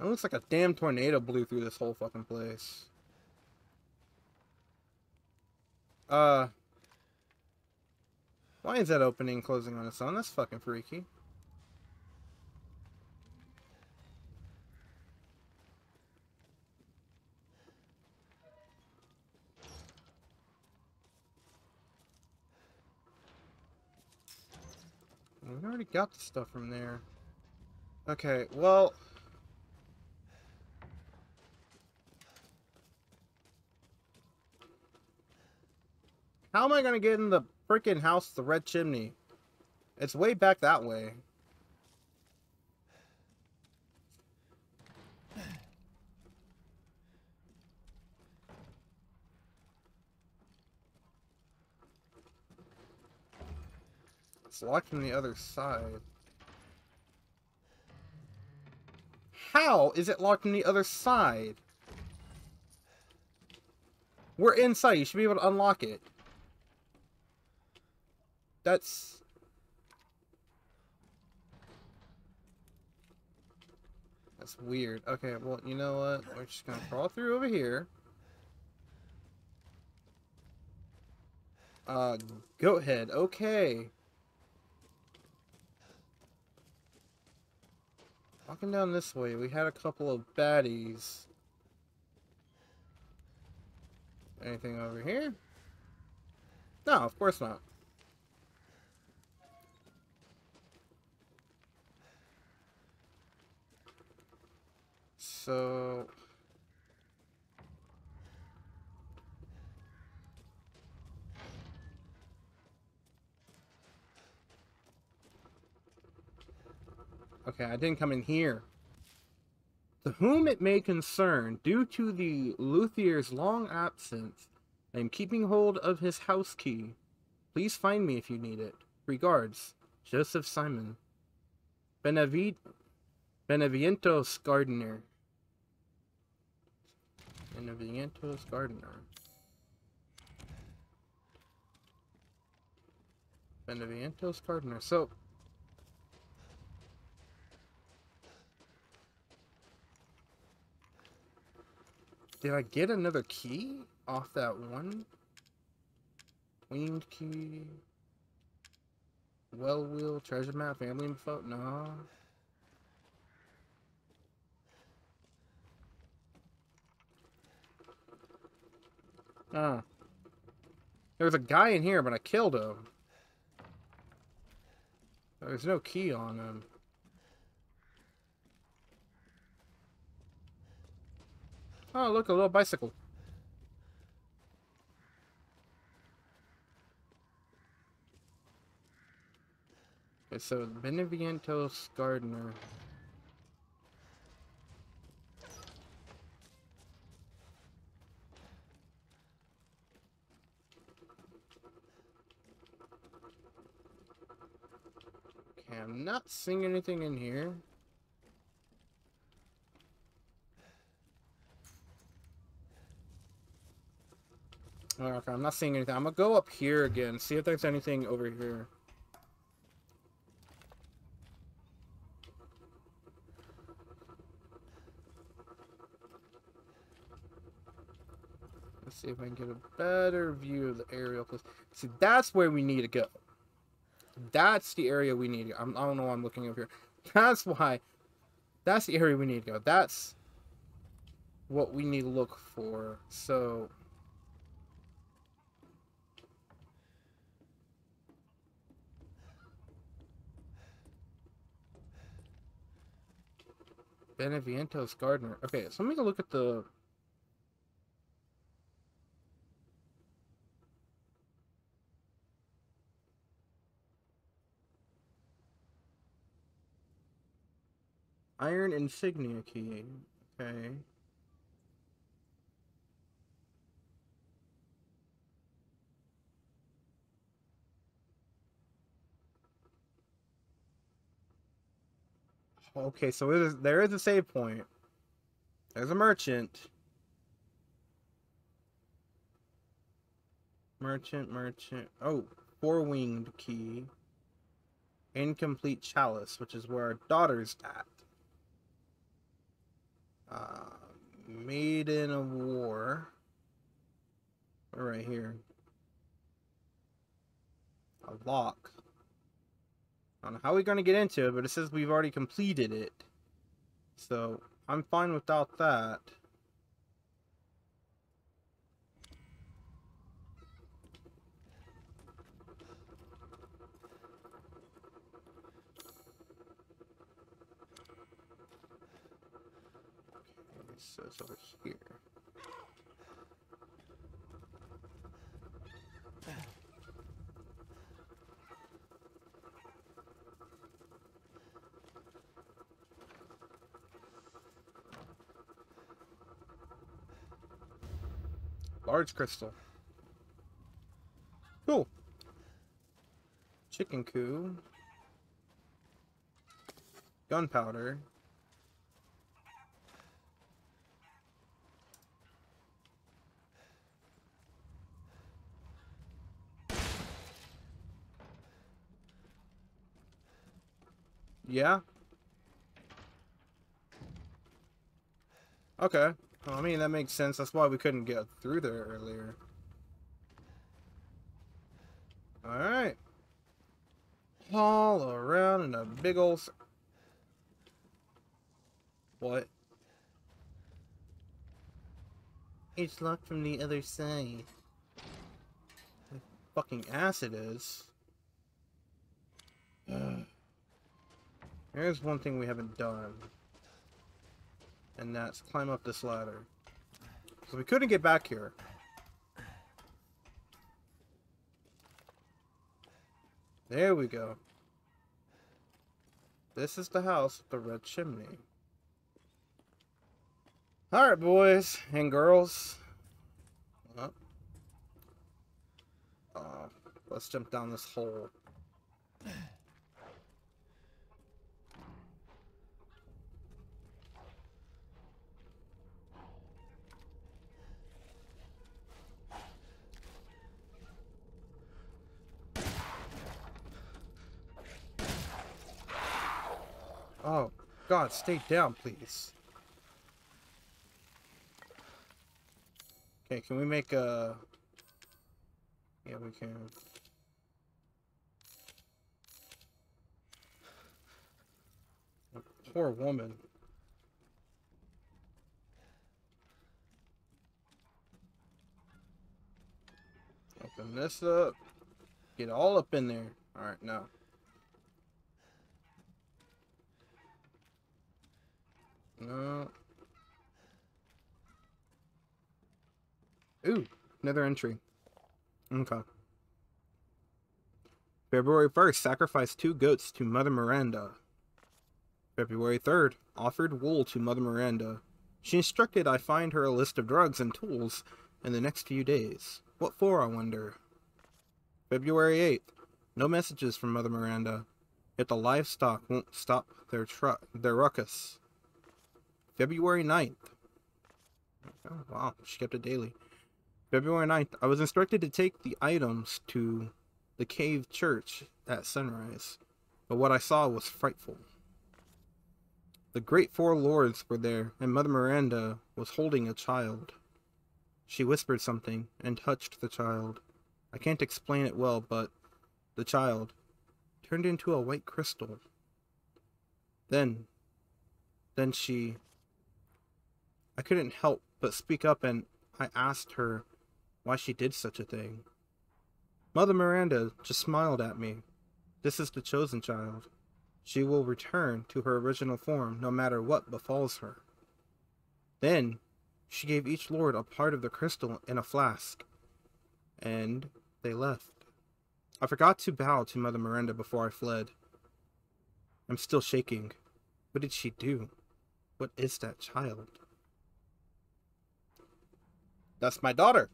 It looks like a damn tornado blew through this whole fucking place. Uh. Why is that opening and closing on its own? That's fucking freaky. We already got the stuff from there. Okay, well... How am I gonna get in the freaking house, the red chimney? It's way back that way. It's locked from the other side. How is it locked on the other side? We're inside. You should be able to unlock it. That's... That's weird. Okay, well, you know what? We're just gonna crawl through over here. Uh, goat head. Okay. Walking down this way, we had a couple of baddies. Anything over here? No, of course not. So... Okay, I didn't come in here. To whom it may concern, due to the luthier's long absence, I am keeping hold of his house key. Please find me if you need it. Regards, Joseph Simon. Benavid Beneviento's Gardener. Beneviento's Gardener. Beneviento's Gardener. So, Did I get another key off that one? Winged key. Well wheel, treasure map, family info? No. Ah. There was a guy in here, but I killed him. There's no key on him. Oh, look, a little bicycle. Okay, so Beneviento's Gardener. Okay, I'm not seeing anything in here. Oh, okay, I'm not seeing anything. I'm gonna go up here again, see if there's anything over here. Let's see if I can get a better view of the aerial. See, that's where we need to go. That's the area we need to go. I'm, I don't know why I'm looking over here. That's why. That's the area we need to go. That's what we need to look for. So... Beneviento's Gardener. Okay, so let me look at the... Iron insignia key. Okay. Okay, so it is, there is a save point. There's a merchant. Merchant, merchant. Oh, four-winged key. Incomplete chalice, which is where our daughter's at. Uh, Maiden of War. Right here. A lock. I don't know how we're going to get into it, but it says we've already completed it. So, I'm fine without that. Okay, it says over here. Large crystal. Cool. Chicken coo. Gunpowder. Yeah. Okay. Well, I mean, that makes sense. That's why we couldn't get through there earlier. Alright. All around in a big old... What? It's locked from the other side. The fucking acid is. Uh. There's one thing we haven't done and that's climb up this ladder. So we couldn't get back here. There we go. This is the house with the red chimney. Alright, boys and girls. Uh, let's jump down this hole. Oh, God, stay down, please. Okay, can we make a... Yeah, we can. Poor woman. Open this up. Get all up in there. Alright, now. No. Ooh, another entry. Okay. February 1st, sacrificed two goats to Mother Miranda. February 3rd, offered wool to Mother Miranda. She instructed I find her a list of drugs and tools in the next few days. What for, I wonder? February 8th, no messages from Mother Miranda, yet the livestock won't stop their, tru- their ruckus. February 9th. Oh, wow, she kept it daily. February 9th, I was instructed to take the items to the cave church at sunrise, but what I saw was frightful. The great four lords were there, and Mother Miranda was holding a child. She whispered something and touched the child. I can't explain it well, but the child turned into a white crystal. Then, then she. I couldn't help but speak up and I asked her why she did such a thing. Mother Miranda just smiled at me. This is the chosen child. She will return to her original form no matter what befalls her. Then she gave each lord a part of the crystal in a flask, and they left. I forgot to bow to Mother Miranda before I fled. I'm still shaking. What did she do? What is that child? That's my daughter.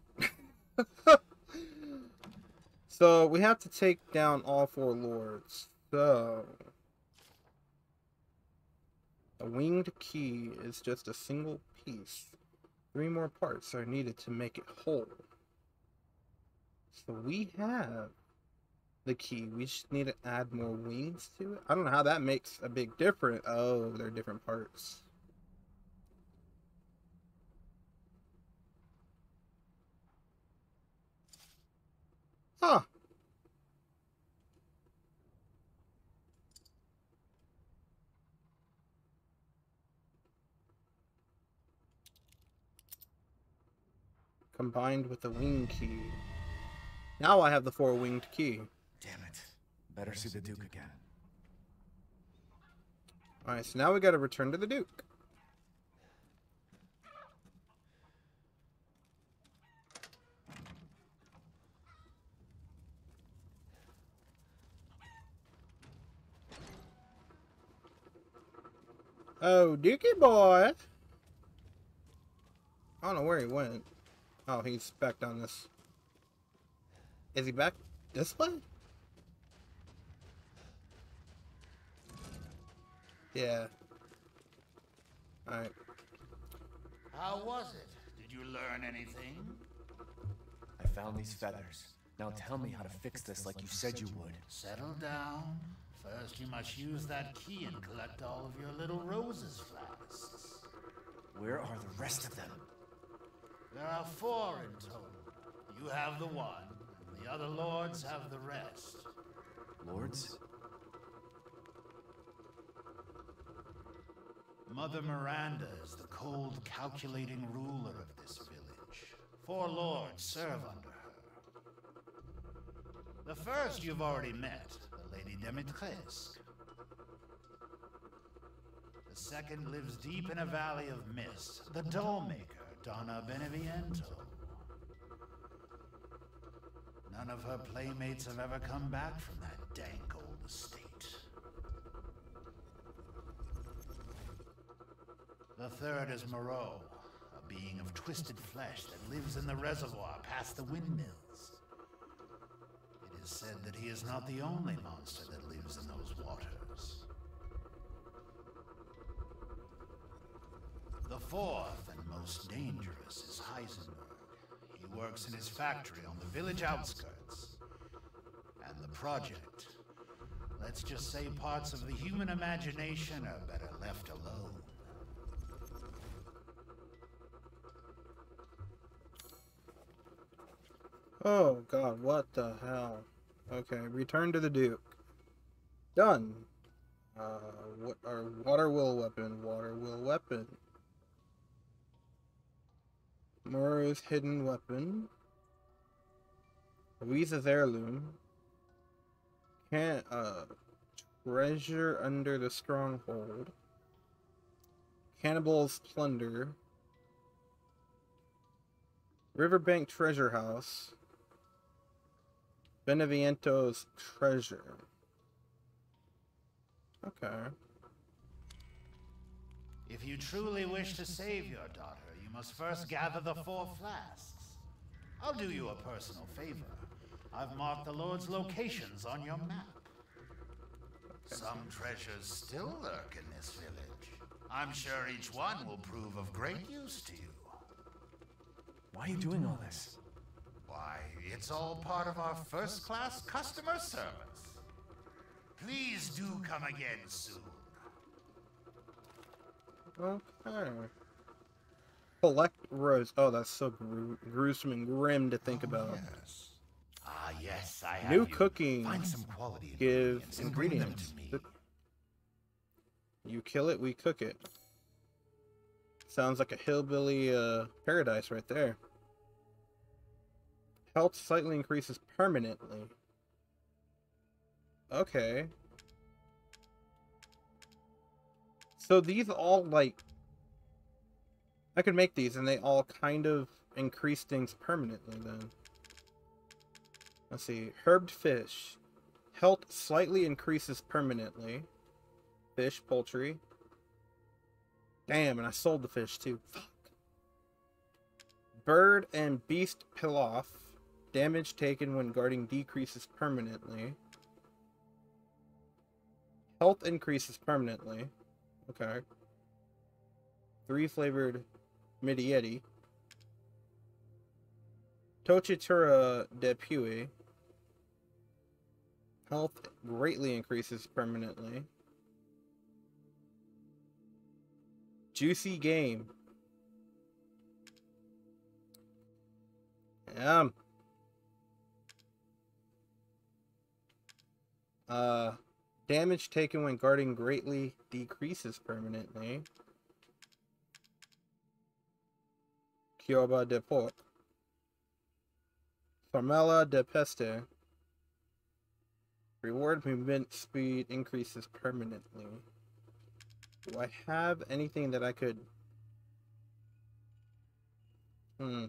so we have to take down all four lords. So a winged key is just a single piece. Three more parts are needed to make it whole. So we have the key. We just need to add more wings to it. I don't know how that makes a big difference. Oh, they're different parts. Huh. Combined with the wing key. Now I have the four winged key. Damn it. Better see the Duke again. Alright, so now we gotta return to the Duke. Oh, Dookie boy. I don't know where he went. Oh, he's back down this. Is he back this way? Yeah. Alright. How was it? Did you learn anything? I found these feathers. Now tell me how to fix this like you said you would. Settle down. First, you must use that key and collect all of your little roses flasks. Where are the rest of them? There are four in total. You have the one, and the other lords have the rest. Lords? Mother Miranda is the cold, calculating ruler of this village. Four lords serve under her. The first you've already met, Lady Dimitrescu. The second lives deep in a valley of mist, the Dollmaker, Donna Beneviento. None of her playmates have ever come back from that dank old estate. The third is Moreau, a being of twisted flesh that lives in the reservoir past the windmills. Said that he is not the only monster that lives in those waters. The fourth and most dangerous is Heisenberg. He works in his factory on the village outskirts. And the project. Let's just say parts of the human imagination are better left alone. Oh god, what the hell? Okay, return to the Duke. Done. Uh, what our water will weapon? Water will weapon. Moreau's hidden weapon. Luiza's heirloom. Can't uh treasure under the stronghold. Cannibal's plunder. Riverbank treasure house. Beneviento's treasure. Okay. If you truly wish to save your daughter, you must first gather the four flasks. I'll do you a personal favor. I've marked the Lord's locations on your map. Some treasures still lurk in this village. I'm sure each one will prove of great use to you. Why are you doing all this? Why, it's all part of our first-class customer service. Please do come again soon. Okay. Collect rose. Oh, that's so gru- gruesome and grim to think about. Yes. Ah, yes, I have New you. cooking Find some quality Give ingredients ingredients. to me. You kill it, we cook it. Sounds like a hillbilly uh, paradise right there. Health slightly increases permanently. Okay. So these all like I could make these and they all kind of increase things permanently then. Let's see. Herbed fish. Health slightly increases permanently. Fish, poultry. Damn, and I sold the fish too. Fuck. Bird and beast pilaf. Damage taken when guarding decreases permanently. Health increases permanently. Okay. Three flavored Mititei. Tochitura de Pui. Health greatly increases permanently. Juicy game. Yeah. Uh, damage taken when guarding greatly decreases permanently. Ciorba de porc. Formella de peste. Reward movement speed increases permanently. Do I have anything that I could... Hmm.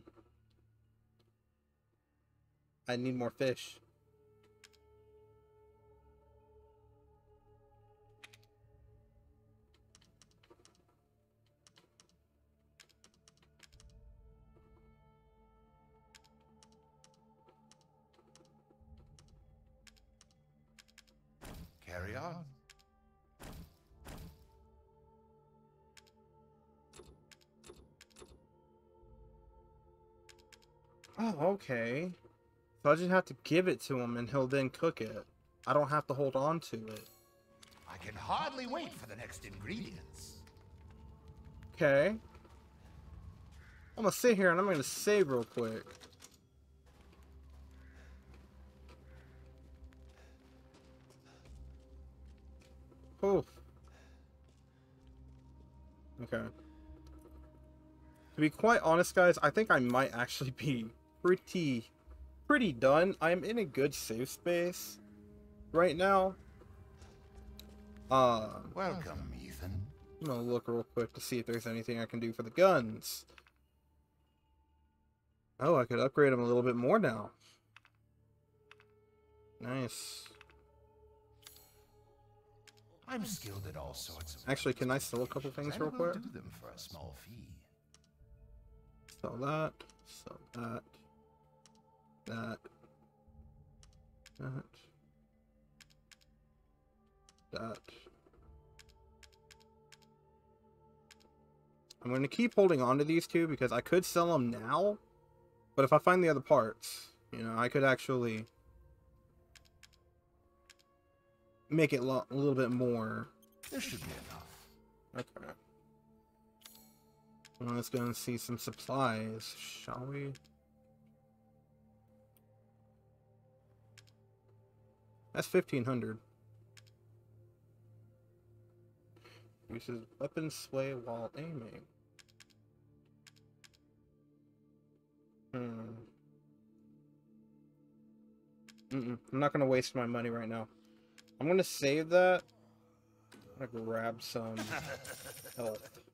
I need more fish. Carry on. Oh, okay. So I just have to give it to him and he'll then cook it. I don't have to hold on to it. I can hardly wait for the next ingredients. Okay. I'm gonna sit here and I'm gonna save real quick. To be quite honest, guys, I think I might actually be pretty, pretty done. I'm in a good safe space right now. Um, Welcome, Ethan. I'm gonna look real quick to see if there's anything I can do for the guns. Oh, I could upgrade them a little bit more now. Nice. I'm skilled at all sorts of. Actually, can I sell a couple things real quick? do them for a small fee. Sell that. Sell that. That. That. That. I'm going to keep holding on to these two because I could sell them now, but if I find the other parts, you know, I could actually make it a little bit more. This should be enough. Okay. Well, let's go and see some supplies, shall we? That's 1500. Uses weapon sway while aiming. Hmm. Mm-mm. I'm not gonna waste my money right now. I'm gonna save that. I'm gonna grab some health.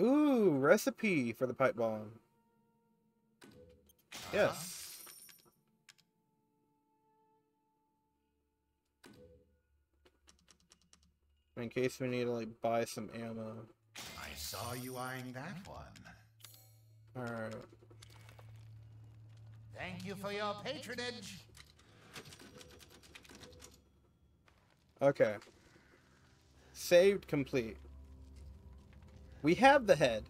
Ooh, recipe for the pipe bomb. Uh-huh. Yes. In case we need to like buy some ammo. I saw you eyeing that one. Alright. Thank you for your patronage. Okay. Saved complete. We have the head.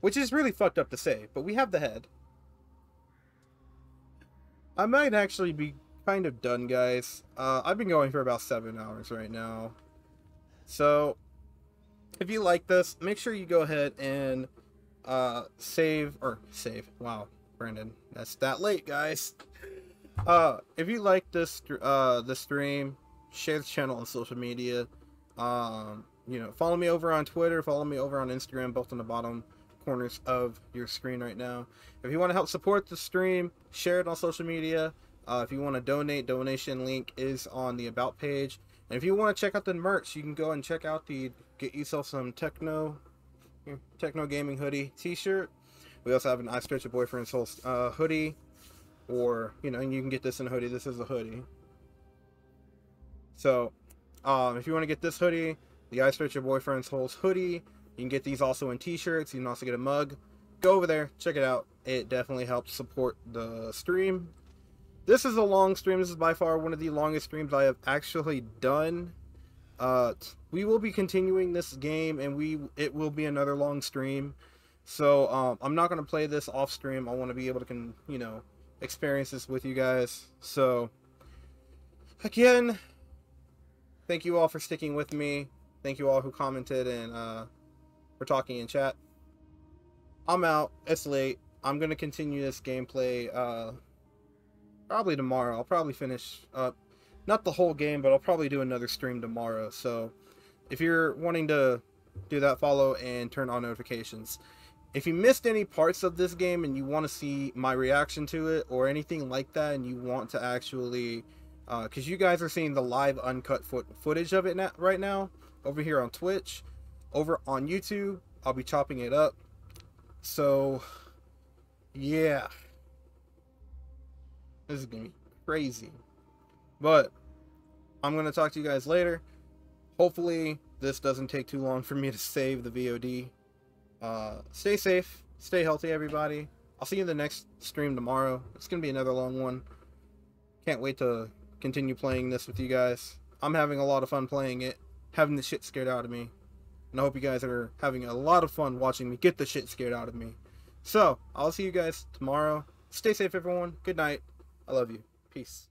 Which is really fucked up to say, but we have the head. I might actually be kind of done, guys. Uh, I've been going for about seven hours right now. So, if you like this, make sure you go ahead and uh, save, or save, wow, Brandon, that's that late, guys. Uh, if you like this, uh, the stream, share the channel on social media. Um, you know, follow me over on Twitter, follow me over on Instagram, both on the bottom corners of your screen right now. If you want to help support the stream, share it on social media. Uh, if you want to donate, donation link is on the about page. And if you want to check out the merch, you can go and check out the get yourself some techno, techno gaming hoodie t-shirt. We also have an I Stretch a Boyfriend's Soul uh, hoodie, or you know, and you can get this in a hoodie. This is a hoodie. So, um, if you want to get this hoodie, the I Stretch Your Boyfriend's Holes hoodie, you can get these also in t-shirts. You can also get a mug. Go over there, check it out. It definitely helps support the stream. This is a long stream. This is by far one of the longest streams I have actually done. Uh, we will be continuing this game, and we it will be another long stream. So um, I'm not gonna play this off stream. I want to be able to, can you know, experience this with you guys. So again, thank you all for sticking with me. Thank you all who commented and uh, for talking in chat. I'm out. It's late. I'm gonna continue this gameplay uh, probably tomorrow. I'll probably finish up not the whole game, but I'll probably do another stream tomorrow. So if you're wanting to do that, follow and turn on notifications. If you missed any parts of this game and you want to see my reaction to it or anything like that, and you want to actually, because uh, you guys are seeing the live uncut foot footage of it now, right now over here on Twitch, over on YouTube, I'll be chopping it up. So, yeah. This is going to be crazy. But, I'm going to talk to you guys later. Hopefully, this doesn't take too long for me to save the VOD. Uh, stay safe. Stay healthy, everybody. I'll see you in the next stream tomorrow. It's going to be another long one. Can't wait to continue playing this with you guys. I'm having a lot of fun playing it, having the shit scared out of me. And I hope you guys are having a lot of fun watching me get the shit scared out of me. So, I'll see you guys tomorrow. Stay safe, everyone. Good night. I love you. Peace.